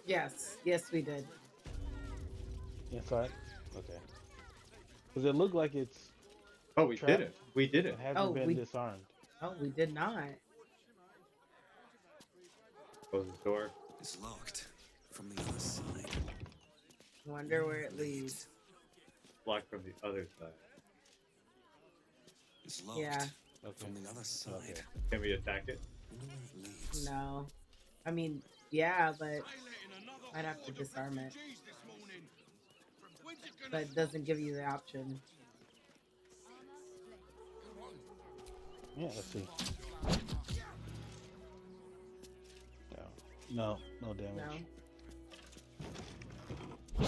Yes. Yes, we did. Inside. Okay. Does it look like it's? Oh, we trapped? did it. We did it. It hasn't Oh, been we- disarmed. Oh, we did not. Close the door. It's locked from the other side. Wonder where it leads. Locked from the other side. It's locked Yeah. from the other side. Can we attack it? It. No. I mean, yeah, but I'd have to disarm it. But it doesn't give you the option. Yeah. Let's see. No. No. No damage. No.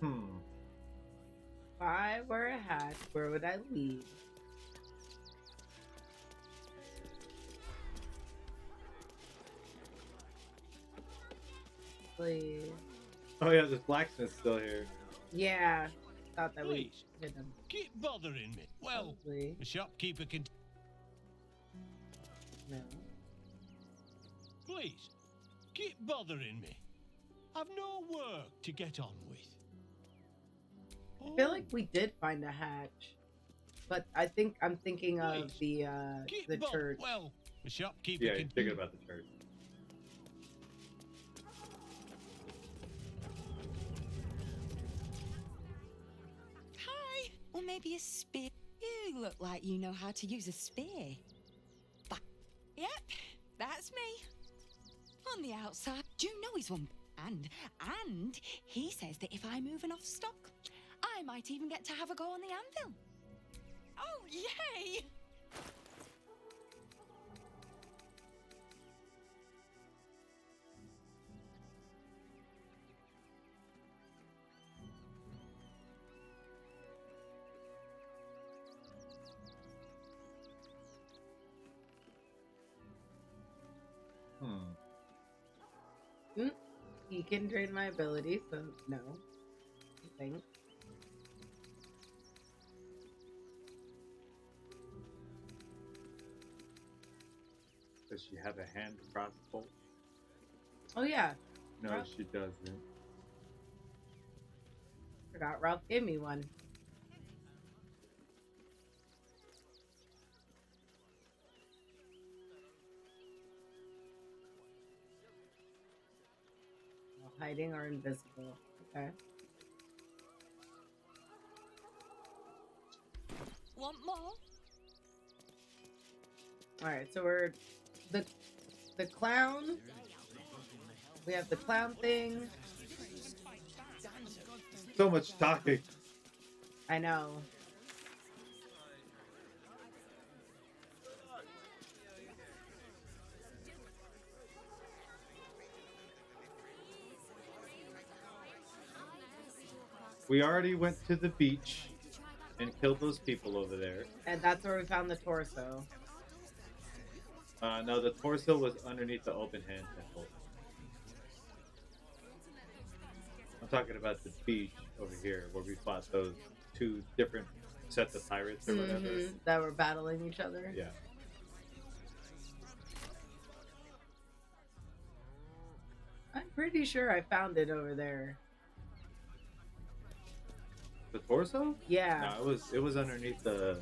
Hmm. If I were a hat, where would I lead? Please. Oh yeah, this blacksmith's still here. Yeah. Thought that we Please. hit him. Keep bothering me. Well, Probably. the shopkeeper can. No. Please, keep bothering me. I've no work to get on with. I feel like we did find a hatch. But I think I'm thinking of the uh Keep the church. Well, the shopkeeper Yeah, can. you're thinking about the church. Hi. Or maybe a spear. You look like you know how to use a spear. But, yep, that's me. On the outside, do you know he's one? And, and he says that if I move enough stock, I might even get to have a go on the anvil. Oh, yay! Hmm. Mm, he can drain my ability, so no. Thanks. Does she have a hand crossbow? Oh yeah, No, Huh? she doesn't. forgot Ralph gave me one. Hiding or invisible. Okay. Want more? All right, so we're the the clown. We have the clown thing. So much talking. I know. We already went to the beach and killed those people over there. And that's where we found the torso. Uh, no, the torso was underneath the open hand temple. I'm talking about the beach over here where we fought those two different sets of pirates or whatever. Mhm, That were battling each other. Yeah. I'm pretty sure I found it over there. The torso? Yeah. No, it was it was underneath the.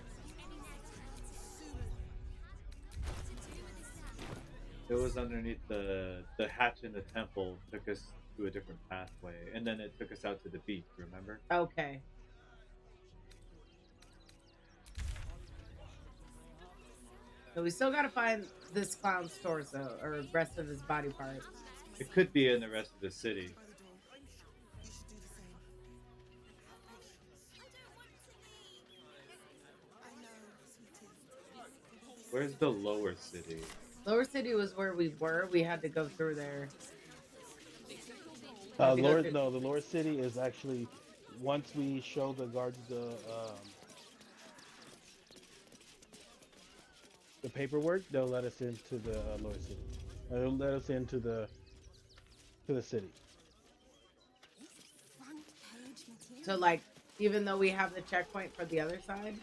It was underneath the the hatch in the temple. Took us to a different pathway, and then it took us out to the beach. Remember? Okay. So we still gotta find this clown's torso or rest of his body parts. It could be in the rest of the city. Where's the lower city? Lower City was where we were. We had to go through there. Uh, lower, no, the lower city is actually once we show the guards the um, the paperwork, they'll let us into the uh, lower city. They'll let us into the to the city. So like, even though we have the checkpoint for the other side,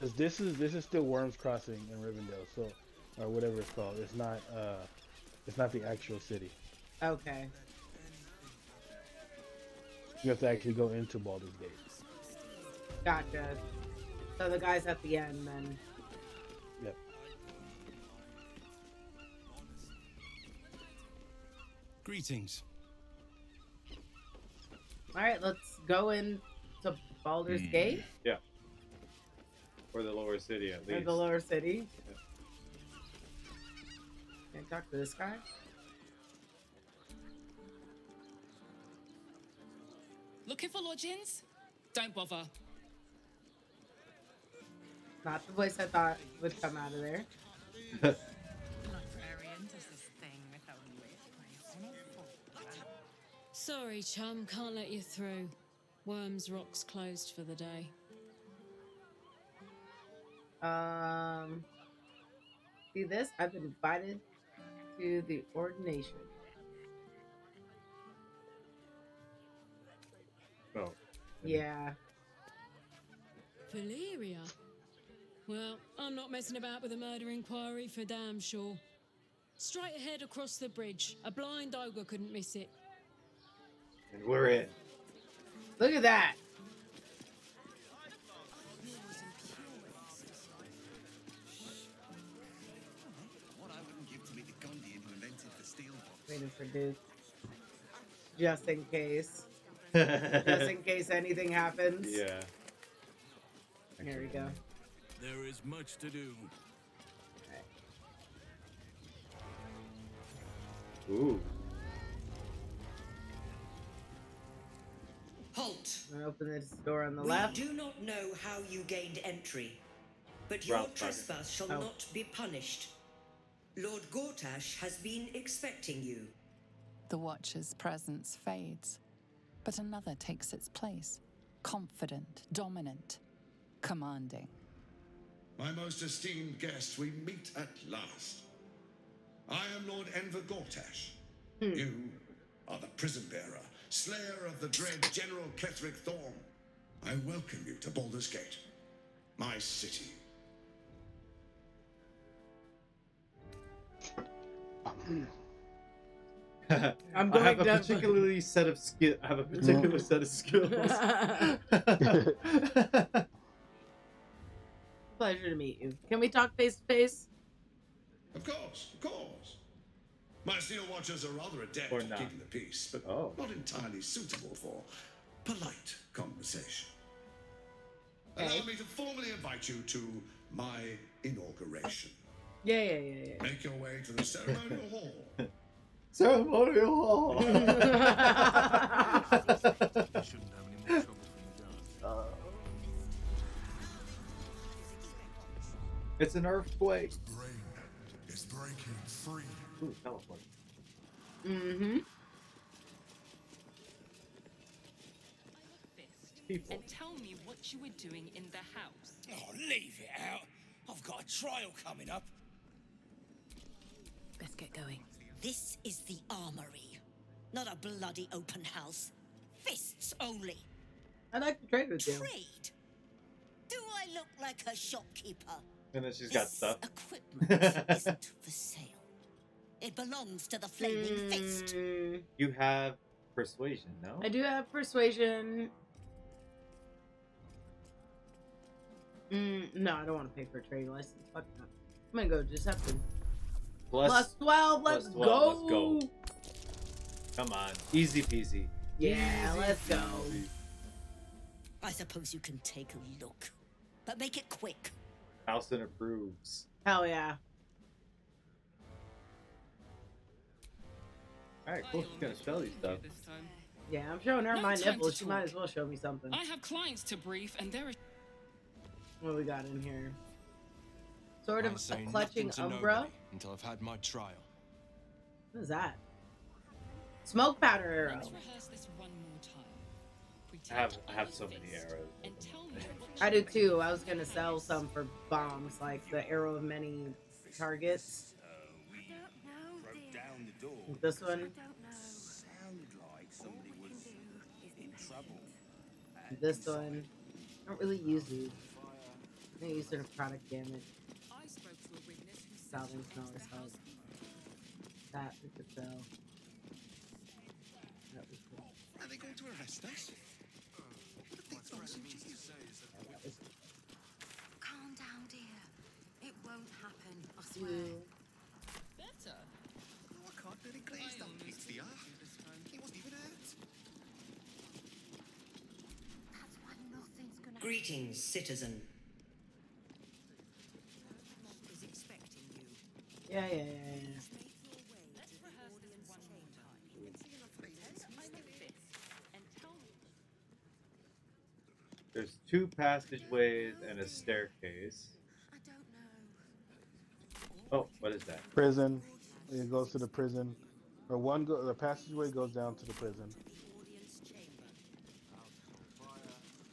Because this is this is still Wyrm's Crossing in Rivendell, so or whatever it's called. It's not uh, it's not the actual city. okay. You have to actually go into Baldur's Gate. Gotcha. So the guys at the end then. Yep. Greetings. All right, let's go into Baldur's Hmm. Gate Yeah. Or the lower city at or least. the lower city. Can I talk to this guy? Looking for lodgings? Don't bother. Not the voice I thought would come out of there. Sorry, chum, can't let you through. Wyrm's Rock's closed for the day. Um, see this? I've been invited to the ordination. Oh. Yeah. Valeria? Well, I'm not messing about with a murder inquiry for damn sure. Straight ahead across the bridge. A blind ogre couldn't miss it. And we're in. Look at that. Waiting for Duke. Just in case. Just *laughs* in case anything happens. Yeah. Here we go. There is much to do. Ooh. Halt! I'm gonna open this door on the we left. do not know how you gained entry, but your Ralph Tucker. trespass shall Oh. not be punished. Lord Gortash has been expecting you. The Watcher's presence fades, but another takes its place. Confident, dominant, commanding. My most esteemed guest, we meet at last. I am Lord Enver Gortash. Hmm. You are the prison bearer, slayer of the dread General Ketheric Thorm. I welcome you to Baldur's Gate, my city. *laughs* I'm I going have a to- particularly set of skill. I have a particular mm. set of skills. *laughs* Pleasure to meet you. Can we talk face to face? Of course, of course. My Steel Watchers are rather adept Or at not. keeping the peace, but Oh. not entirely suitable for polite conversation. Allow me to formally invite you to my inauguration. Yeah, yeah, yeah, yeah. Make your way to the ceremonial hall. *laughs* Ceremonial hall. *laughs* *laughs* it's an earthquake. Brain is breaking free. Ooh, teleport. Mm-hmm. People. And tell me what you were doing in the house. Oh, leave it out. I've got a trial coming up. Let's get going. This is the armory, not a bloody open house. Fists only. I'd like to trade with you. Trade? Do I look like a shopkeeper? And then she's got stuff. Equipment *laughs* isn't for sale. It belongs to the Flaming Fist. Mm, You have persuasion, no? I do have persuasion. Mm, no, I don't want to pay for a trading license. Fuck that. I'm gonna go deception. Plus, Plus 12, let's plus 12, go. Let's go. Come on, easy peasy. Yeah, Easy let's go. peasy. I suppose you can take a look, but make it quick. Houston approves. Hell yeah. All right, cool. She's gonna sell you stuff. This time. Yeah, I'm showing her No my time nipples. She might as well show me something. I have clients to brief, and there are. What we got in here? Sort of a clutching nothing umbra. nobody Until I've had my trial. What is that? Smoke powder arrow. Let's rehearse this one more time. I have I have so many arrows. And tell me I do too. I was gonna sell some for bombs, like the arrow of many targets. Down the door. This one, Sounded like somebody was in this one. I don't really use these. I use their product damage. I spoke to a witness who said Salving can always help. That we could. That we could. Are they going to arrest us? What nonsense is this? yeah, that Calm down, dear. It won't happen, I swear. two. better. No, I can't really glaze that pizza. He wasn't even hurt. That's why nothing's gonna Greetings, citizen. Is expecting you. Yeah, yeah, yeah, yeah. Let's rehearse this one more time. Pretend I'm a fist, and tell me. There's two passageways and a staircase. I don't know. Oh, what is that? Prison. It goes to the prison. Or one go the passageway goes down to the prison.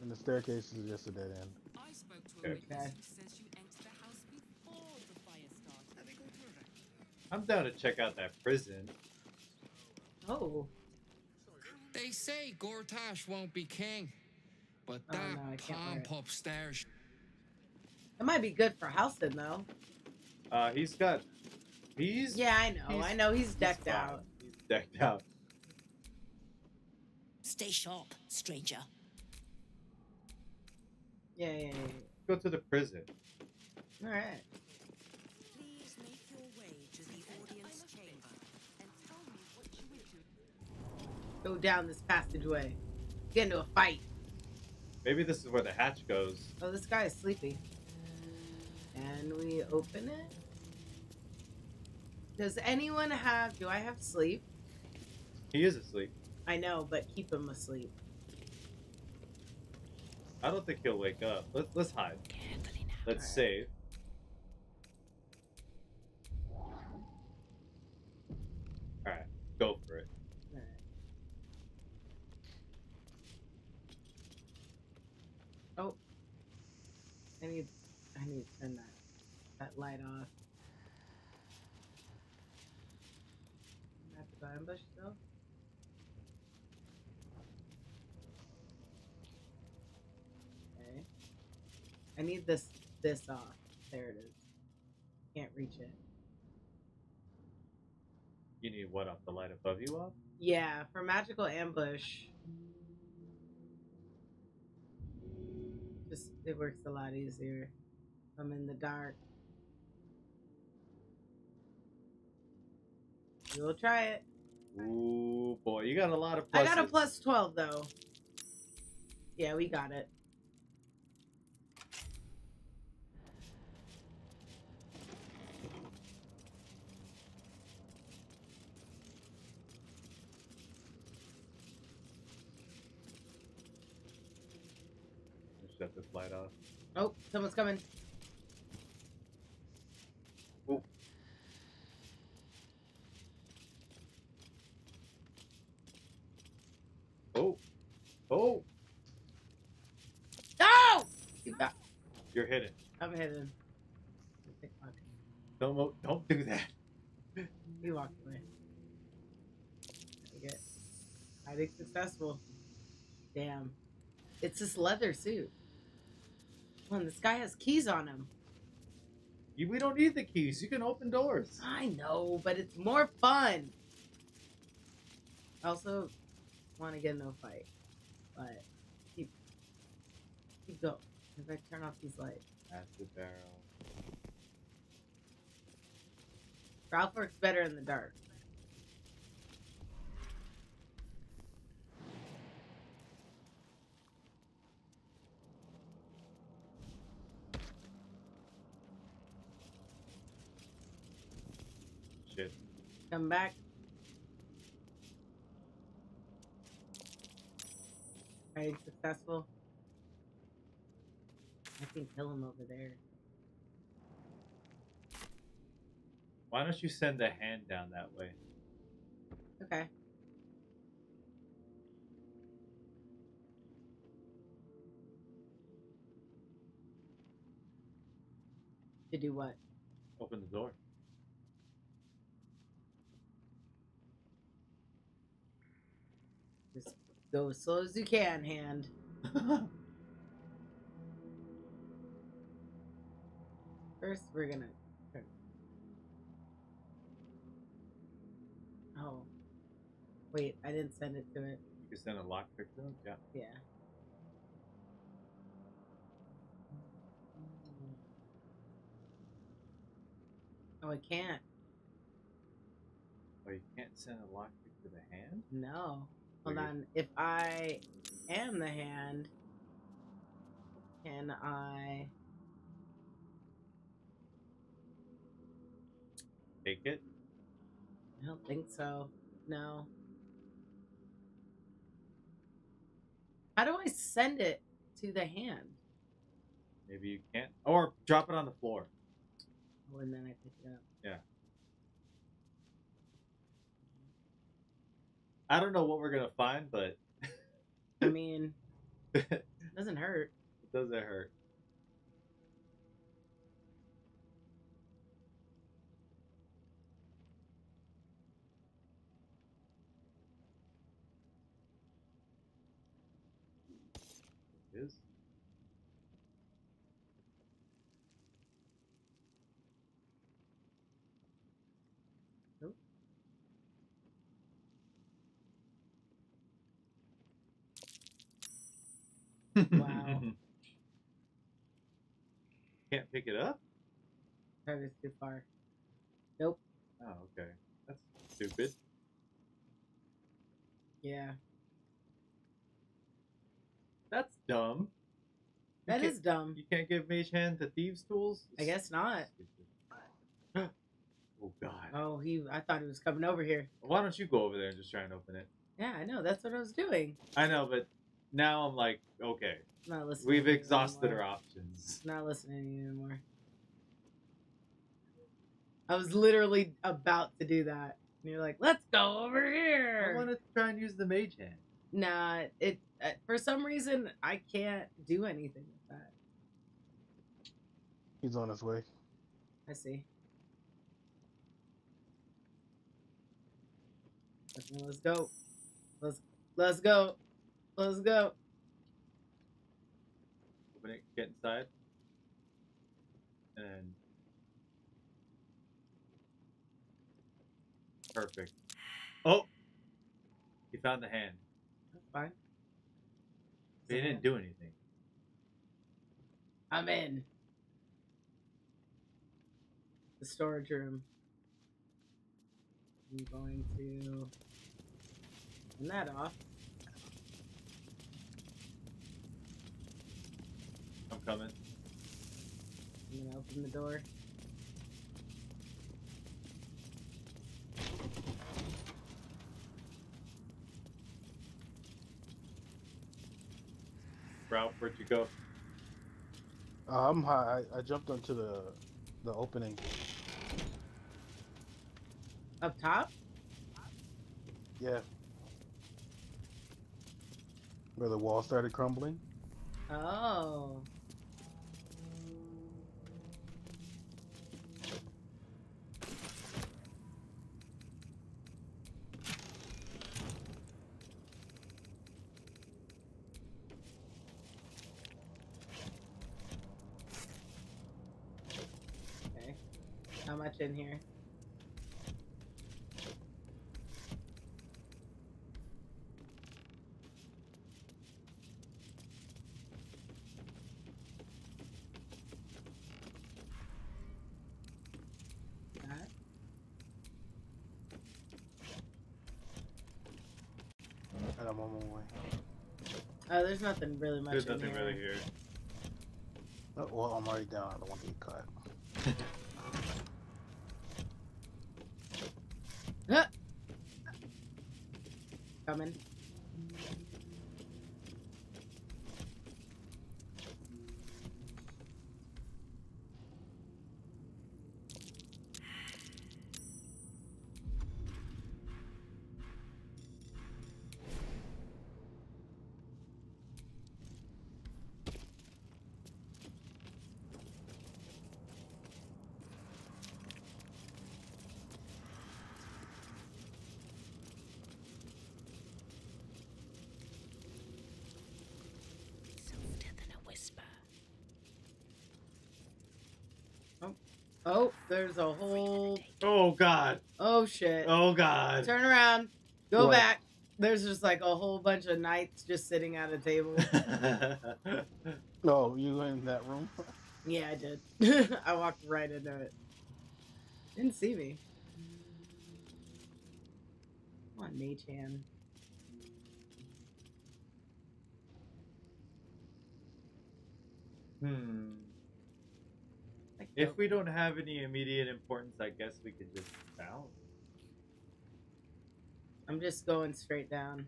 And the staircase is just a dead end. I spoke to a Okay. witness who says you entered the house before the fire started. Are they going to arrest I'm down to check out that prison. Oh, They say Gortash won't be king, but Oh, that no, I can't wear pomp it. upstairs. that might be good for Halsin though. Uh, he's got. He's. Yeah, I know. I know he's decked fine. out. He's decked out. Stay sharp, stranger. Yeah, yeah, yeah. Go to the prison. All right. Go down this passageway. Get into a fight. Maybe this is where the hatch goes. Oh, this guy is sleepy. And we open it. Does anyone have? Do I have sleep? He is asleep. I know, but keep him asleep. I don't think he'll wake up. Let's let's hide. Let's save. All right, go for it. All right. Oh, I need, I need to turn that that light off. Magical ambush still. Okay. I need this this off. There it is. Can't reach it. You need what off the light above you up? Yeah, for magical ambush. Just it works a lot easier. I'm in the dark. We'll try it. Ooh boy, you got a lot of I got a plus 12 though. Yeah, we got it. Shut this light off. Oh, someone's coming. Oh. Oh. Oh. No! You're hidden. I'm hidden. Don't don't do that. He walked away. I we go. Hiding successful. Damn. It's this leather suit. Well, this guy has keys on him. You, we don't need the keys. You can open doors. I know, but it's more fun. I also want to get no fight, but keep keep going. If I turn off these lights, Acid barrel. Ralph works better in the dark. Shit. Come back. Are you successful? I can kill him over there. Why don't you send the hand down that way? Okay. To do what? Open the door. Just go as slow as you can, hand. *laughs* First, we're gonna. Oh. Wait, I didn't send it to it. You can send a lockpick to him? Yeah. Yeah. Oh, I can't. Oh, you can't send a lockpick to the hand? No. Hold on. If I am the hand, can I? Take it? I don't think so. No. How do I send it to the hand? Maybe you can't. Or drop it on the floor. Oh, and then I pick it up. Yeah. I don't know what we're gonna find, but I mean, *laughs* it doesn't hurt. It doesn't hurt. Wow. *laughs* Can't pick it up? That is too far. Nope. Oh, okay. That's stupid. Yeah. That's dumb. You That dumb. You can't give Mage Hand the thieves' tools? I guess not. *gasps* Oh god. Oh, he. I thought he was coming over here. Why don't you go over there and just try and open it? Yeah, I know. That's what I was doing. I know, but now I'm like, okay. I'm not listening. We've to you exhausted anymore. our options. Not listening to you anymore. I was literally about to do that. And you're like, let's go over here. I here. want to try and use the Mage Hand. Nah, it uh, for some reason I can't do anything with that. He's on his way. I see. Okay, let's go. Let's let's go. Let's go. Open it, get inside. And perfect. Oh, he found the hand. That's fine. But he didn't do anything. I'm in. The storage room. I'm going to turn that off. I'm coming. I'm gonna open the door. Ralph, where'd you go? Uh, I'm high. I, I jumped onto the the opening. Up top? Yeah. Where the wall started crumbling. Oh. In here? I'm on my way. Oh, there's nothing really much There's in nothing here. really here. Oh, well, I'm already down. I don't want to get cut. Huh. Coming. Softer than a whisper. Oh, there's a whole. Oh God. Oh shit. Oh God. Turn around. Go What? back. There's just like a whole bunch of knights just sitting at a table. *laughs* Oh, you went in that room? yeah, I did. *laughs* I walked right into it. Didn't see me. Come on, Mage Hand. Hmm. If we don't have any immediate importance, I guess we could just bounce. I'm just going straight down.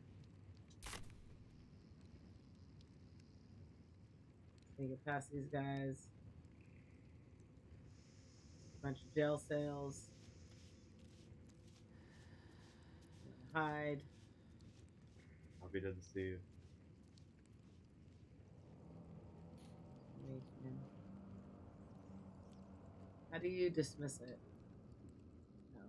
We get past these guys. Bunch of jail cells. Hide. Hope he doesn't see you. Mage hand. How do you dismiss it? No.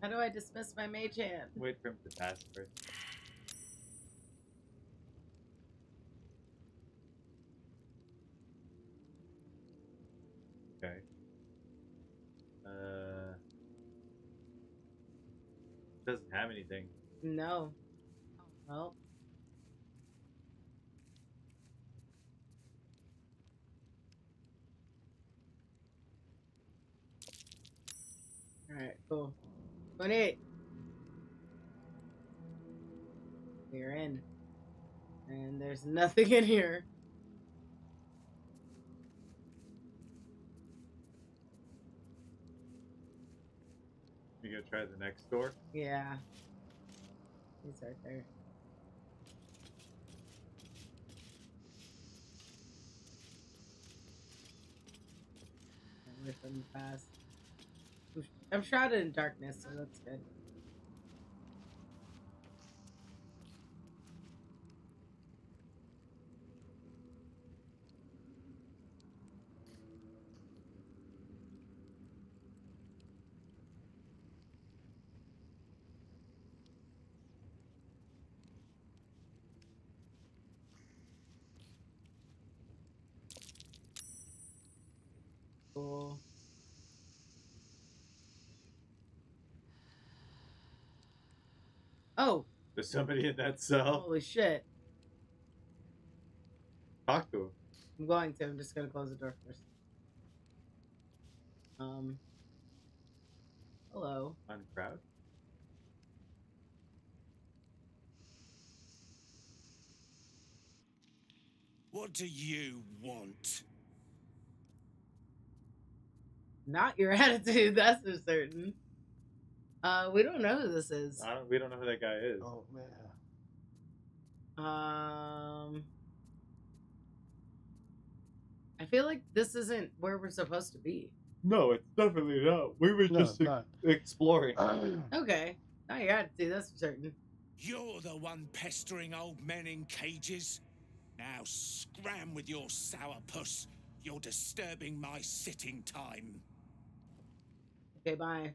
How do I dismiss my mage hand? Wait for him to pass first. Okay. Uh. Doesn't have anything. No. Well. Alright, cool. 28. We're in. And there's nothing *laughs* in here. You gonna try the next door? Yeah. He's right there. Away from the past. I'm shrouded in darkness, so that's good. cool. Oh, There's somebody in that cell. holy shit. Talk to him. I'm going to. I'm just gonna close the door first. Um. Hello. Uncrowd. What do you want? Not your *laughs* attitude, that's for certain. Uh, we don't know who this is. I don't, we don't know who that guy is. Oh man. Um. I feel like this isn't where we're supposed to be. No, it's definitely not. We were No, just it's exploring. *clears throat* Okay. I got to attitude, that's for certain. You're the one pestering old men in cages. Now scram with your sourpuss. You're disturbing my sitting time. Okay, bye.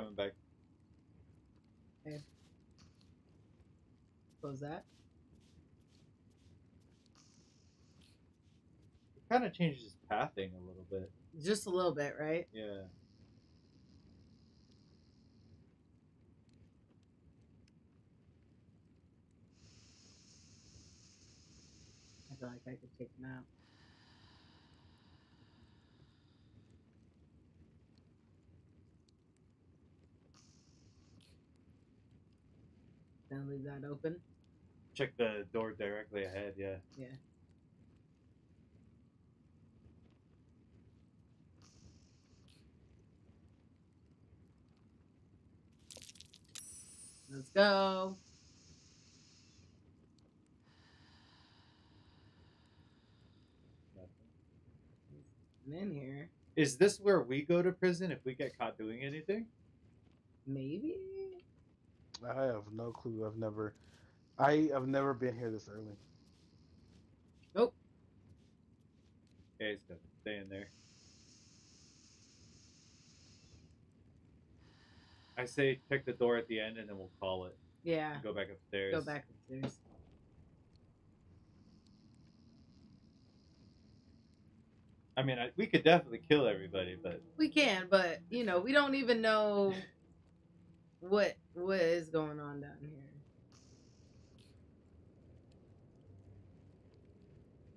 Coming back. Okay. Close that. It kind of changes his pathing a little bit. Just a little bit, right? Yeah. I feel like I could take a nap. Then leave that open. Check the door directly ahead. Yeah. Yeah. Let's go. In here, Is this where we go to prison if we get caught doing anything? maybe. I have no clue. I've never, I have never been here this early. Nope. Okay, he's gonna stay in there. I say check the door at the end and then we'll call it. Yeah. Go back upstairs. Go back upstairs. I mean, I, we could definitely kill everybody, but We can, but you know, we don't even know *laughs* what what is going on down here.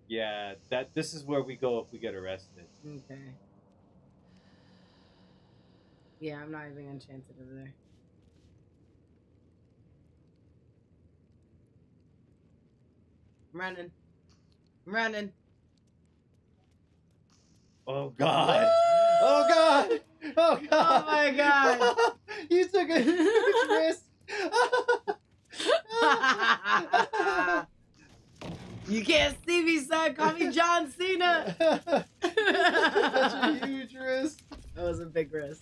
yeah, that this is where we go if we get arrested. Okay. Yeah, I'm not even gonna chance it over there. I'm running. I'm running. Oh God! Oh God! Oh, *laughs* oh God! Oh my god! *laughs* you took a huge *laughs* risk. you can't see me, son. Call me John Cena. Such a huge risk. That was a big risk.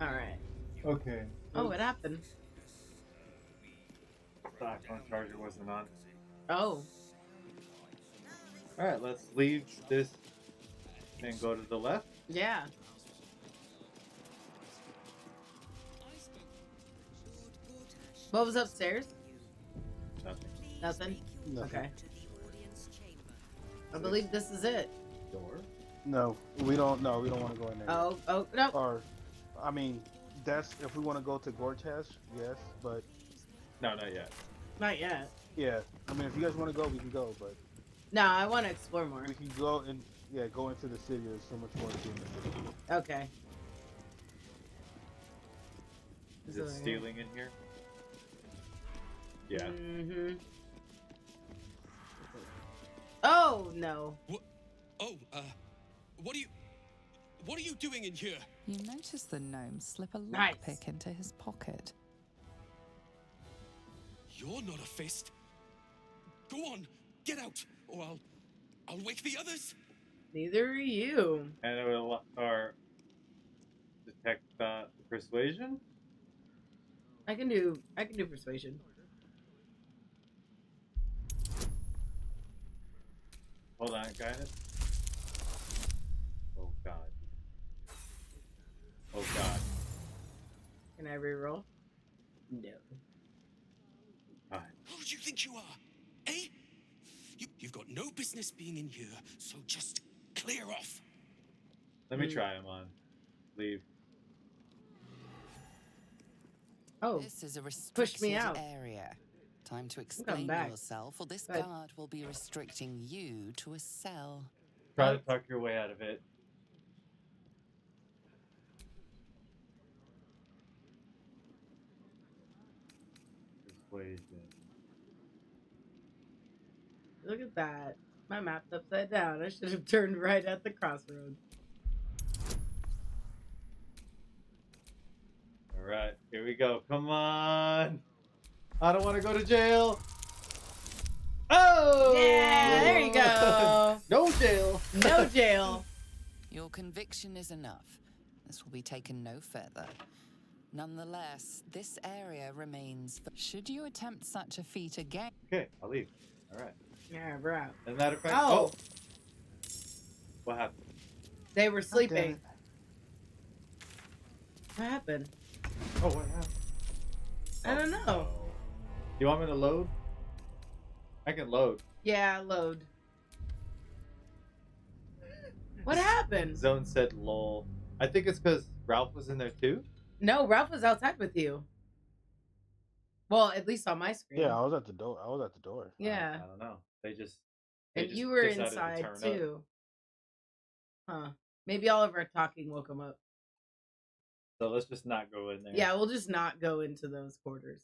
All right. Okay. Oh, what happened? The iPhone charger wasn't on. Oh, All right, let's leave this and go to the left. yeah. What was upstairs? Nothing. Nothing. Nothing. Okay. I believe this is it. Door. No, we don't. No, we don't want to go in there. Oh, oh no. Or, I mean, that's if we want to go to Gortash, yes. But No, not yet. Not yet. yeah, I mean, if you guys want to go, we can go. But No, I want to explore more. we can go and yeah, go into the city. There's so much more to do in the city. Okay. Is it stealing in here? Yeah. Mm-hmm. Oh no. Oh, uh, what are you. What are you doing in here? You notice the gnome slip a Nice. lockpick into his pocket. You're not a fist. Go on, get out, or I'll, I'll wake the others. Neither are you. And it will, our detect uh, persuasion. I can do, I can do persuasion. Hold on, guys. Oh god. Oh god. Can I reroll? No. Who do you think you are? Eh? You, you've got no business being in here, so just clear off. Let me try him on. Leave. Oh, This is a restricted me out. area. Time to explain yourself, or this Good. guard will be restricting you to a cell. Try to talk your way out of it. Persuasion. Look at that. My map's upside down. I should have turned right at the crossroads. All right, here we go. Come on. I don't want to go to jail. Oh! Yeah, there you go. *laughs* no jail. No jail. *laughs* Your conviction is enough. This will be taken no further. Nonetheless, this area remains. Should you attempt such a feat again, Okay, I'll leave. All right. Yeah, we're out. As a matter of fact, Oh. oh. What happened? They were oh, sleeping. What happened? Oh, what happened? I don't know. Oh. You want me to load? I can load. Yeah, load. What *laughs* happened? Zone said lol. I think it's because Ralph was in there too. No, Ralph was outside with you. Well, at least on my screen. Yeah, I was at the door. I was at the door. Yeah. I don't know. They just. they And just you were decided to inside up. too. Huh. Maybe all of our talking woke him up. So let's just not go in there. Yeah, we'll just not go into those quarters.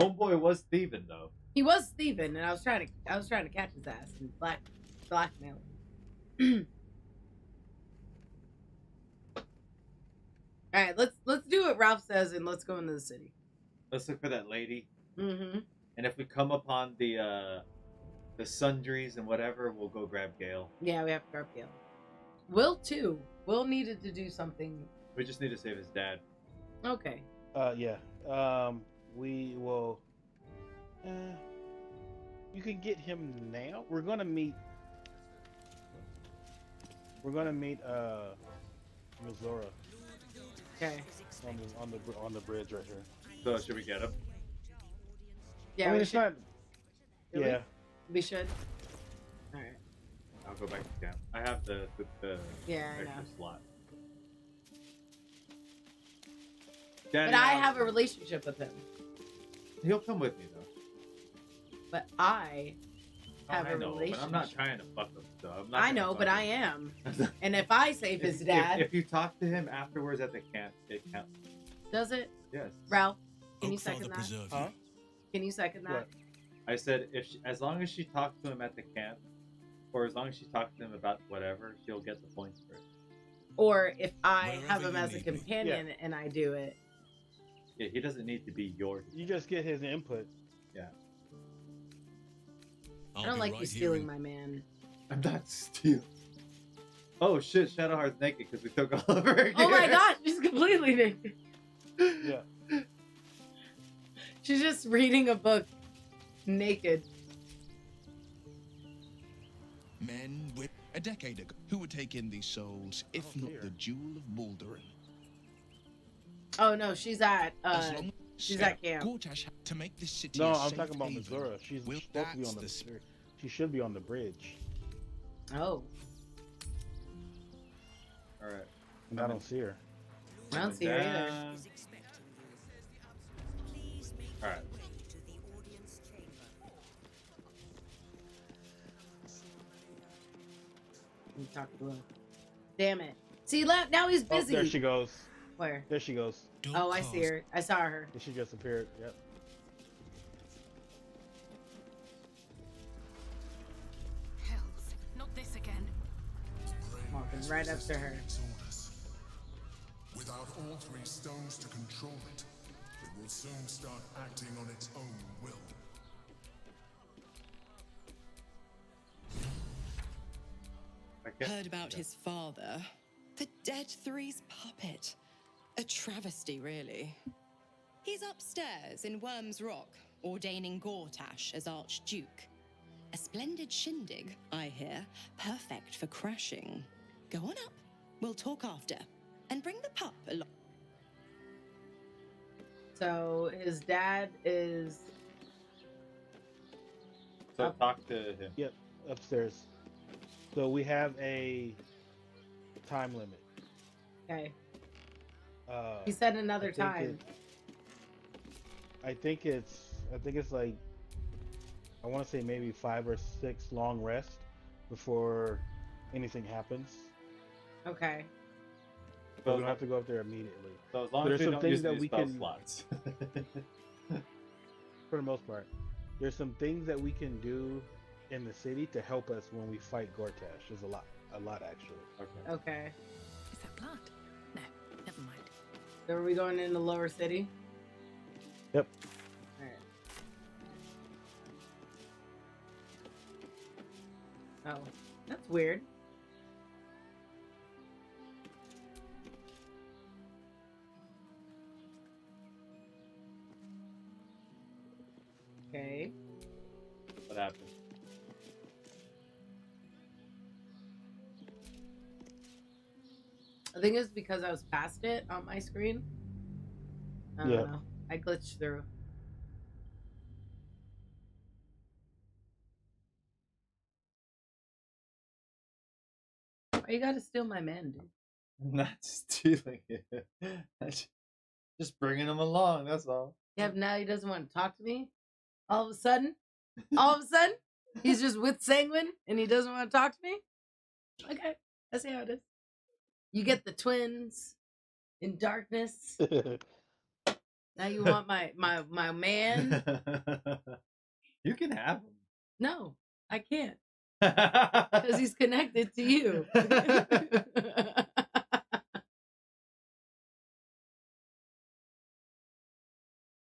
Homeboy was thieving though. He was Steven, and I was trying to I was trying to catch his ass and black blackmail him. *clears throat* All right, let's let's do what Ralph says and let's go into the city. Let's look for that lady. Mm-hmm. And if we come upon the uh the sundries and whatever, we'll go grab Gale. Yeah, we have to grab Gale. Will too. Will needed to do something. We just need to save his dad. Okay. Uh, yeah. Um, we will. Uh, you can get him now. We're gonna meet. We're gonna meet uh, Mizora. Okay. On the on the on the bridge right here. So should we get him? Yeah, I mean, we it's should. not. Should? Yeah. We should. All right. I'll go back to camp. I have the the, the Yeah, I extra know. slot. But Daddy, I I'll- have a relationship with him. He'll come with me though. But I have Oh, have I a know, relationship. but I'm not trying to fuck him. So I'm not I know, but him. I am. *laughs* and if I save his dad, If, if you talk to him afterwards at the camp, it counts. does it? Yes. Ralph, can you Oak Father second that? preserve. Huh? Can you second that? I said if she, as long as she talks to him at the camp, or as long as she talks to him about whatever, she'll get the points for it. Or if I have him as a need me. companion and I do it. Yeah, he doesn't need to be your. You just get his input. Yeah. I don't like you stealing my man. I'm not stealing. Oh shit! Shadowheart's naked because we took all of her gear. Oh my god, she's completely naked. *laughs* Yeah. She's just reading a book naked. Men with a decade ago, who would take in these souls, if Oh, not the jewel of Mulderin? Oh no, she's at uh she's at camp. Gortash had to make this city No, I'm talking about haven. Mizora. She's Will- supposed to be on the. that's She should be on the bridge. Oh. All right. And I don't see her. I don't see her either. Me talk to Will. Damn it. See la- now he's Oh, busy. there she goes. Where? There she goes. Oh, I see her. I saw her. She just appeared. Yep. Hells, not this again. Walking right up to her. Without all three stones to control it, it will soon start acting on its own will. Heard about his father. The Dead Three's puppet. A travesty, really. He's upstairs in Wyrm's Rock, ordaining Gortash as Archduke. A splendid shindig, I hear. Perfect for crashing. Go on up. We'll talk after. And bring the pup along. So his dad is So Up- talk to him. Yep, upstairs. So we have a time limit. okay. Uh, He said another think time. I think it's. I think it's like. I want to say maybe five or six long rests before anything happens. Okay. But we don't have to go up there immediately. So as long But as there's we some don't use things that we can, slots. *laughs* for the most part, there's some things that we can do in the city to help us when we fight Gortash. There's a lot, a lot actually. Okay. Okay. Is that blood? No, never mind. So are we going in the lower city? Yep. Alright. Oh, that's weird. Okay. What happened? I think it's because I was past it on my screen. I don't Yeah. know. I glitched through. Why you gotta steal my man, dude? I'm not *laughs* stealing it. Just bringing him along. That's all. Yeah, now he doesn't want to talk to me. All of a sudden, all of a *laughs* sudden, he's just with Sanguine and he doesn't want to talk to me. Okay, I see how it is. You get the twins in darkness. *laughs* Now you *laughs* want my my my man? you can have him. No, I can't because he's *laughs* connected to you.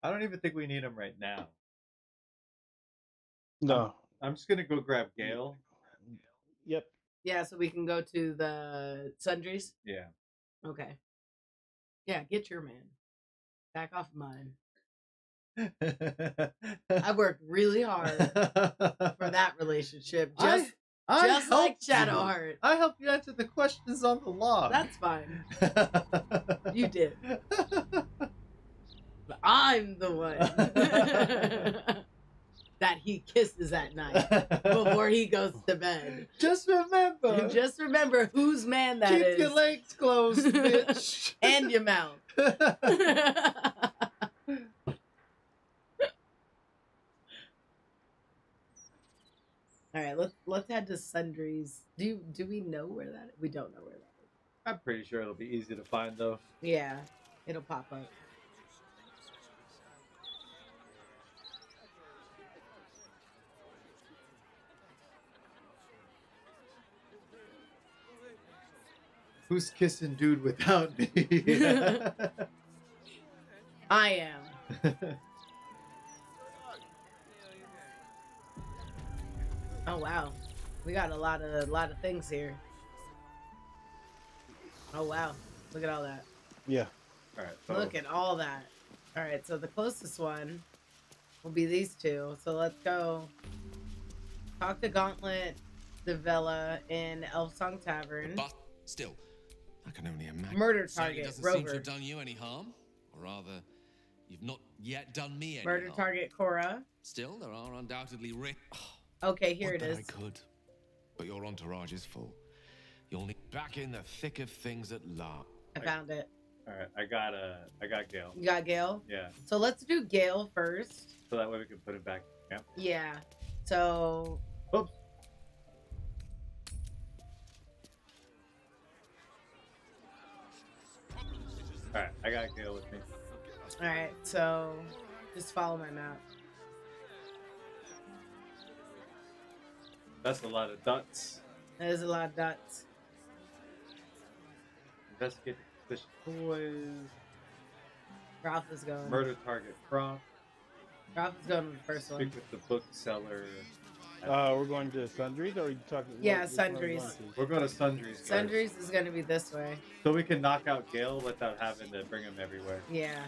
I don't even think we need him right now. No. I'm just gonna go grab Gale. Yep. Yeah, so we can go to the sundries. Yeah. Okay. Yeah, get your man. Back off mine. I worked really hard for that relationship. Just I just like. Shadowheart. I helped you answer the questions on the log. That's fine. You did. *laughs* But I'm the one *laughs* that he kisses at night *laughs* before he goes to bed. Just remember. Just remember whose man that Keep is. your legs closed, *laughs* bitch. and your mouth. *laughs* All right, let's let's head to Sundries. Do you, do we know where that? We don't know where that is. I'm pretty sure it'll be easy to find though. Yeah, it'll pop up. Who's kissing dude without me? *laughs* I am. Oh wow, we got a lot of a lot of things here. Oh wow, look at all that. Yeah. All right. So Look at all that. All right, so the closest one will be these two. So let's go talk to Gauntlet, the Villa in Elfsong Tavern. But still, I can only imagine. Murder Sally target, doesn't seem to have done you any harm, or rather, you've not yet done me any Murder harm. target Cora. Still, there are undoubtedly ri- *sighs* Okay, here Would it. I could, but your entourage is full. You'll need back in the thick of things at last. I found it. All right, I got uh, I got Gale. You got Gale. Yeah, So let's do Gale first. so that way we can put it back. Yeah. Yeah. So. Oops. All right, I got Gale with me. All right. So just follow my map. That's a lot of dots. There's a lot of dots. Investigate the boys. Ralph is going. Murder target Croft. Ralph is going with the first one. Speak with the bookseller. Uh, we're going to Sundries, or are you talking? Yeah, what- which one are we Sundries. going? We're going to Sundries. first. Sundries is going to be this way. So we can knock out Gale without having to bring him everywhere. Yeah.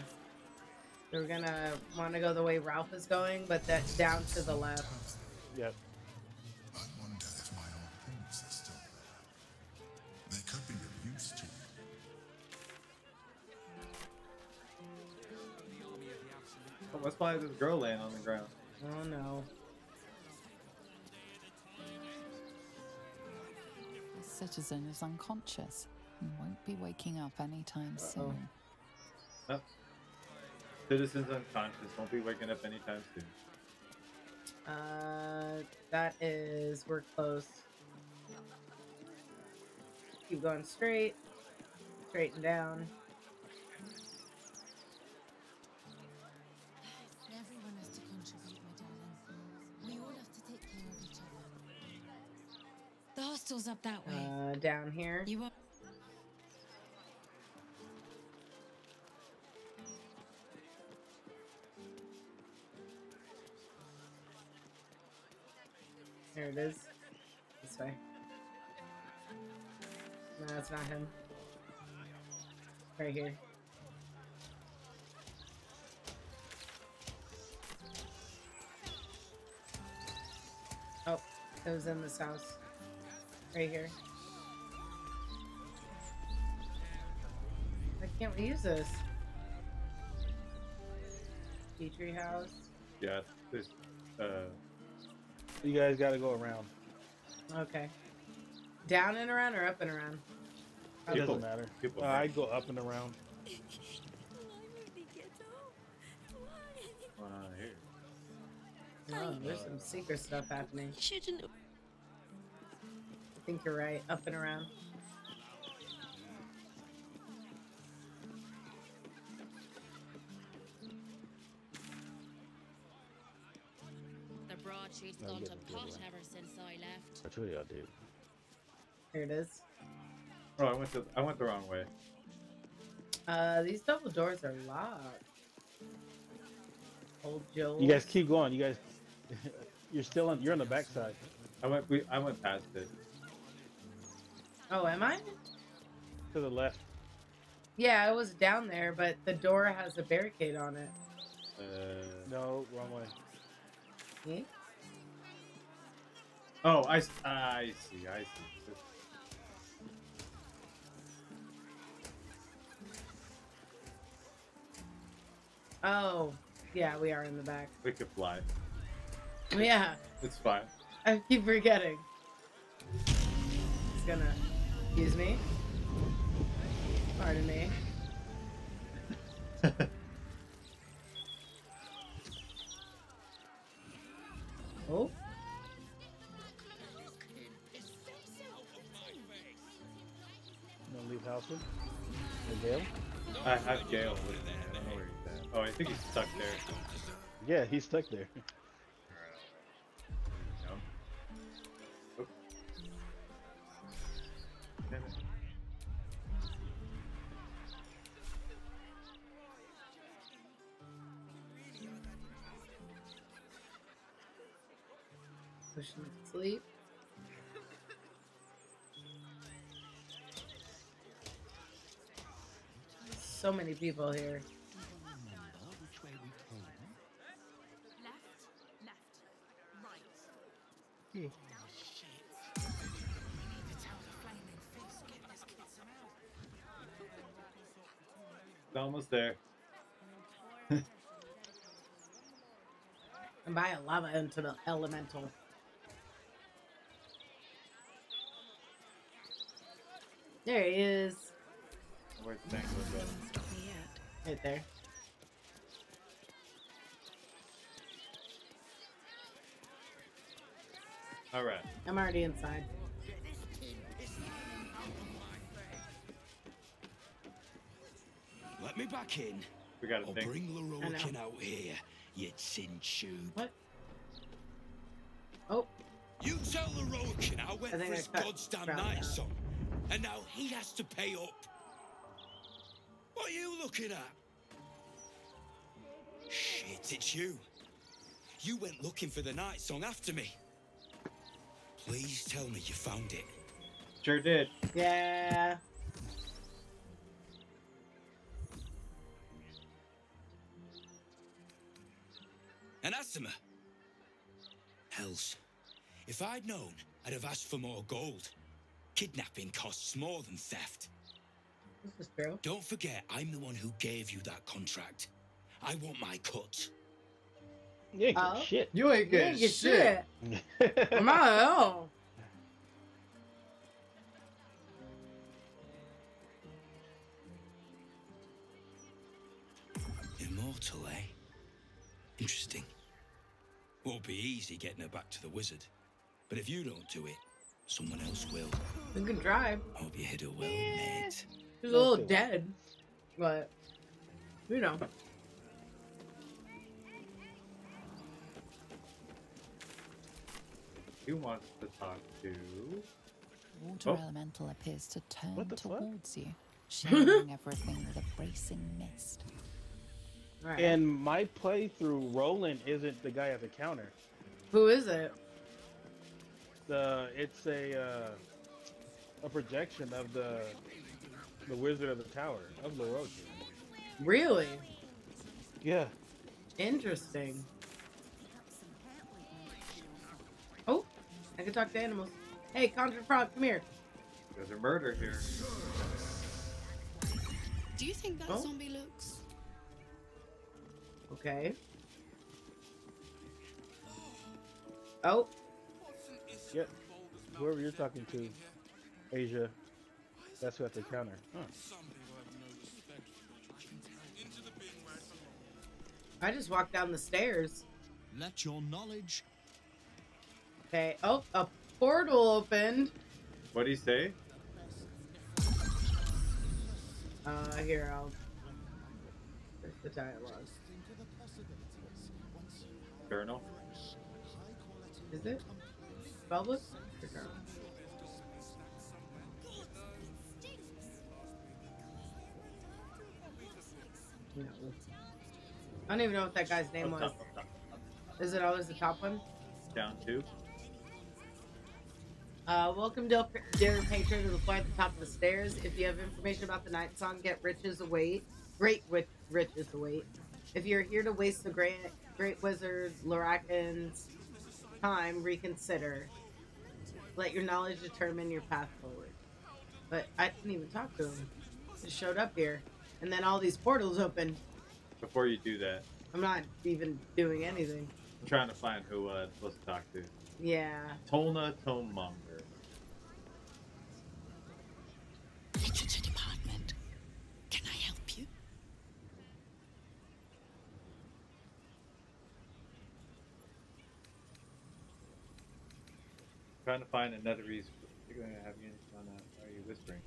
We're gonna want to go the way Ralph is going, but that's down to the left. Yep. I wonder if my old things are still there. They could be of use to you. What's why this girl laying on the ground? Oh no. Citizen is unconscious and won't be waking up anytime soon. Oh. Citizens unconscious. Won't be waking up anytime soon. Uh, that is we're close. Keep going straight, straight and down. The hostel's up that way. Uh, down here. You? There it is. This way. No, that's not him. Right here. Oh, it was in this house. Right here. Why can't we use this? Petri house. Yeah, there's uh You guys got to go around. Okay. Down and around or up and around? It doesn't matter. Uh, I go up and around. going here. Oh, there's some secret stuff happening. Shouldn't. I think you're right. Up and around. The broadsheet's I'll gone get to it, pot it. ever since I left. That's what y'all do. Here it is. Oh, I went the I went the wrong way. Uh, these double doors are locked. Old Joe. You guys keep going. You guys, *laughs* you're still on. You're on the backside. I went we I went past it. Oh, am I? To the left. Yeah, I was down there, but the door has a barricade on it. Uh, no, wrong way. Me? Oh, I, I see, I see. Oh, yeah, we are in the back. We could fly. Yeah, It's fine. I keep forgetting. It's gonna use me. Pardon me. *laughs* oh. You want to leave Halsin? Or Gale? I have Gale. I don't know where he's at. Oh, I think he's stuck there. Yeah, he's stuck there. *laughs* To sleep. So many people here. It's almost there. *laughs* And by a lava into the elemental. There he is. Where's the thing? Where's that? Right there. All right. I'm already inside. Let me back in. We got a Or thing. bring I know. Lorroakan out here, you tin tube. What? Oh. You tell Lorroakan I went I think for his goddamn Stroud Nightsong, and now he has to pay up. What are you looking at? Shit, it's you. You went looking for the Nightsong after me. Please tell me you found it. Sure did. Yeah. And Asima. Hells. If I'd known, I'd have asked for more gold. Kidnapping costs more than theft. This is true. Don't forget, I'm the one who gave you that contract. I want my cut. You ain't Oh. shit. You ain't You getting ain't shit. shit. Am I? Oh. Immortal, eh? Interesting. Won't be easy getting her back to the wizard. But if you don't do it, someone else will. We can drive. I Hope you hit her well, mate. She's a little dead, but you know. Who wants to talk to. Water Oh. elemental appears to turn What the fuck? towards you, *laughs* shimmering everything with a bracing mist. Right. And my playthrough, Rolan isn't the guy at the counter. Who is it? The it's a uh, a projection of the the Wizard of the Tower of Laroche. Really Yeah. interesting. Oh, I can talk to animals. Hey, Conjure Frog, come here. There's a murder here. Do you think that Oh. zombie looks? Okay. Oh, Yep. Whoever you're talking to, Asia, that's who at the counter. Huh. I just walked down the stairs. Let your knowledge Okay. Oh, a portal opened. What do you say? Uh, here I'll. Where's the dialogue? Journal. Is it? No. I don't even know what that guy's name Up was. top, up top, up Is it always the top one? Down two. Uh, welcome, dear, dear patron, to the floor at the top of the stairs. If you have information about the Nightsong, get riches await. Great wi- riches await. If you're here to waste the great, great wizard Lorroakan's time, reconsider. Let your knowledge determine your path forward. But I didn't even talk to him. Just showed up here, and then all these portals open. Before you do that, I'm not even doing anything. I'm trying to find who uh, I'm supposed to talk to. Yeah. Tolna Tonemonger. Literature department. Can I help you? Trying to find another reason. You're going to have you on that. Why are you whispering?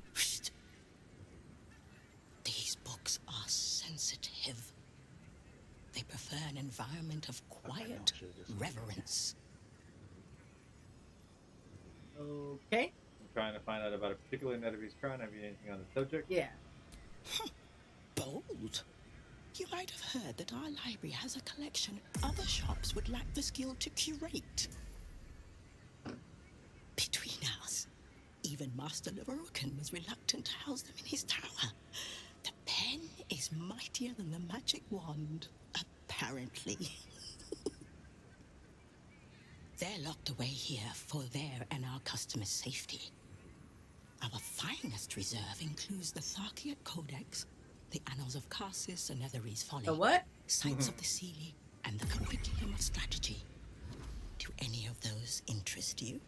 These books are sensitive. They prefer an environment of quiet reverence. Okay. I'm trying to find out about a particular Netherese crown. Have you anything on the subject? Yeah. Bold. You might have heard that our library has a collection other shops would lack the skill to curate. Between us, even Master Lorroakan was reluctant to house them in his tower. The pen is mightier than the magic wand, apparently. *laughs* They're locked away here for their and our customers' safety. Our finest reserve includes the Tharchiate Codex, the Annals of Karsus and Netherese Folly. The what? Sites mm-hmm. of the Sealy, and the Curriculum of Strategy. Do any of those interest you?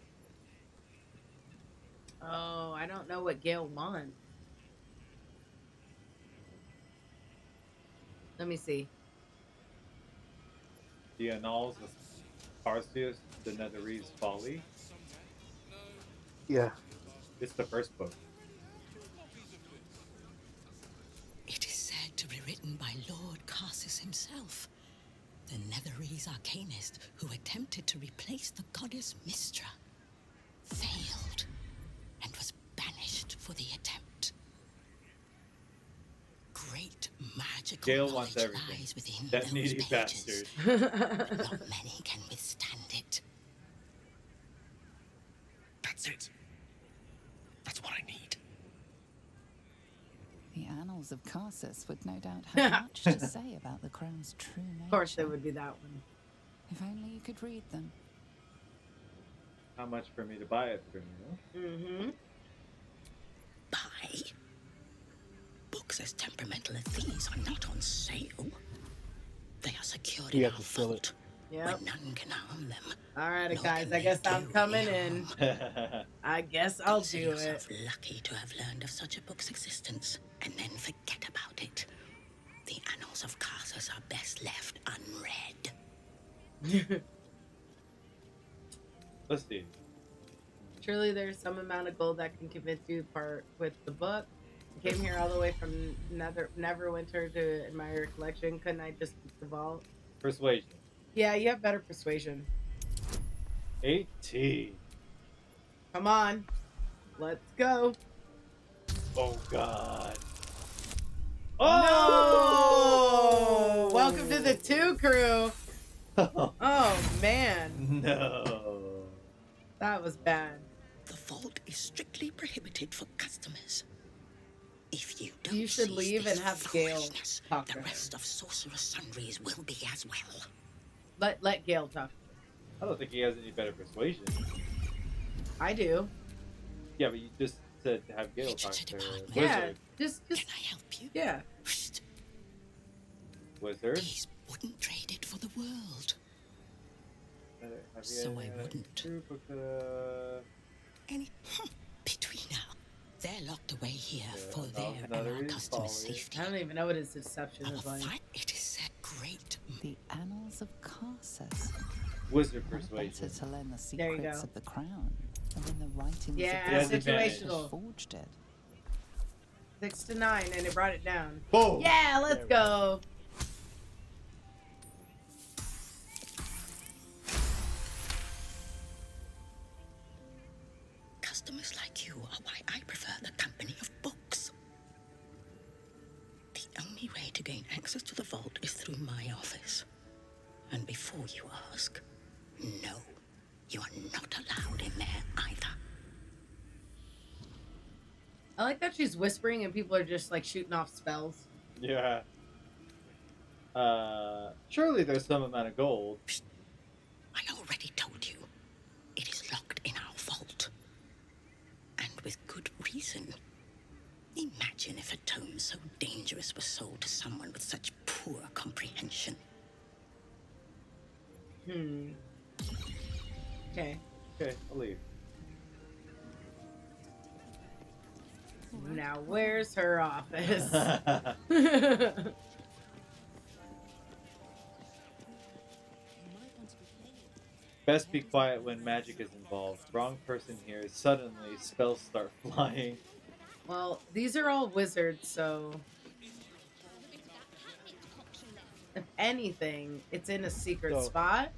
Oh, I don't know what Gale wants. Let me see. The Annals of Karsus, the Netherese Folly. Yeah. It's the first book. It is said to be written by Lord Karsus himself, the Netherese arcanist who attempted to replace the goddess Mystra. Failed, and was banished for the attempt. Great magical Gale knowledge wants everything. lies within That those needy pages. bastard. Not many can withstand it. That's it. That's what I need. The annals of Karsus would no doubt *laughs* have much to say about the crown's true nature. Of course, there would be that one. If only you could read them. How much for me to buy it from you? Mm-hmm. Buy? Books as temperamental as these are not on sale. They are secured You in have our to fill vault, Yep. none can harm them. All right, nor guys. I guess I'm coming in. *laughs* I guess I'll Consider do it. yourself lucky to have learned of such a book's existence, and then forget about it. The annals of Karsus are best left unread. *laughs* Let's see. Surely there's some amount of gold that can convince you to part with the book. I came here all the way from Nether Neverwinter to admire your collection. Couldn't I just keep the vault? Persuasion. Yeah, you have better persuasion. 18. Come on. Let's go. Oh God. Oh! Welcome to the two crew. *laughs* Oh man, No. That was bad. The vault is strictly prohibited for customers. If you don't You should leave and have Gale talk the rest of Sorcerous Sundries will be as well. Let let Gale talk. I don't think he has any better persuasion. I do. Yeah, but you just said to have Gale talk to her. Yeah, Wizard. just just. Can I help you? Yeah. Wizard. These wouldn't trade it for the world. Have you So had I a wouldn't. group of the- Any hmm, between now, they're locked away here for their and our customers' safety. I don't even know what his deception is like. It is said great. The Annals of Karsus. Wizard What persuasion. better to learn the There you secrets go. of the crown than in the writings Yeah, of He has who situational. forged it. Six to nine, and it brought it down. Boom. Yeah, let's go. Customers like you are why I prefer the company of books. The only way to gain access to the vault is through my office. And before you ask, no, you are not allowed in there either. I like that she's whispering and people are just like shooting off spells. Yeah. Uh, surely there's some amount of gold. I already told you. It is locked in our vault. And with good reason. Imagine if a tome so dangerous was sold to someone with such poor comprehension. Hmm. Okay. Okay, I'll leave. Now where's her office? *laughs* *laughs* Best be quiet when magic is involved. Wrong person here. Suddenly, spells start *laughs* flying. well, these are all wizards, so if anything, it's in a secret So- spot.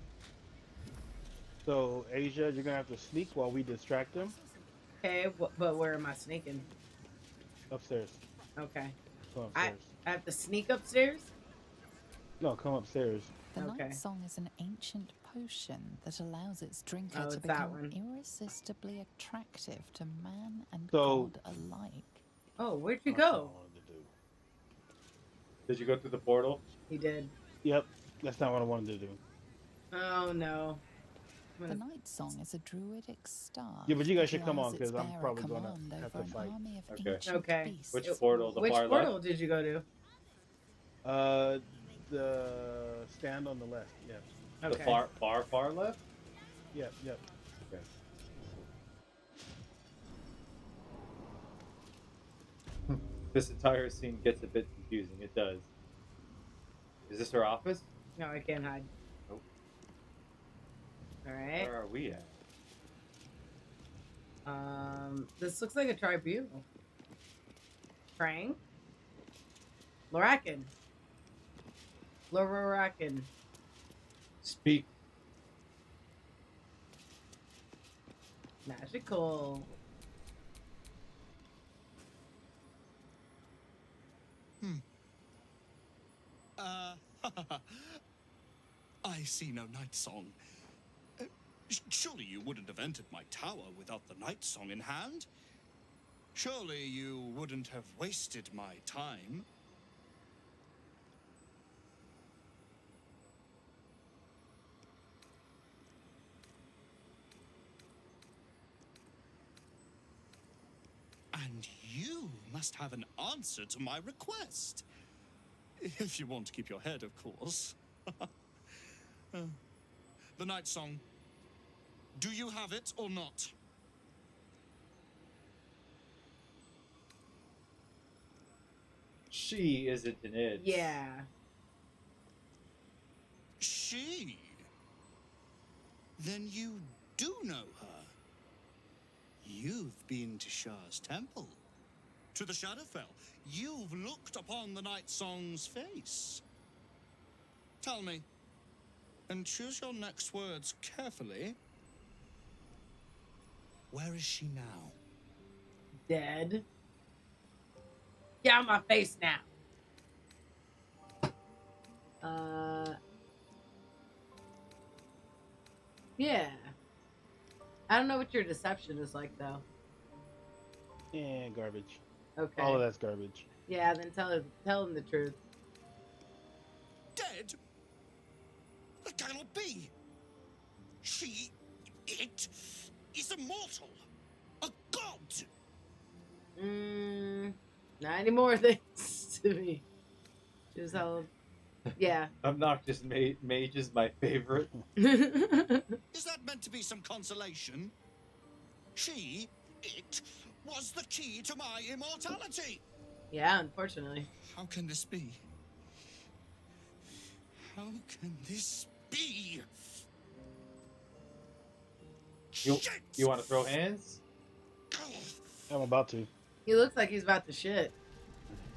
So Asia, you're gonna have to sneak while we distract them Okay, but where am I sneaking? upstairs. Okay. Come I. I have to sneak upstairs? No, come upstairs. The Okay. Night Song is an ancient potion that allows its drinker Oh, to become one. irresistibly attractive to man and So- god alike. Oh, where'd you That's what I go? wanted to do. Did you go through the portal? He did. Yep, that's not what I wanted to do. Oh no. The Nightsong is a druidic star. Yeah, but you guys should come on, because I'm probably gonna command have over to an fight. army of Okay. Okay. beasts. Which portal? The Which far portal left? did you go to? Uh, the stand on the left. Yeah. The Okay. far, far, far left? Yep. Yep. Okay. *laughs* this entire scene gets a bit confusing. It does. Is this her office? No, I can't hide. Nope. All right. Where are we at? Um, this looks like a tribunal. Praying. Lorroakan. Lorroakan. Speak. Magical. Hmm. Uh, *laughs* I see no Nightsong. Uh, surely you wouldn't have entered my tower without the Nightsong in hand? Surely you wouldn't have wasted my time? And you must have an answer to my request. If you want to keep your head, of course. Uh, *laughs* the Nightsong. Do you have it or not? She isn't an it. Yeah. She? Then you do know her. You've been to Shar's temple, to the Shadowfell. You've looked upon the Nightsong's face. Tell me, and choose your next words carefully. Where is she now? Dead. Get out my face now. Uh. Yeah. I don't know what your deception is like though. Yeah, garbage. Okay. All of that's garbage. Yeah, then tell her, tell him the truth. Dead? That cannot be. She, it, is immortal. A god. Mm, not anymore *laughs* things to me. She was all, yeah. *laughs* Obnoxious ma- mage is my favorite. *laughs* Is that meant to be some consolation? She, it, was the key to my immortality. Yeah, unfortunately. How can this be? How can this be? You, you want to throw hands? I'm about to. He looks like he's about to shit.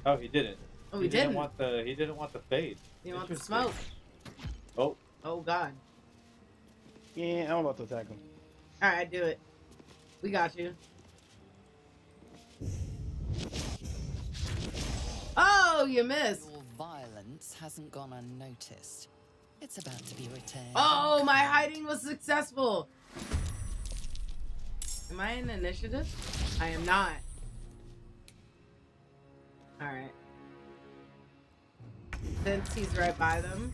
Oh, he didn't. Oh, he didn't didn't? want the. He didn't want the fade. He want the smoke. Oh, Oh God. Yeah, I'm about to attack him. All right, do it. We got you. Oh, you missed. Your violence hasn't gone unnoticed. It's about to be returned. Oh, my hiding was successful. Am I in initiative? I am not. All right. Since he's right by them.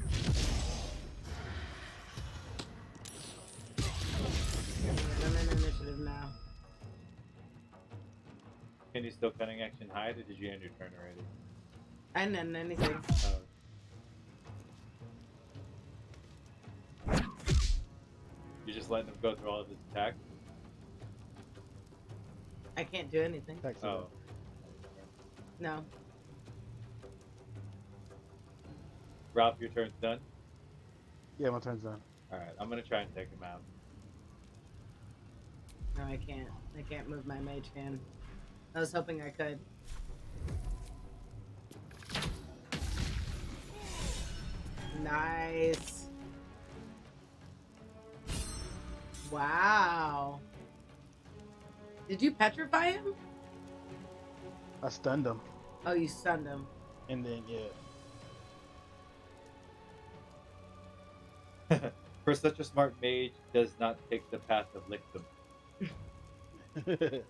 I'm in initiative now. can you still cutting action hide, or did you end your turn already? I didn't end anything. Oh. You're just letting him go through all of his attacks. I can't do anything. Oh, No. Ralph, your turn's done. Yeah, my turn's done. All right, I'm gonna try and take him out. No, I can't. I can't move my mage hand. I was hoping I could. Nice. Wow. Did you petrify him? I stunned him, Oh, you stunned him. and then yeah, *laughs* For such a smart mage, does not take the path of lictum. *laughs*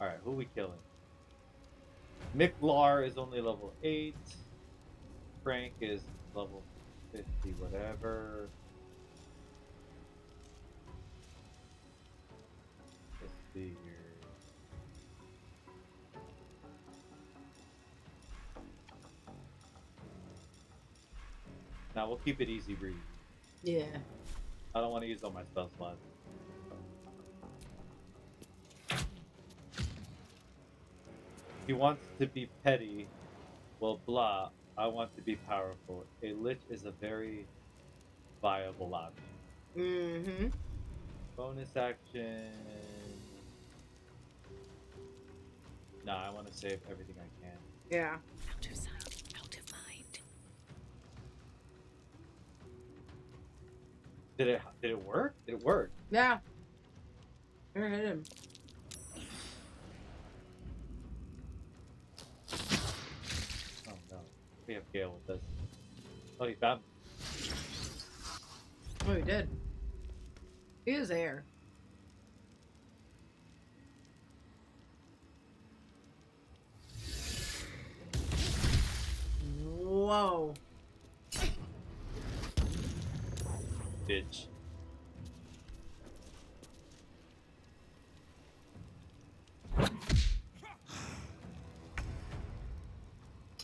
All right, who we killing? Mick Lar is only level eight. Frank is level fifty, whatever. Now we'll keep it easy breezy. Yeah. I don't want to use all my spell slots. He wants to be petty. Well, blah. I want to be powerful. A lich is a very viable option. Mm-hmm. Bonus action. Nah, I want to save everything I can. Yeah. Did it? Did it work? Did it work? Yeah. Never hit him. Oh no. We have Gale with us. Oh, he found. Oh, he did. He is air. Whoa. Bitch.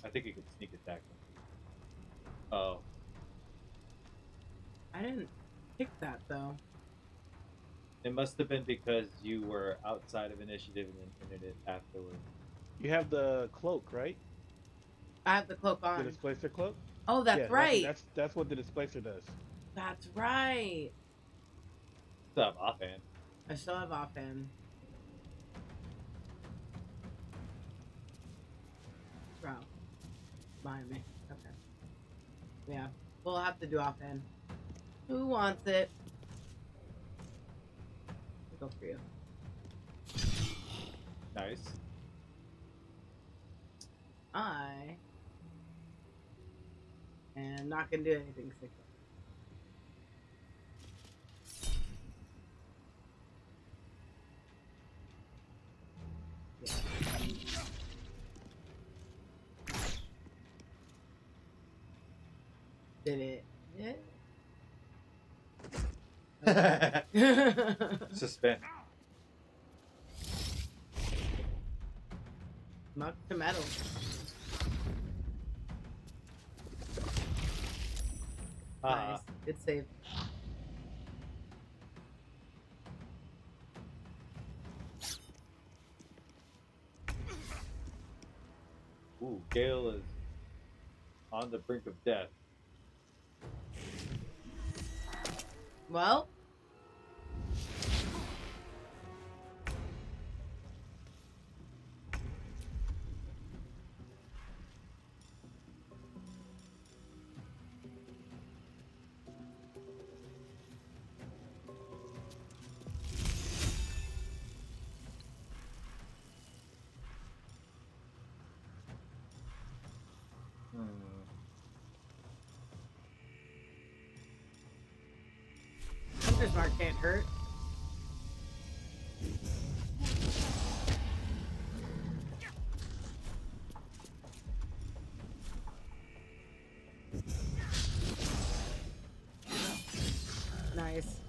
I think he could sneak attack him. Oh. I didn't pick that though. It must have been because you were outside of initiative and then entered it afterward. You have the cloak, right? I have the cloak on. The on. displacer cloak. Oh, that's Yeah, right. That's, that's what the displacer does. That's right. Still have offhand. I still have offhand. Bro. Mind me. Okay. Yeah. We'll have to do offhand. Who wants it? Go for you. Nice. I am not gonna do anything sick. Suspense. Muck to metal. Ah. Nice. Good save. Ooh, Gale is on the brink of death. Well. Hurt. Nice.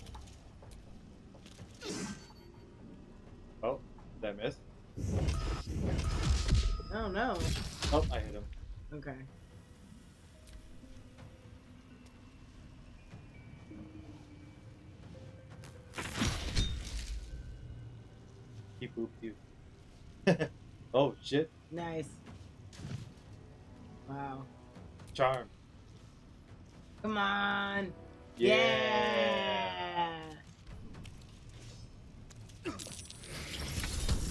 Oh, did I miss? Oh no. Oh, I hit him. Okay. *laughs* oh shit. Nice. Wow. Charm. Come on. Yeah. Yeah.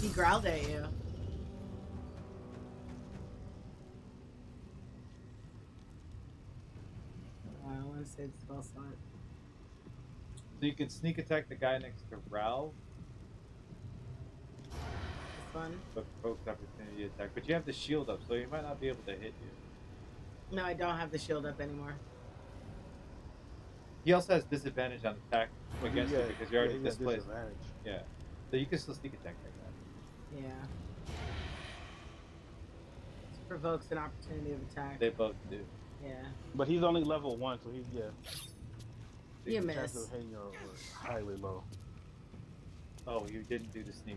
He growled at you. Wow, I want to say the spell slot. So you can sneak attack the guy next to Ralph, This one. but provokes opportunity attack. But you have the shield up, so he might not be able to hit you. No, I don't have the shield up anymore. He also has disadvantage on attack against Yeah, you because you're already yeah, he got displaced. disadvantage. Yeah. So you can still sneak attack that guy. Yeah. This provokes an opportunity of attack. They both do. Yeah. But he's only level one, so he's yeah. You His miss. chances of hitting are, are highly low. Oh, you didn't do the sneak.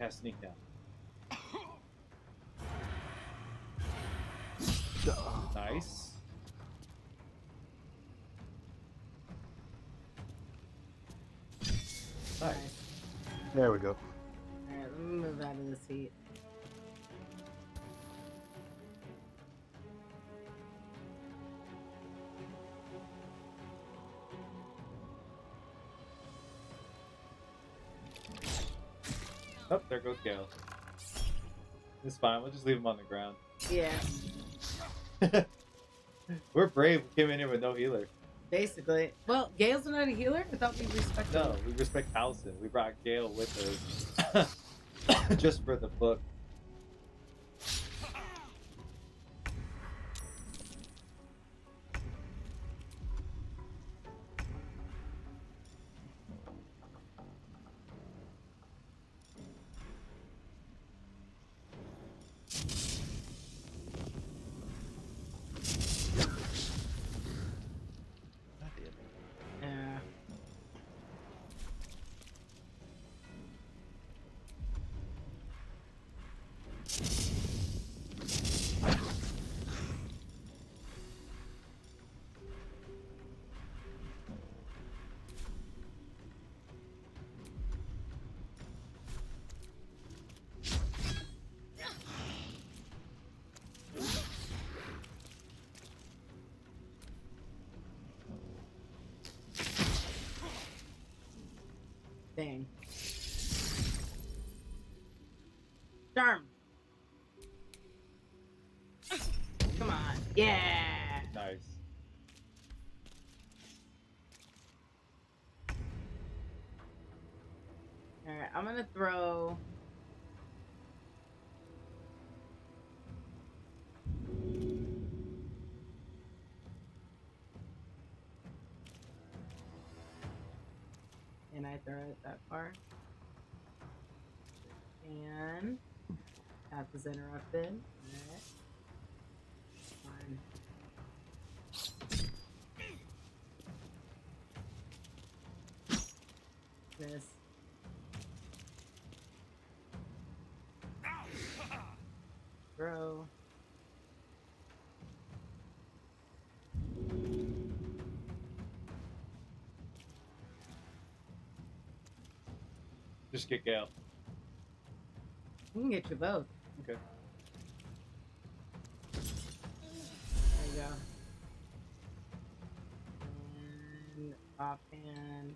Yeah, sneak down. Nice. Nice. There we go. Alright, let me move out of this heat. Oh, there goes Gale. It's fine. We'll just leave him on the ground. Yeah, *laughs* We're brave. We came in here with no healer. basically. Well, Gale's not a healer? I thought we respected No, him. we respect Allison. We brought Gale with us *coughs* just for the book. Gonna throw. And I throw it that far. And path is interrupted. Just out? We can get you both. Okay. There you go. And offhand.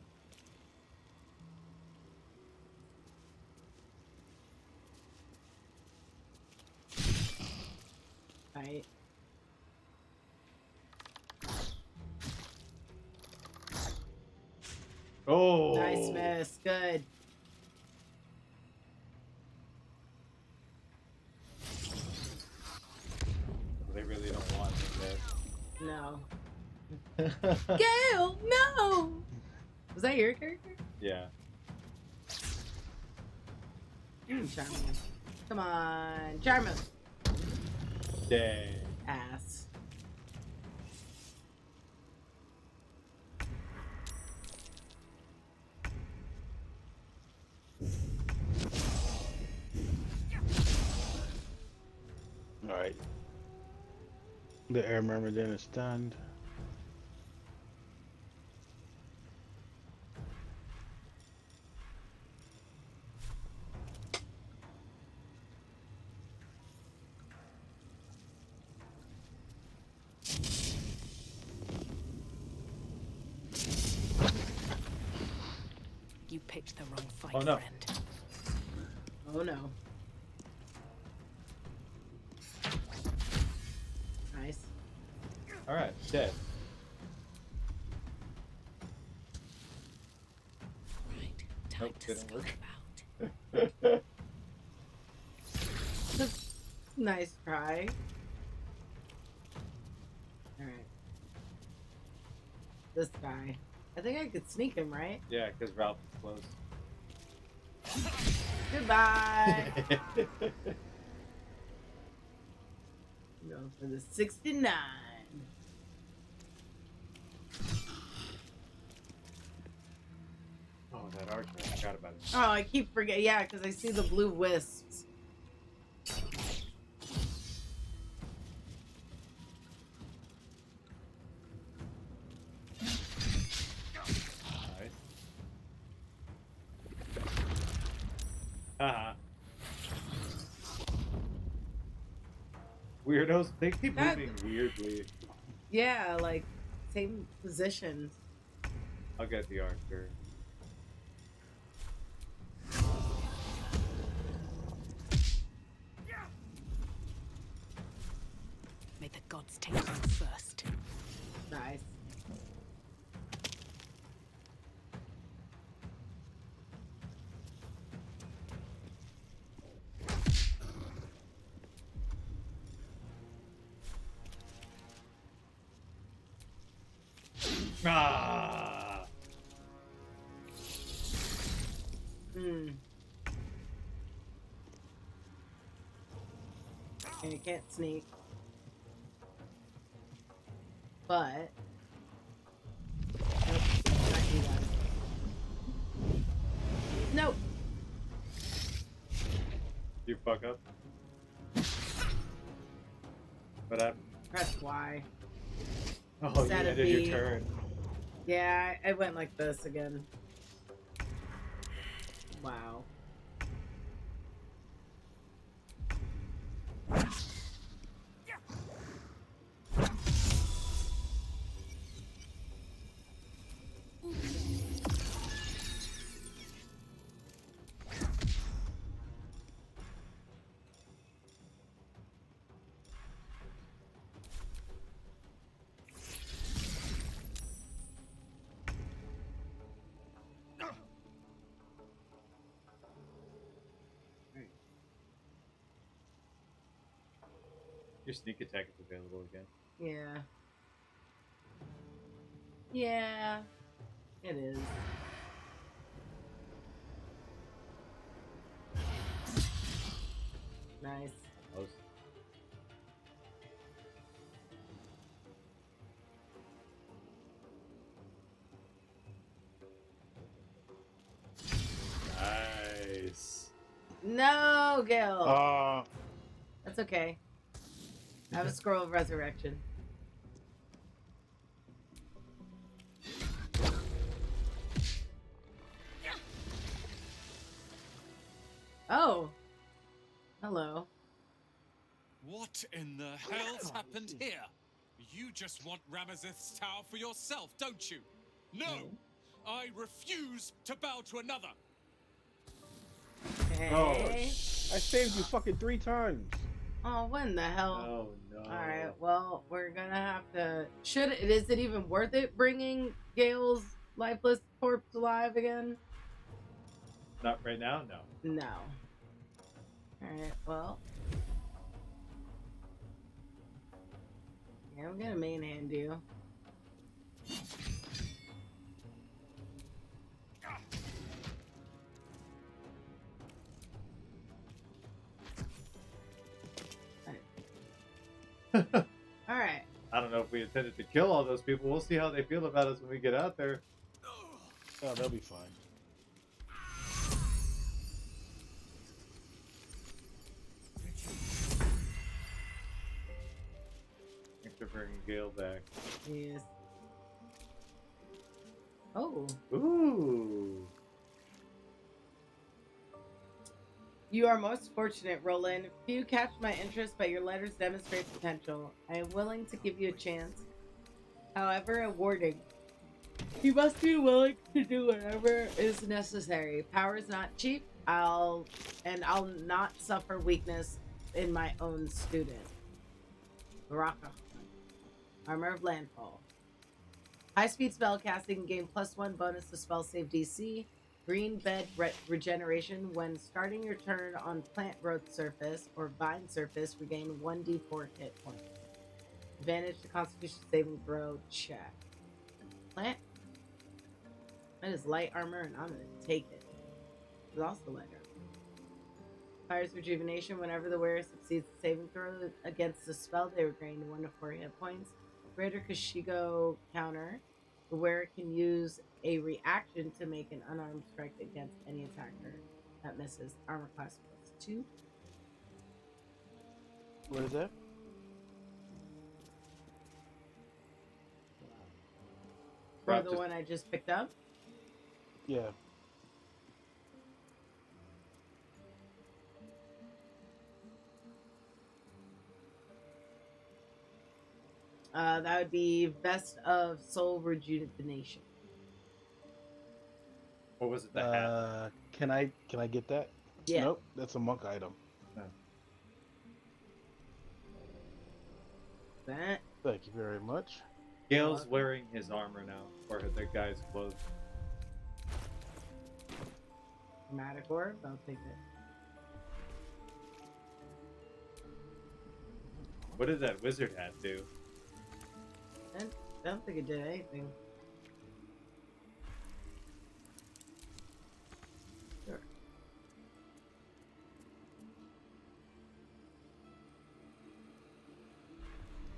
*laughs* Gale, no! Was that your character? Yeah. Mm. Come on, Charmin. Dang. Ass. All right. The air myrmidon is stunned. You picked the wrong fight, Oh, no. friend. Oh no. Nice. All right, dead. Nope, didn't work. *laughs* nice try. Alright. This guy. I think I could sneak him, right? Yeah, because Ralph is close. Goodbye. *laughs* Go for the 69. Oh, that archer. I forgot about it. Oh, I keep forgetting. Yeah, because I see the blue wisps. Weirdos. They keep That- moving weirdly. Yeah, like same position. I'll get the archer. And you can't sneak. But. Nope, not you guys. Nope. You fuck up. What happened? Press Y. Oh, you Instead of ended your turn. Yeah, I went like this again. Wow. Your sneak attack is available again. Yeah. Yeah. It is. Nice. Close. Nice. No, Gil. Uh, That's okay. I have a scroll of resurrection. Oh. Hello. What in the hell's happened here? You just want Ramazith's tower for yourself, don't you? No! I refuse to bow to another! Oh, hey. I saved you fucking three times. Oh, when the hell? Oh no. All right. Well, we're gonna have to. Should it? Is it even worth it bringing Gale's lifeless corpse alive again? Not right now, no. No. All right. Well. Yeah, I'm gonna main hand you. All right. I don't know if we intended to kill all those people. We'll see how they feel about us when we get out there. Oh, they'll be fine. Thanks for bringing Gale back. Yes. Oh. Ooh. You are most fortunate, Rolan. Few catch my interest, but your letters demonstrate potential. I am willing to give you a chance. However, a warning. You must be willing to do whatever is necessary. Power is not cheap. I'll and I'll not suffer weakness in my own student. Baraka. Armor of Landfall. High speed spell casting gain plus one bonus to spell save DC. Green bed re- regeneration when starting your turn on plant growth surface or vine surface. Regain 1d4 hit points. Advantage to Constitution saving throw check. Plant. That is light armor, and I'm gonna take it. It's also light armor. Fires rejuvenation whenever the wearer succeeds the saving throw against the spell. They regain one to four hit points. Greater Kashigo counter. The it can use a reaction to make an unarmed strike against any attacker that misses. Armor class plus two. What is that? For Right, the just- one I just picked up. Yeah. Uh, that would be Vest of Soul Rejuvenation. What was it? The hat? Uh, can I can I get that? Yeah. Nope, that's a monk item. That. Thank you very much. Gale's wearing his armor now, or the guy's clothes. Dramatic Orb. I'll take it. What did that wizard hat do? I don't think it did anything. Sure.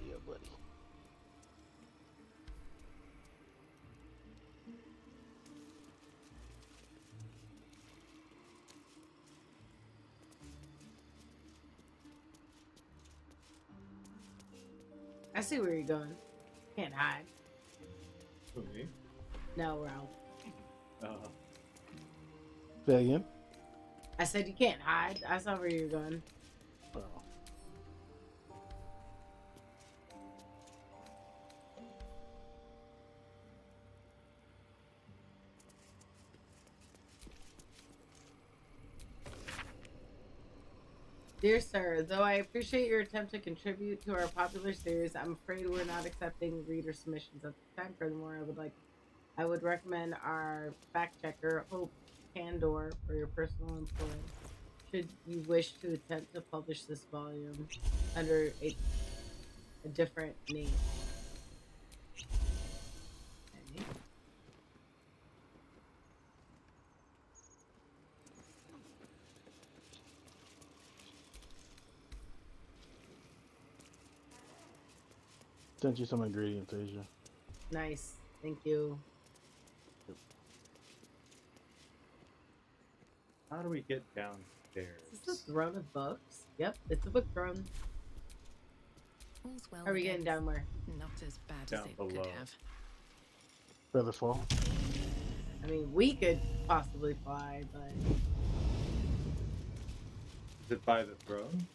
Yeah, buddy. I see where you're going. Can't hide. Who, me? No, Ralph. Uh, Say again. I said you can't hide. I saw where you're going. Dear sir, though I appreciate your attempt to contribute to our popular series, I'm afraid we're not accepting reader submissions at this time. Furthermore, I would like, I would recommend our fact checker Hope Candor for your personal employee. should you wish to attempt to publish this volume under a, a different name? Okay. Sent you some ingredients, Asia. Nice. Thank you. How do we get downstairs? Is this the throne of books? Yep, it's the book throne. All's well Are we getting down where? Not as bad Down as it below. could have. Featherfall. I mean, we could possibly fly, but Is it by the throne?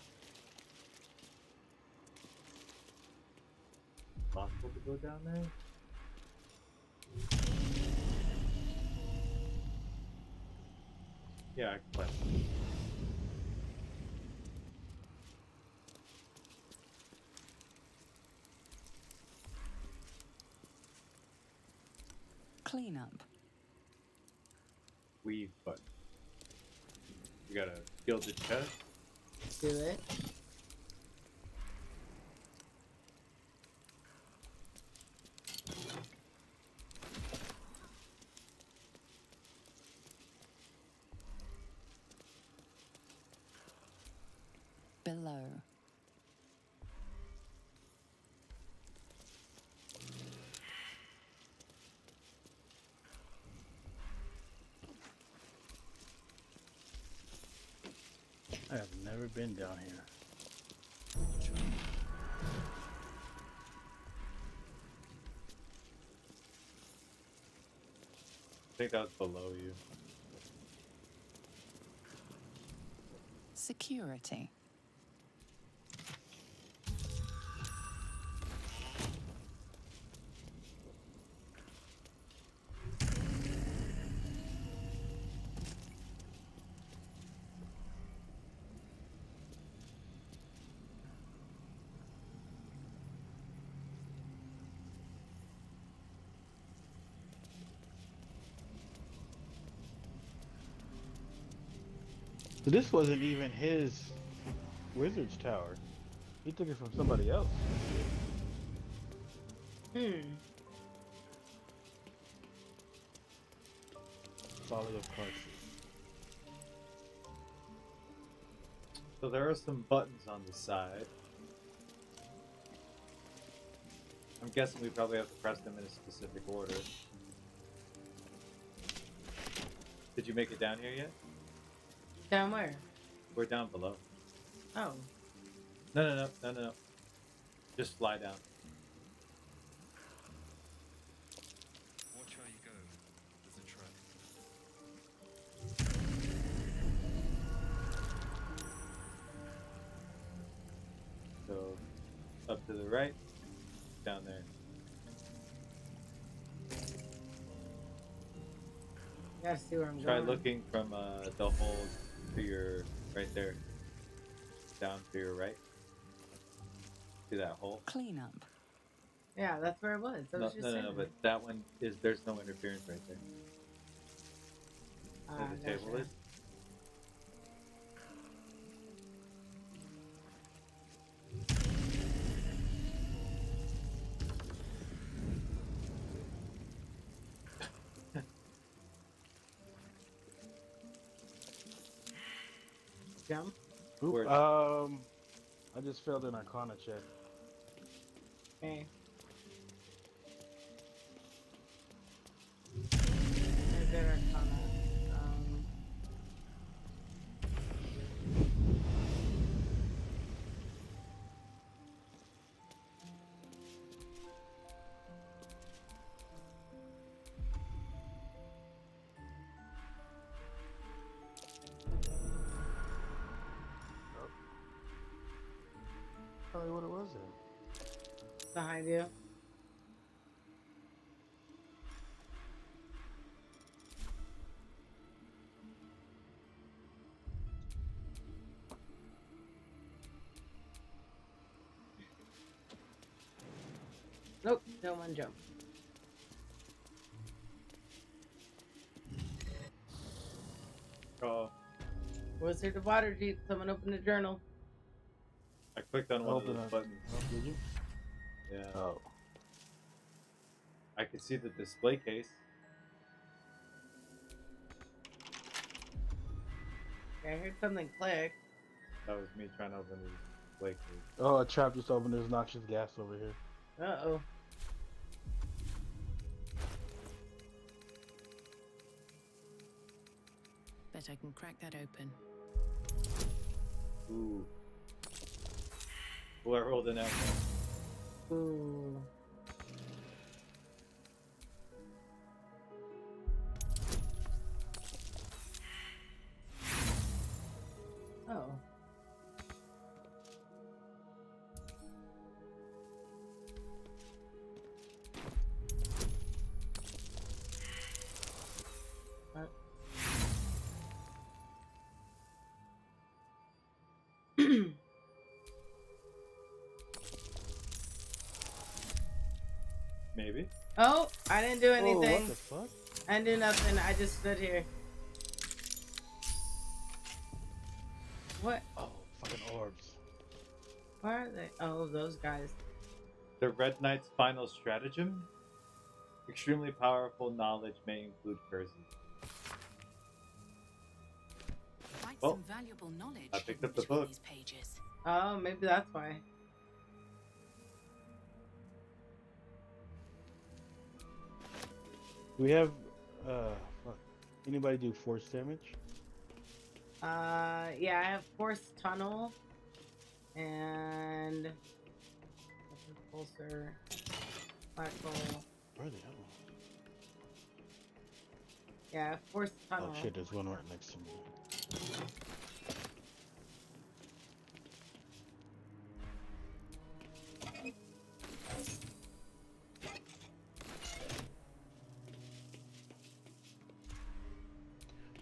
Possible to go down there? Yeah, I can play. Clean up. Weave button. We got a gilded chest. do it. Below. I have never been down here. I think that was below you. Security. So this wasn't even his wizard's tower. He took it from somebody else. Hmm. Folly of Carthage. So there are some buttons on the side. I'm guessing we probably have to press them in a specific order. Did you make it down here yet? Down where? We're down below. Oh, No, no, no, no, no, no. Just fly down. Watch how you go. There's a trap. So up to the right, down there. gotta see where I'm Try going. looking from uh, the hole to your right there, down to your right. See that hole? Clean up. Yeah, that's where it was. I No, was just no, no, no, but that one is there's no interference right there. Ah, where the table gotcha. is. Jump. Oop, um, I just failed an Arcana check. Okay. No one jump. Oh, Wizard of Waterdeep. Someone open a journal. I clicked on one of those buttons. Oh, did you? Yeah. Oh. I could see the display case. Okay, I heard something click. That was me trying to open the display case. Oh, a trap just opened. There's noxious gas over here. Uh oh. I can crack that open. Ooh. Well, I rolled an out. Ooh. Oh, I didn't do Oh, anything. what the fuck? I didn't do nothing. I just stood here. What? Oh, fucking orbs. Where are they? Oh, those guys. The Red Knight's final stratagem? Extremely powerful knowledge may include curses. Quite Oh, some valuable knowledge. I picked up the book. These pages. Oh, maybe that's why. Do we have, uh. Anybody do force damage? Uh, yeah, I have Force Tunnel and Pulsar, Black Hole. Where the hell? Yeah, Force Tunnel. Oh shit, there's one right next to me.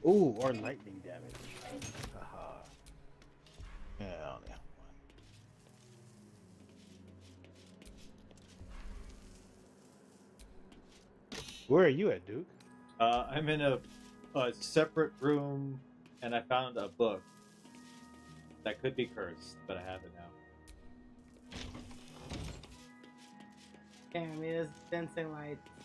Ooh, or lightning damage. Haha. Yeah, I only have one. Where are you at, Duke? Uh, I'm in a, a separate room, and I found a book that could be cursed, but I have it now. Damn, it is dancing lights.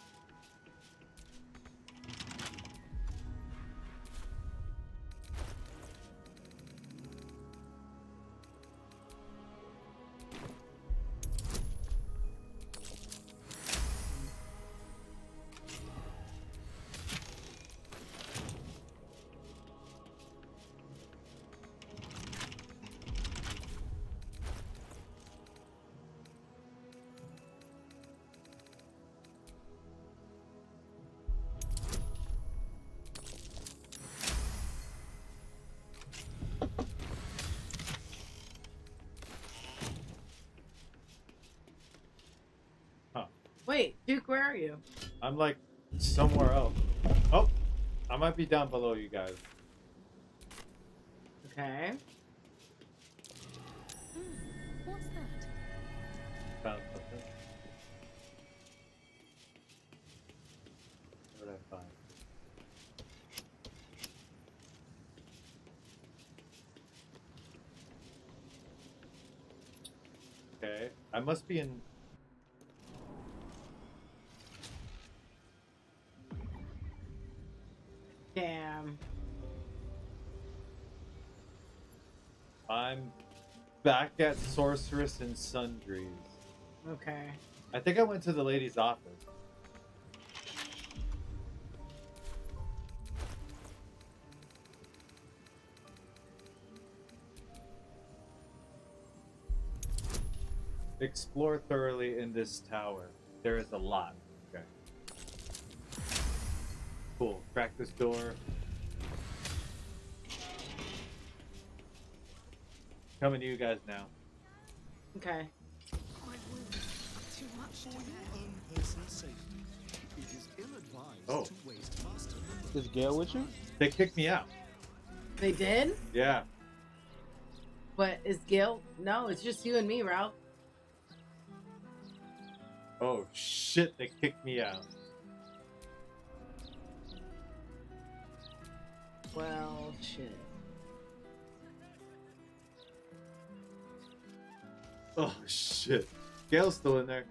Wait, Duke, where are you? I'm like somewhere else. Oh, I might be down below you guys. Okay. What's that? Found something. What did I find? Okay, I must be in. Back at Sorcerous and Sundries. Okay. I think I went to the lady's office. Explore thoroughly in this tower. There is a lot. Okay. Cool. Crack this door. Coming to you guys now. Okay. Too much to For your own personal safety, it is Oh. to waste. Is Gale with you? They kicked me out. They did? Yeah. But is Gil? No, it's just you and me, Ralph. Oh shit, they kicked me out. Well, shit. Oh shit. Gale's still in there.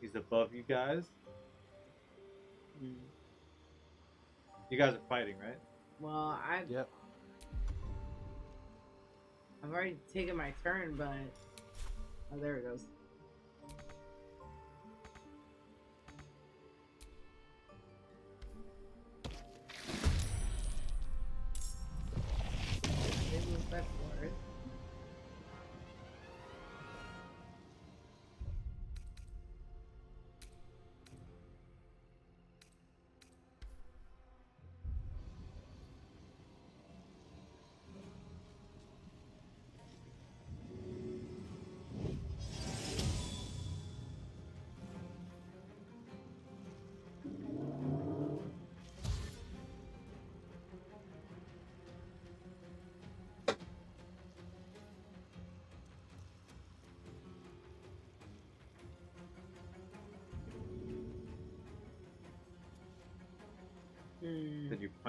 He's above you guys. You guys are fighting, right? Well, I. Yep. I've already taken my turn, but oh, there it goes. They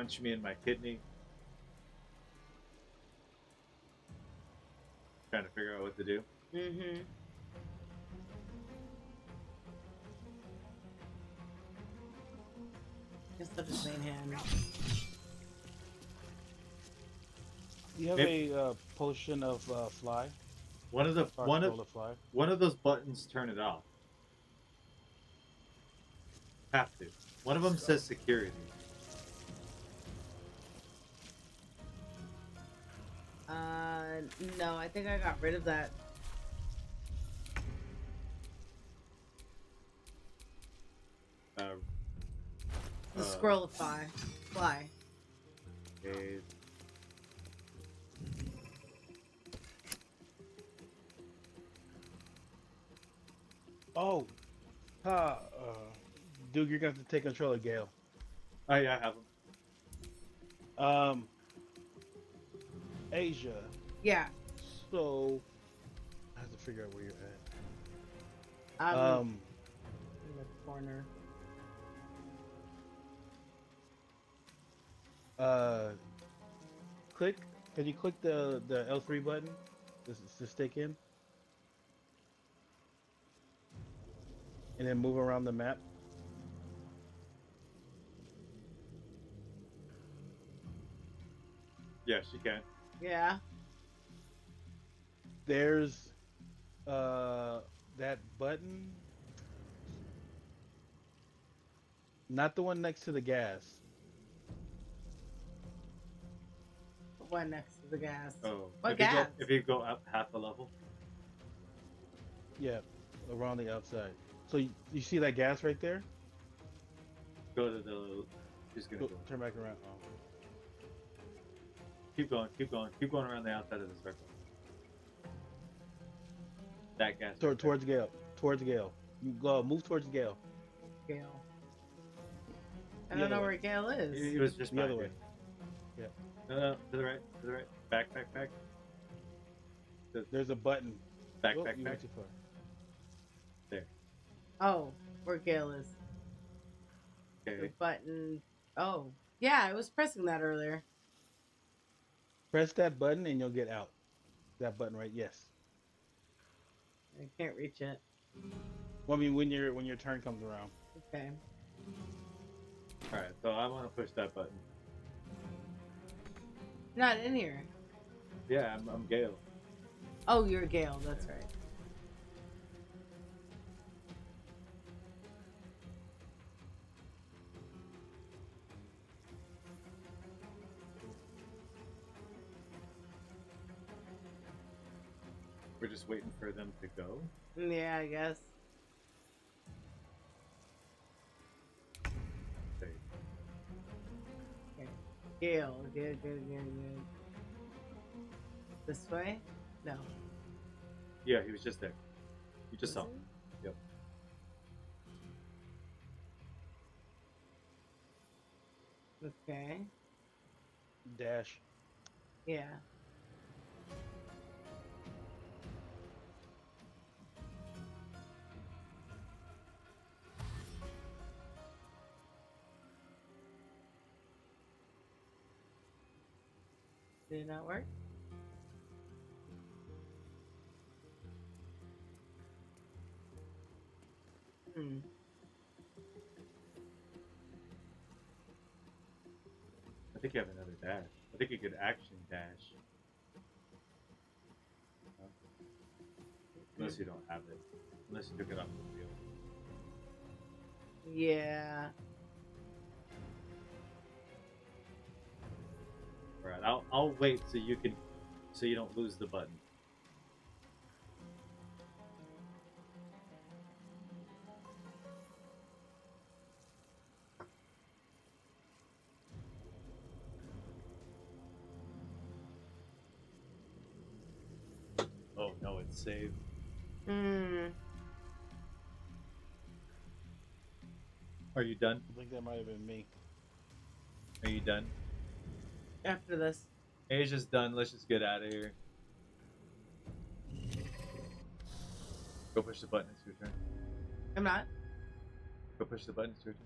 punch me in my kidney. Trying to figure out what to do. Mm-hmm. Just up his main hand. You have Maybe- a uh, potion of uh, fly. One of the one of fly. one of those buttons turn it off. Have to. One of them says security. No, I think I got rid of that. Uh, The uh, scroll of fly. Fly. okay. Oh, ha, uh, Duke, you're gonna have to take control of Gale. Oh yeah, I have him. Um, Asia. Yeah. So, I have to figure out where you're at. Um, Um, in the corner. uh, click. Can you click the the L3 button? This is to stick in. And then move around the map. Yes, you can. Yeah. There's uh that button. Not the one next to the gas. The one next to the gas. Oh, What if you, go, gas? if you go up half a level, Yeah, around the outside. So you, you see that gas right there? go to the. Just gonna Go, go. turn back around. Oh. Keep going. Keep going. Keep going around the outside of the circle. That gas. Tor- towards Gale. Towards Gale. You go. Move towards Gale. Gale. I don't know way. where Gale is. It, it was just The other way. Yeah. No, no, to the right. To the right. Back, back, back. There's a button. Back, Oh, back, you back. went too far. There. Oh, where Gale is. The button. Oh, yeah, I was pressing that earlier. Press that button and you'll get out. That button right. Yes. I can't reach it. Well, I mean, when your when your turn comes around. Okay. All right. So I want to push that button. Not in here. Yeah, I'm, I'm Gale. Oh, you're Gale. That's right. Just waiting for them to go. Yeah, I guess. There. Okay. Gale. Good, good, good, good. This way? No. Yeah, he was just there. You just saw Was him. Yep. Okay. Dash. Yeah. Did it not work? Hmm. I think you have another dash. I think you could action dash. No? Unless you don't have it. Unless you took it off the field. Yeah. Alright, I'll I'll wait so you can so you don't lose the button. Oh no, it's saved. Hmm. Are you done? I think that might have been me. Are you done? After this. Asia's done. Let's just get out of here. Go push the button. It's your turn. I'm not. Go push the button. It's your turn.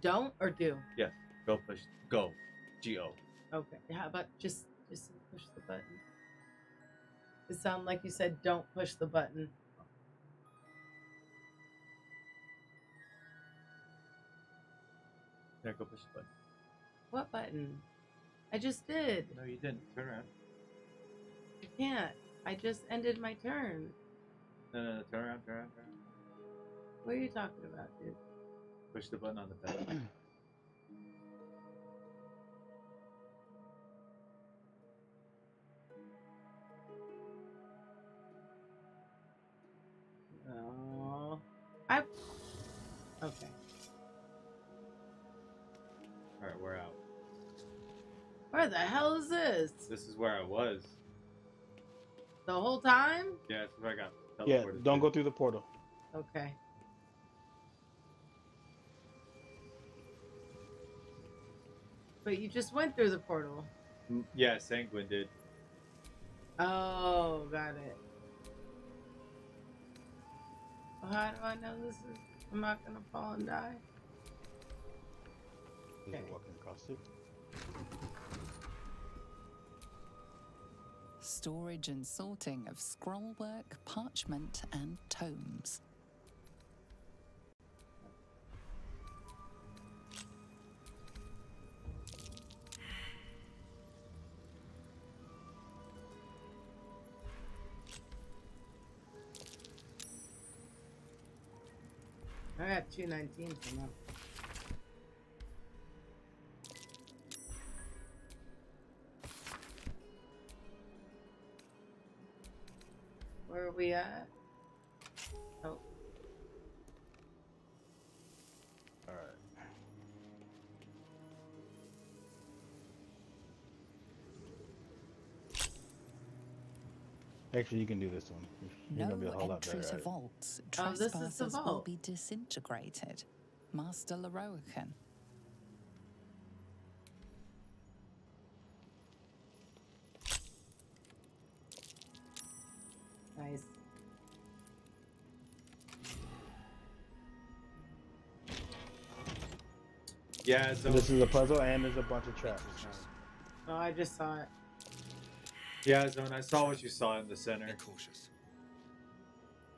Don't or do? Yes. Go push. Go. G O. Okay. How about just just push the button? It sounded like you said don't push the button. There, go push the button. What button? I just did. No, you didn't. Turn around. I can't. I just ended my turn. No, no, no. Turn around. Turn around. Turn around. What are you talking about, dude? Push the button on the bed. *clears throat* Where the hell is this? This is where I was. The whole time? Yeah, that's where I got teleported. Yeah, don't to. go through the portal. Okay. But you just went through the portal. Mm, Yeah, Sanguine did. Oh, got it. Well, how do I know this is? I'm not gonna fall and die. Is it walking across it? Storage and sorting of scrollwork, parchment, and tomes. I got two 19s from we at? Oh, All right. Actually, you can do this one. You're No gonna be a whole lot entry better to at it. vaults. Oh, this is the Trespassers will be disintegrated. Master Lorroakan. Yeah, so This is a puzzle and there's a bunch of traps. Oh, I just saw it. yeah, Zone. I saw what you saw in the center. cautious.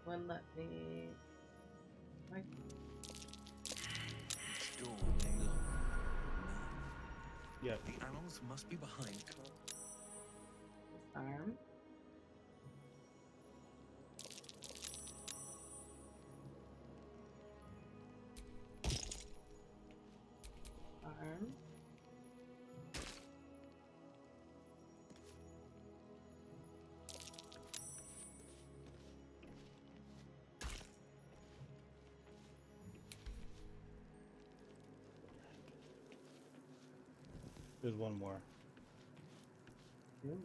One let me. Like, Door locked. Yeah. The animals must be behind. arm. Arm. There's one more. Ooh.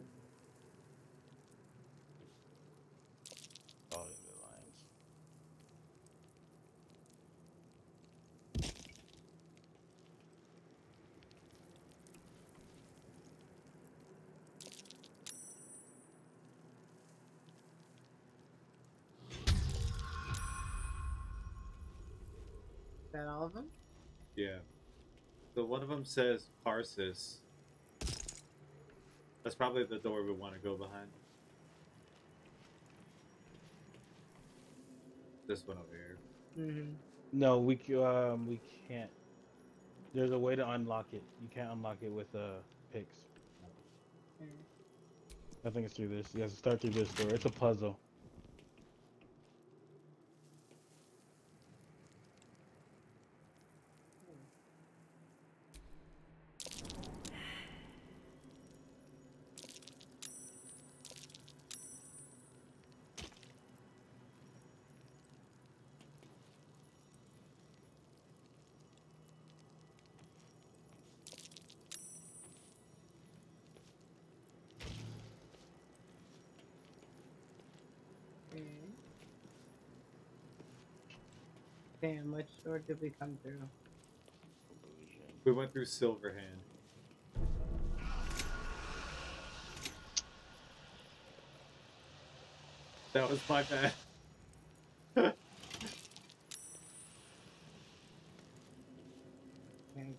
Oh, the lines. Is that all of them? Yeah. So one of them says Parsis. That's probably the door we want to go behind. This one over here. Mm-hmm. No, we c- um we can't. There's a way to unlock it. You can't unlock it with uh picks. I think it's through this. You have to start through this door. It's a puzzle. Damn, which door did we come through? We went through Silverhand. That was my bad. Okay,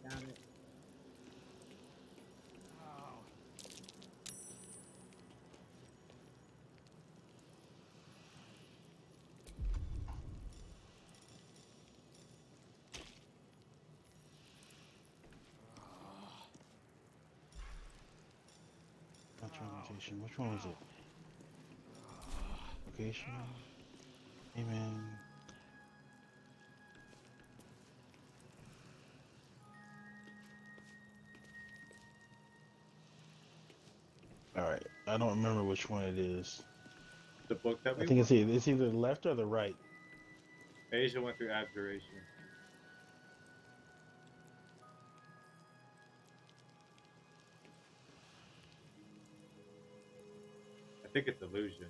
got it. Not transmutation. Which one was it? Location. Amen. All right. I don't remember which one it is. The book that we I think it's either, it's either the left or the right. Asia went through Abjuration. Think it's Illusion.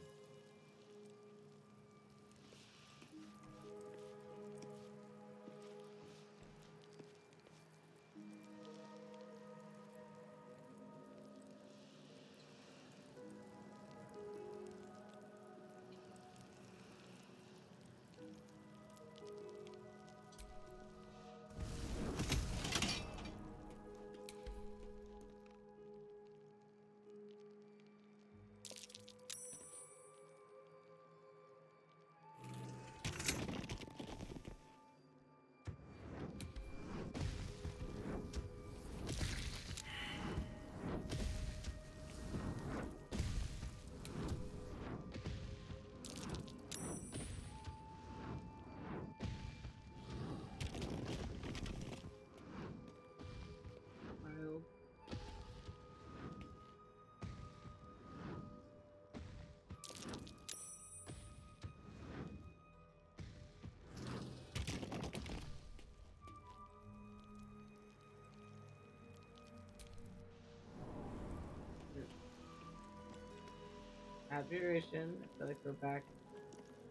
Abjuration. I feel like we're back.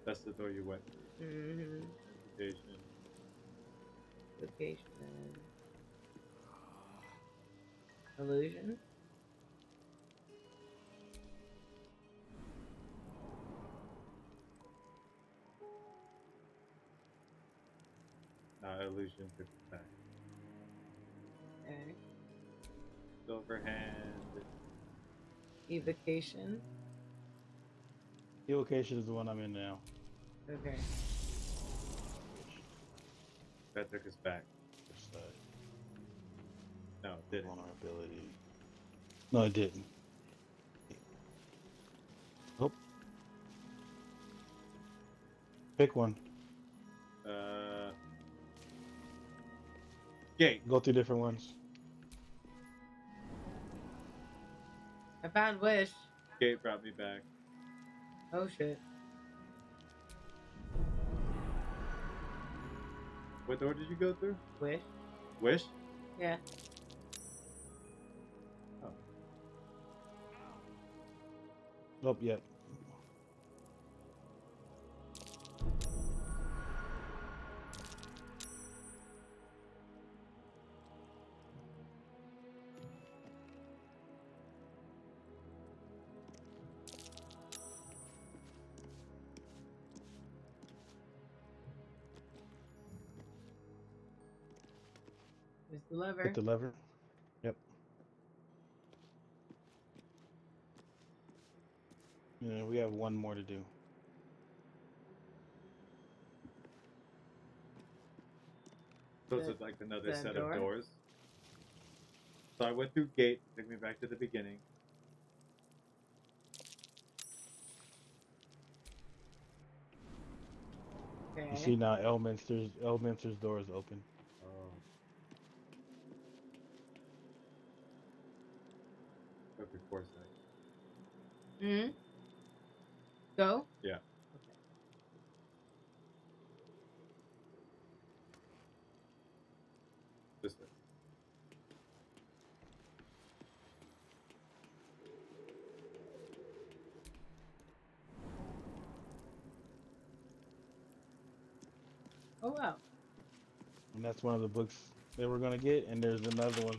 That's the door you went. Mm-hmm. Station. Location. Illusion. Uh, Illusion it back. Okay. Silverhand. Evocation. Evocation is the one I'm in now. Okay. That took us back. No, it didn't. Vulnerability. No, it didn't. Oh. Pick one. Uh, gate. Go through different ones. I found Wish. Gate brought me back. Oh shit. What door did you go through? Wish. Wish? Yeah. Oh. Nope, yet. The lever. Hit the lever. Yep. Yeah, we have one more to do. So it's That- like another set door? of doors. So I went through gate, took me back to the beginning. You see now Elminster's Elminster's door is open. Oh. Took me four seconds. Hmm. Go. Yeah. This way. Oh wow. And that's one of the books that we're gonna get, and there's another one,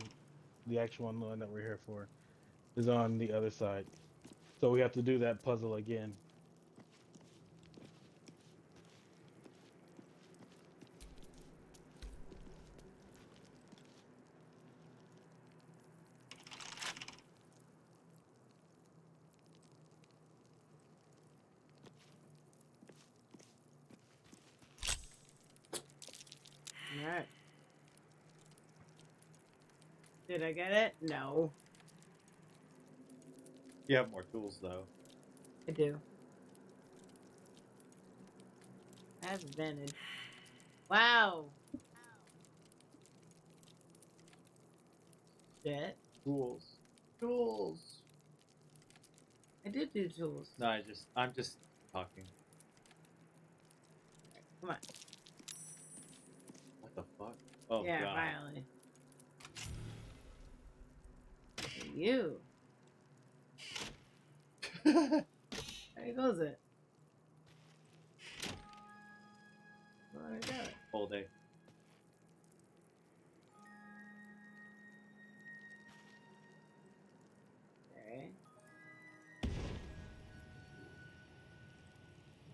the actual one that we're here for, is on the other side. So we have to do that puzzle again. All right. Did I get it? No, You have more tools though. I do. I have advantage. Wow. Shit. Tools. Tools. I did do tools. No, I just I'm just talking. Come on. What the fuck? Oh yeah, god. finally. You. *laughs* there goes it. Well, there you go. Whole day. Okay.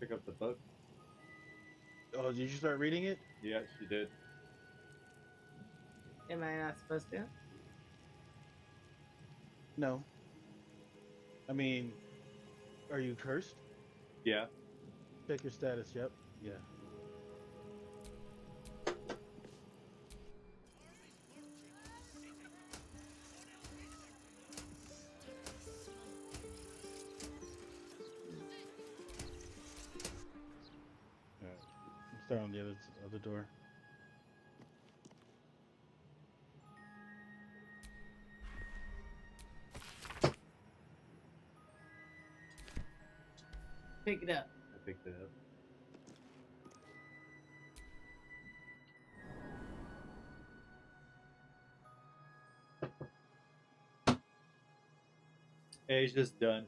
Pick up the book. Oh, did you start reading it? Yeah, she did. Am I not supposed to? No. I mean, are you cursed? Yeah. Check your status. Yep. Yeah. Alright. I'm starting on the other other door. Pick it up. I picked it up. Hey, it's just done.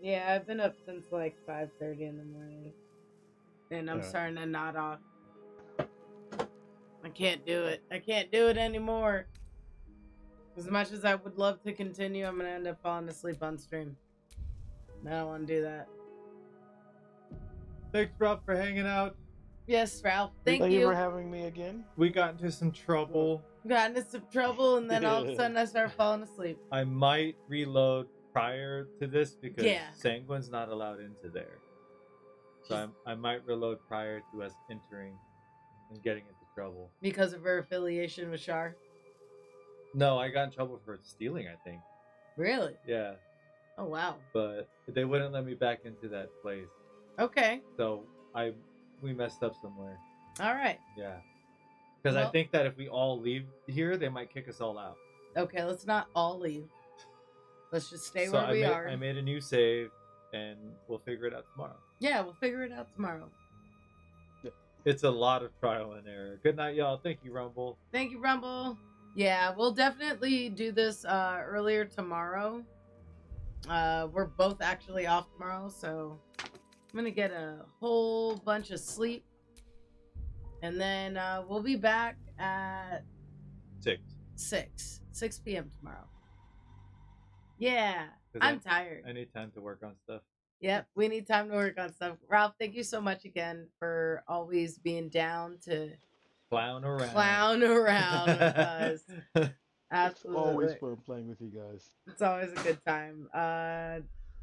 Yeah, I've been up since like 5:30 in the morning, and I'm starting to nod off. I can't do it. I can't do it anymore. As much as I would love to continue, I'm gonna end up falling asleep on stream. I don't want to do that. Thanks, Ralph, for hanging out. Yes, Ralph. Thank, Thank you you. for having me again. We got into some trouble. Got into some trouble, and then all of a *laughs* sudden I start falling asleep. I might reload prior to this because Yeah. Sanguine's not allowed into there. So I'm, I might reload prior to us entering and getting into trouble. Because of her affiliation with Shar. No, I got in trouble for stealing, I think. Really? Yeah. Oh wow. But they wouldn't let me back into that place. Okay. So I we messed up somewhere. All right. Yeah. Because I think that if we all leave here, they might kick us all out. Okay. Let's not all leave. Let's just stay so where I we made, are. I made a new save, and we'll figure it out tomorrow. Yeah, we'll figure it out tomorrow. It's a lot of trial and error. Good night, y'all. Thank you, Rumble. Thank you, Rumble. Yeah, we'll definitely do this uh, earlier tomorrow. Uh, we're both actually off tomorrow, so I'm gonna get a whole bunch of sleep, and then uh, we'll be back at Six. six six p.m. tomorrow. Yeah. I'm I- tired. I need time to work on stuff. Yep, we need time to work on stuff. Ralph, thank you so much again for always being down to Clown around. clown around with us. It's *laughs* Absolutely. always fun playing with you guys. It's always a good time. Uh,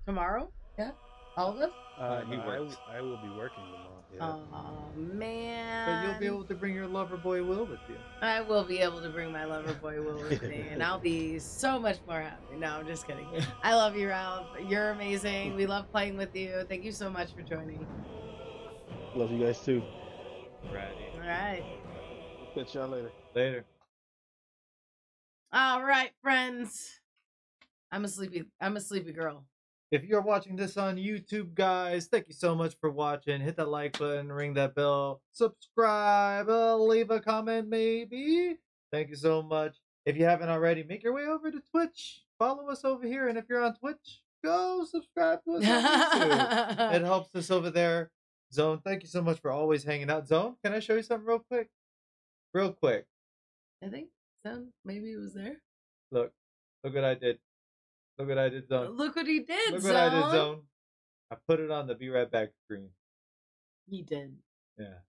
tomorrow? Yeah. All of us? Uh, he I, works. w- I will be working tomorrow. Yeah. Oh man. But you'll be able to bring your lover boy Will with you. I will be able to bring my lover boy Will with me, and I'll be so much more happy. No, I'm just kidding. I love you, Ralph. You're amazing. We love playing with you. Thank you so much for joining. Love you guys too. Ratty. All right. Catch y'all later. Later. All right, friends. I'm a sleepy. I'm a sleepy girl. If you're watching this on YouTube, guys, thank you so much for watching. Hit that like button, ring that bell, subscribe, uh, leave a comment, maybe. Thank you so much. If you haven't already, make your way over to Twitch. Follow us over here. And if you're on Twitch, go subscribe to us on YouTube. it *laughs* helps us over there. Zone, thank you so much for always hanging out. Zone, can I show you something real quick? Real quick. I think so. Maybe it was there. Look. Look what I did. Look what I did, Zone. Look what he did. Look Zone. what I did, Zone. I put it on the Be Right Back screen. He did. Yeah.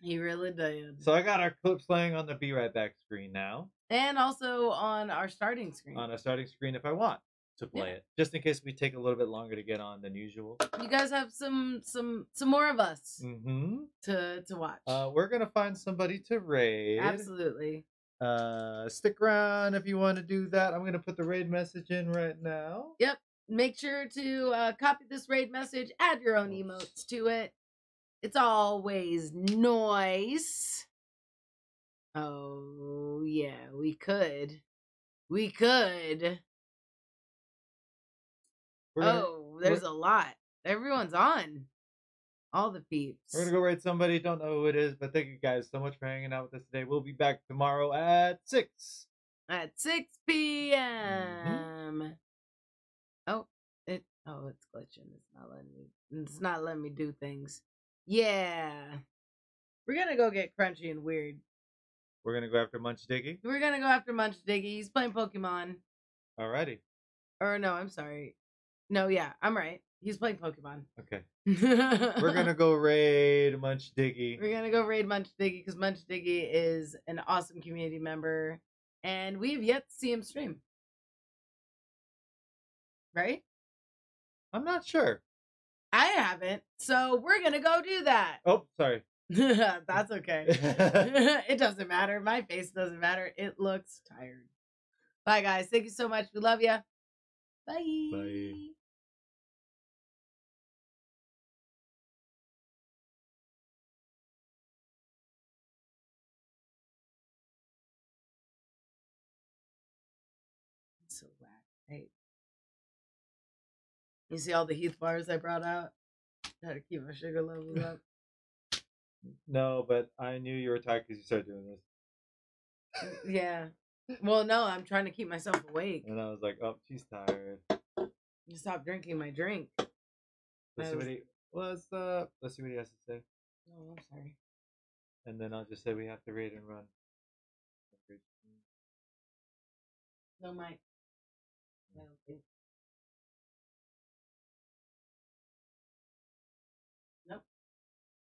He really did. So I got our clips playing on the Be Right Back screen now. And also on our starting screen. On a starting screen if I want to play Yeah. it. Just in case we take a little bit longer to get on than usual. You guys have some some some more of us Mm-hmm. to to watch. Uh, we're gonna find somebody to raid. Absolutely. Uh, stick around if you want to do that. I'm gonna put the raid message in right now. Yep. Make sure to uh, copy this raid message, add your own emotes to it. It's always noise. Oh, yeah, we could. We could. We're oh, there's a lot. Everyone's on. All the peeps. We're gonna go raid somebody. Don't know who it is, but thank you guys so much for hanging out with us today. We'll be back tomorrow at six. At 6 mm-hmm. p.m. Oh, it oh, it's glitching. It's not letting me it's not letting me do things. Yeah. We're gonna go get crunchy and weird. We're gonna go after Munch Diggy. We're gonna go after Munch Diggy. He's playing Pokemon. Alrighty. Or no, I'm sorry. No, yeah, I'm right. He's playing Pokemon. Okay. *laughs* We're gonna go raid Munch Diggy. We're gonna go raid Munch Diggy because Munch Diggy is an awesome community member, and we have yet to see him stream. Right? I'm not sure. I haven't, so we're gonna go do that. Oh, sorry. *laughs* That's okay. *laughs* it doesn't matter. My face doesn't matter. It looks tired. Bye, guys. Thank you so much. We love you. Bye. Bye. You see all the Heath bars I brought out? Try to keep my sugar levels *laughs* up. No, but I knew you were tired because you started doing this, mm, yeah. Well, no, I'm trying to keep myself awake. and I was like, "Oh, she's tired." You stop drinking my drink. Let's I see was- what he. What's up? Uh, let's see what he has to say, Oh, I'm sorry. and then I'll just say we have to read and run. No, Mike. I don't think.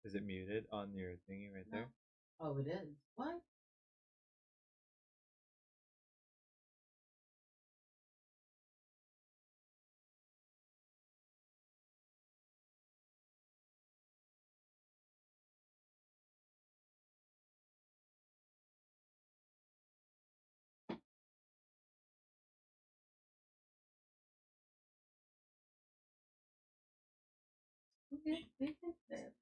Is it muted on your thingy right there? Oh, it is. What? Okay, we can-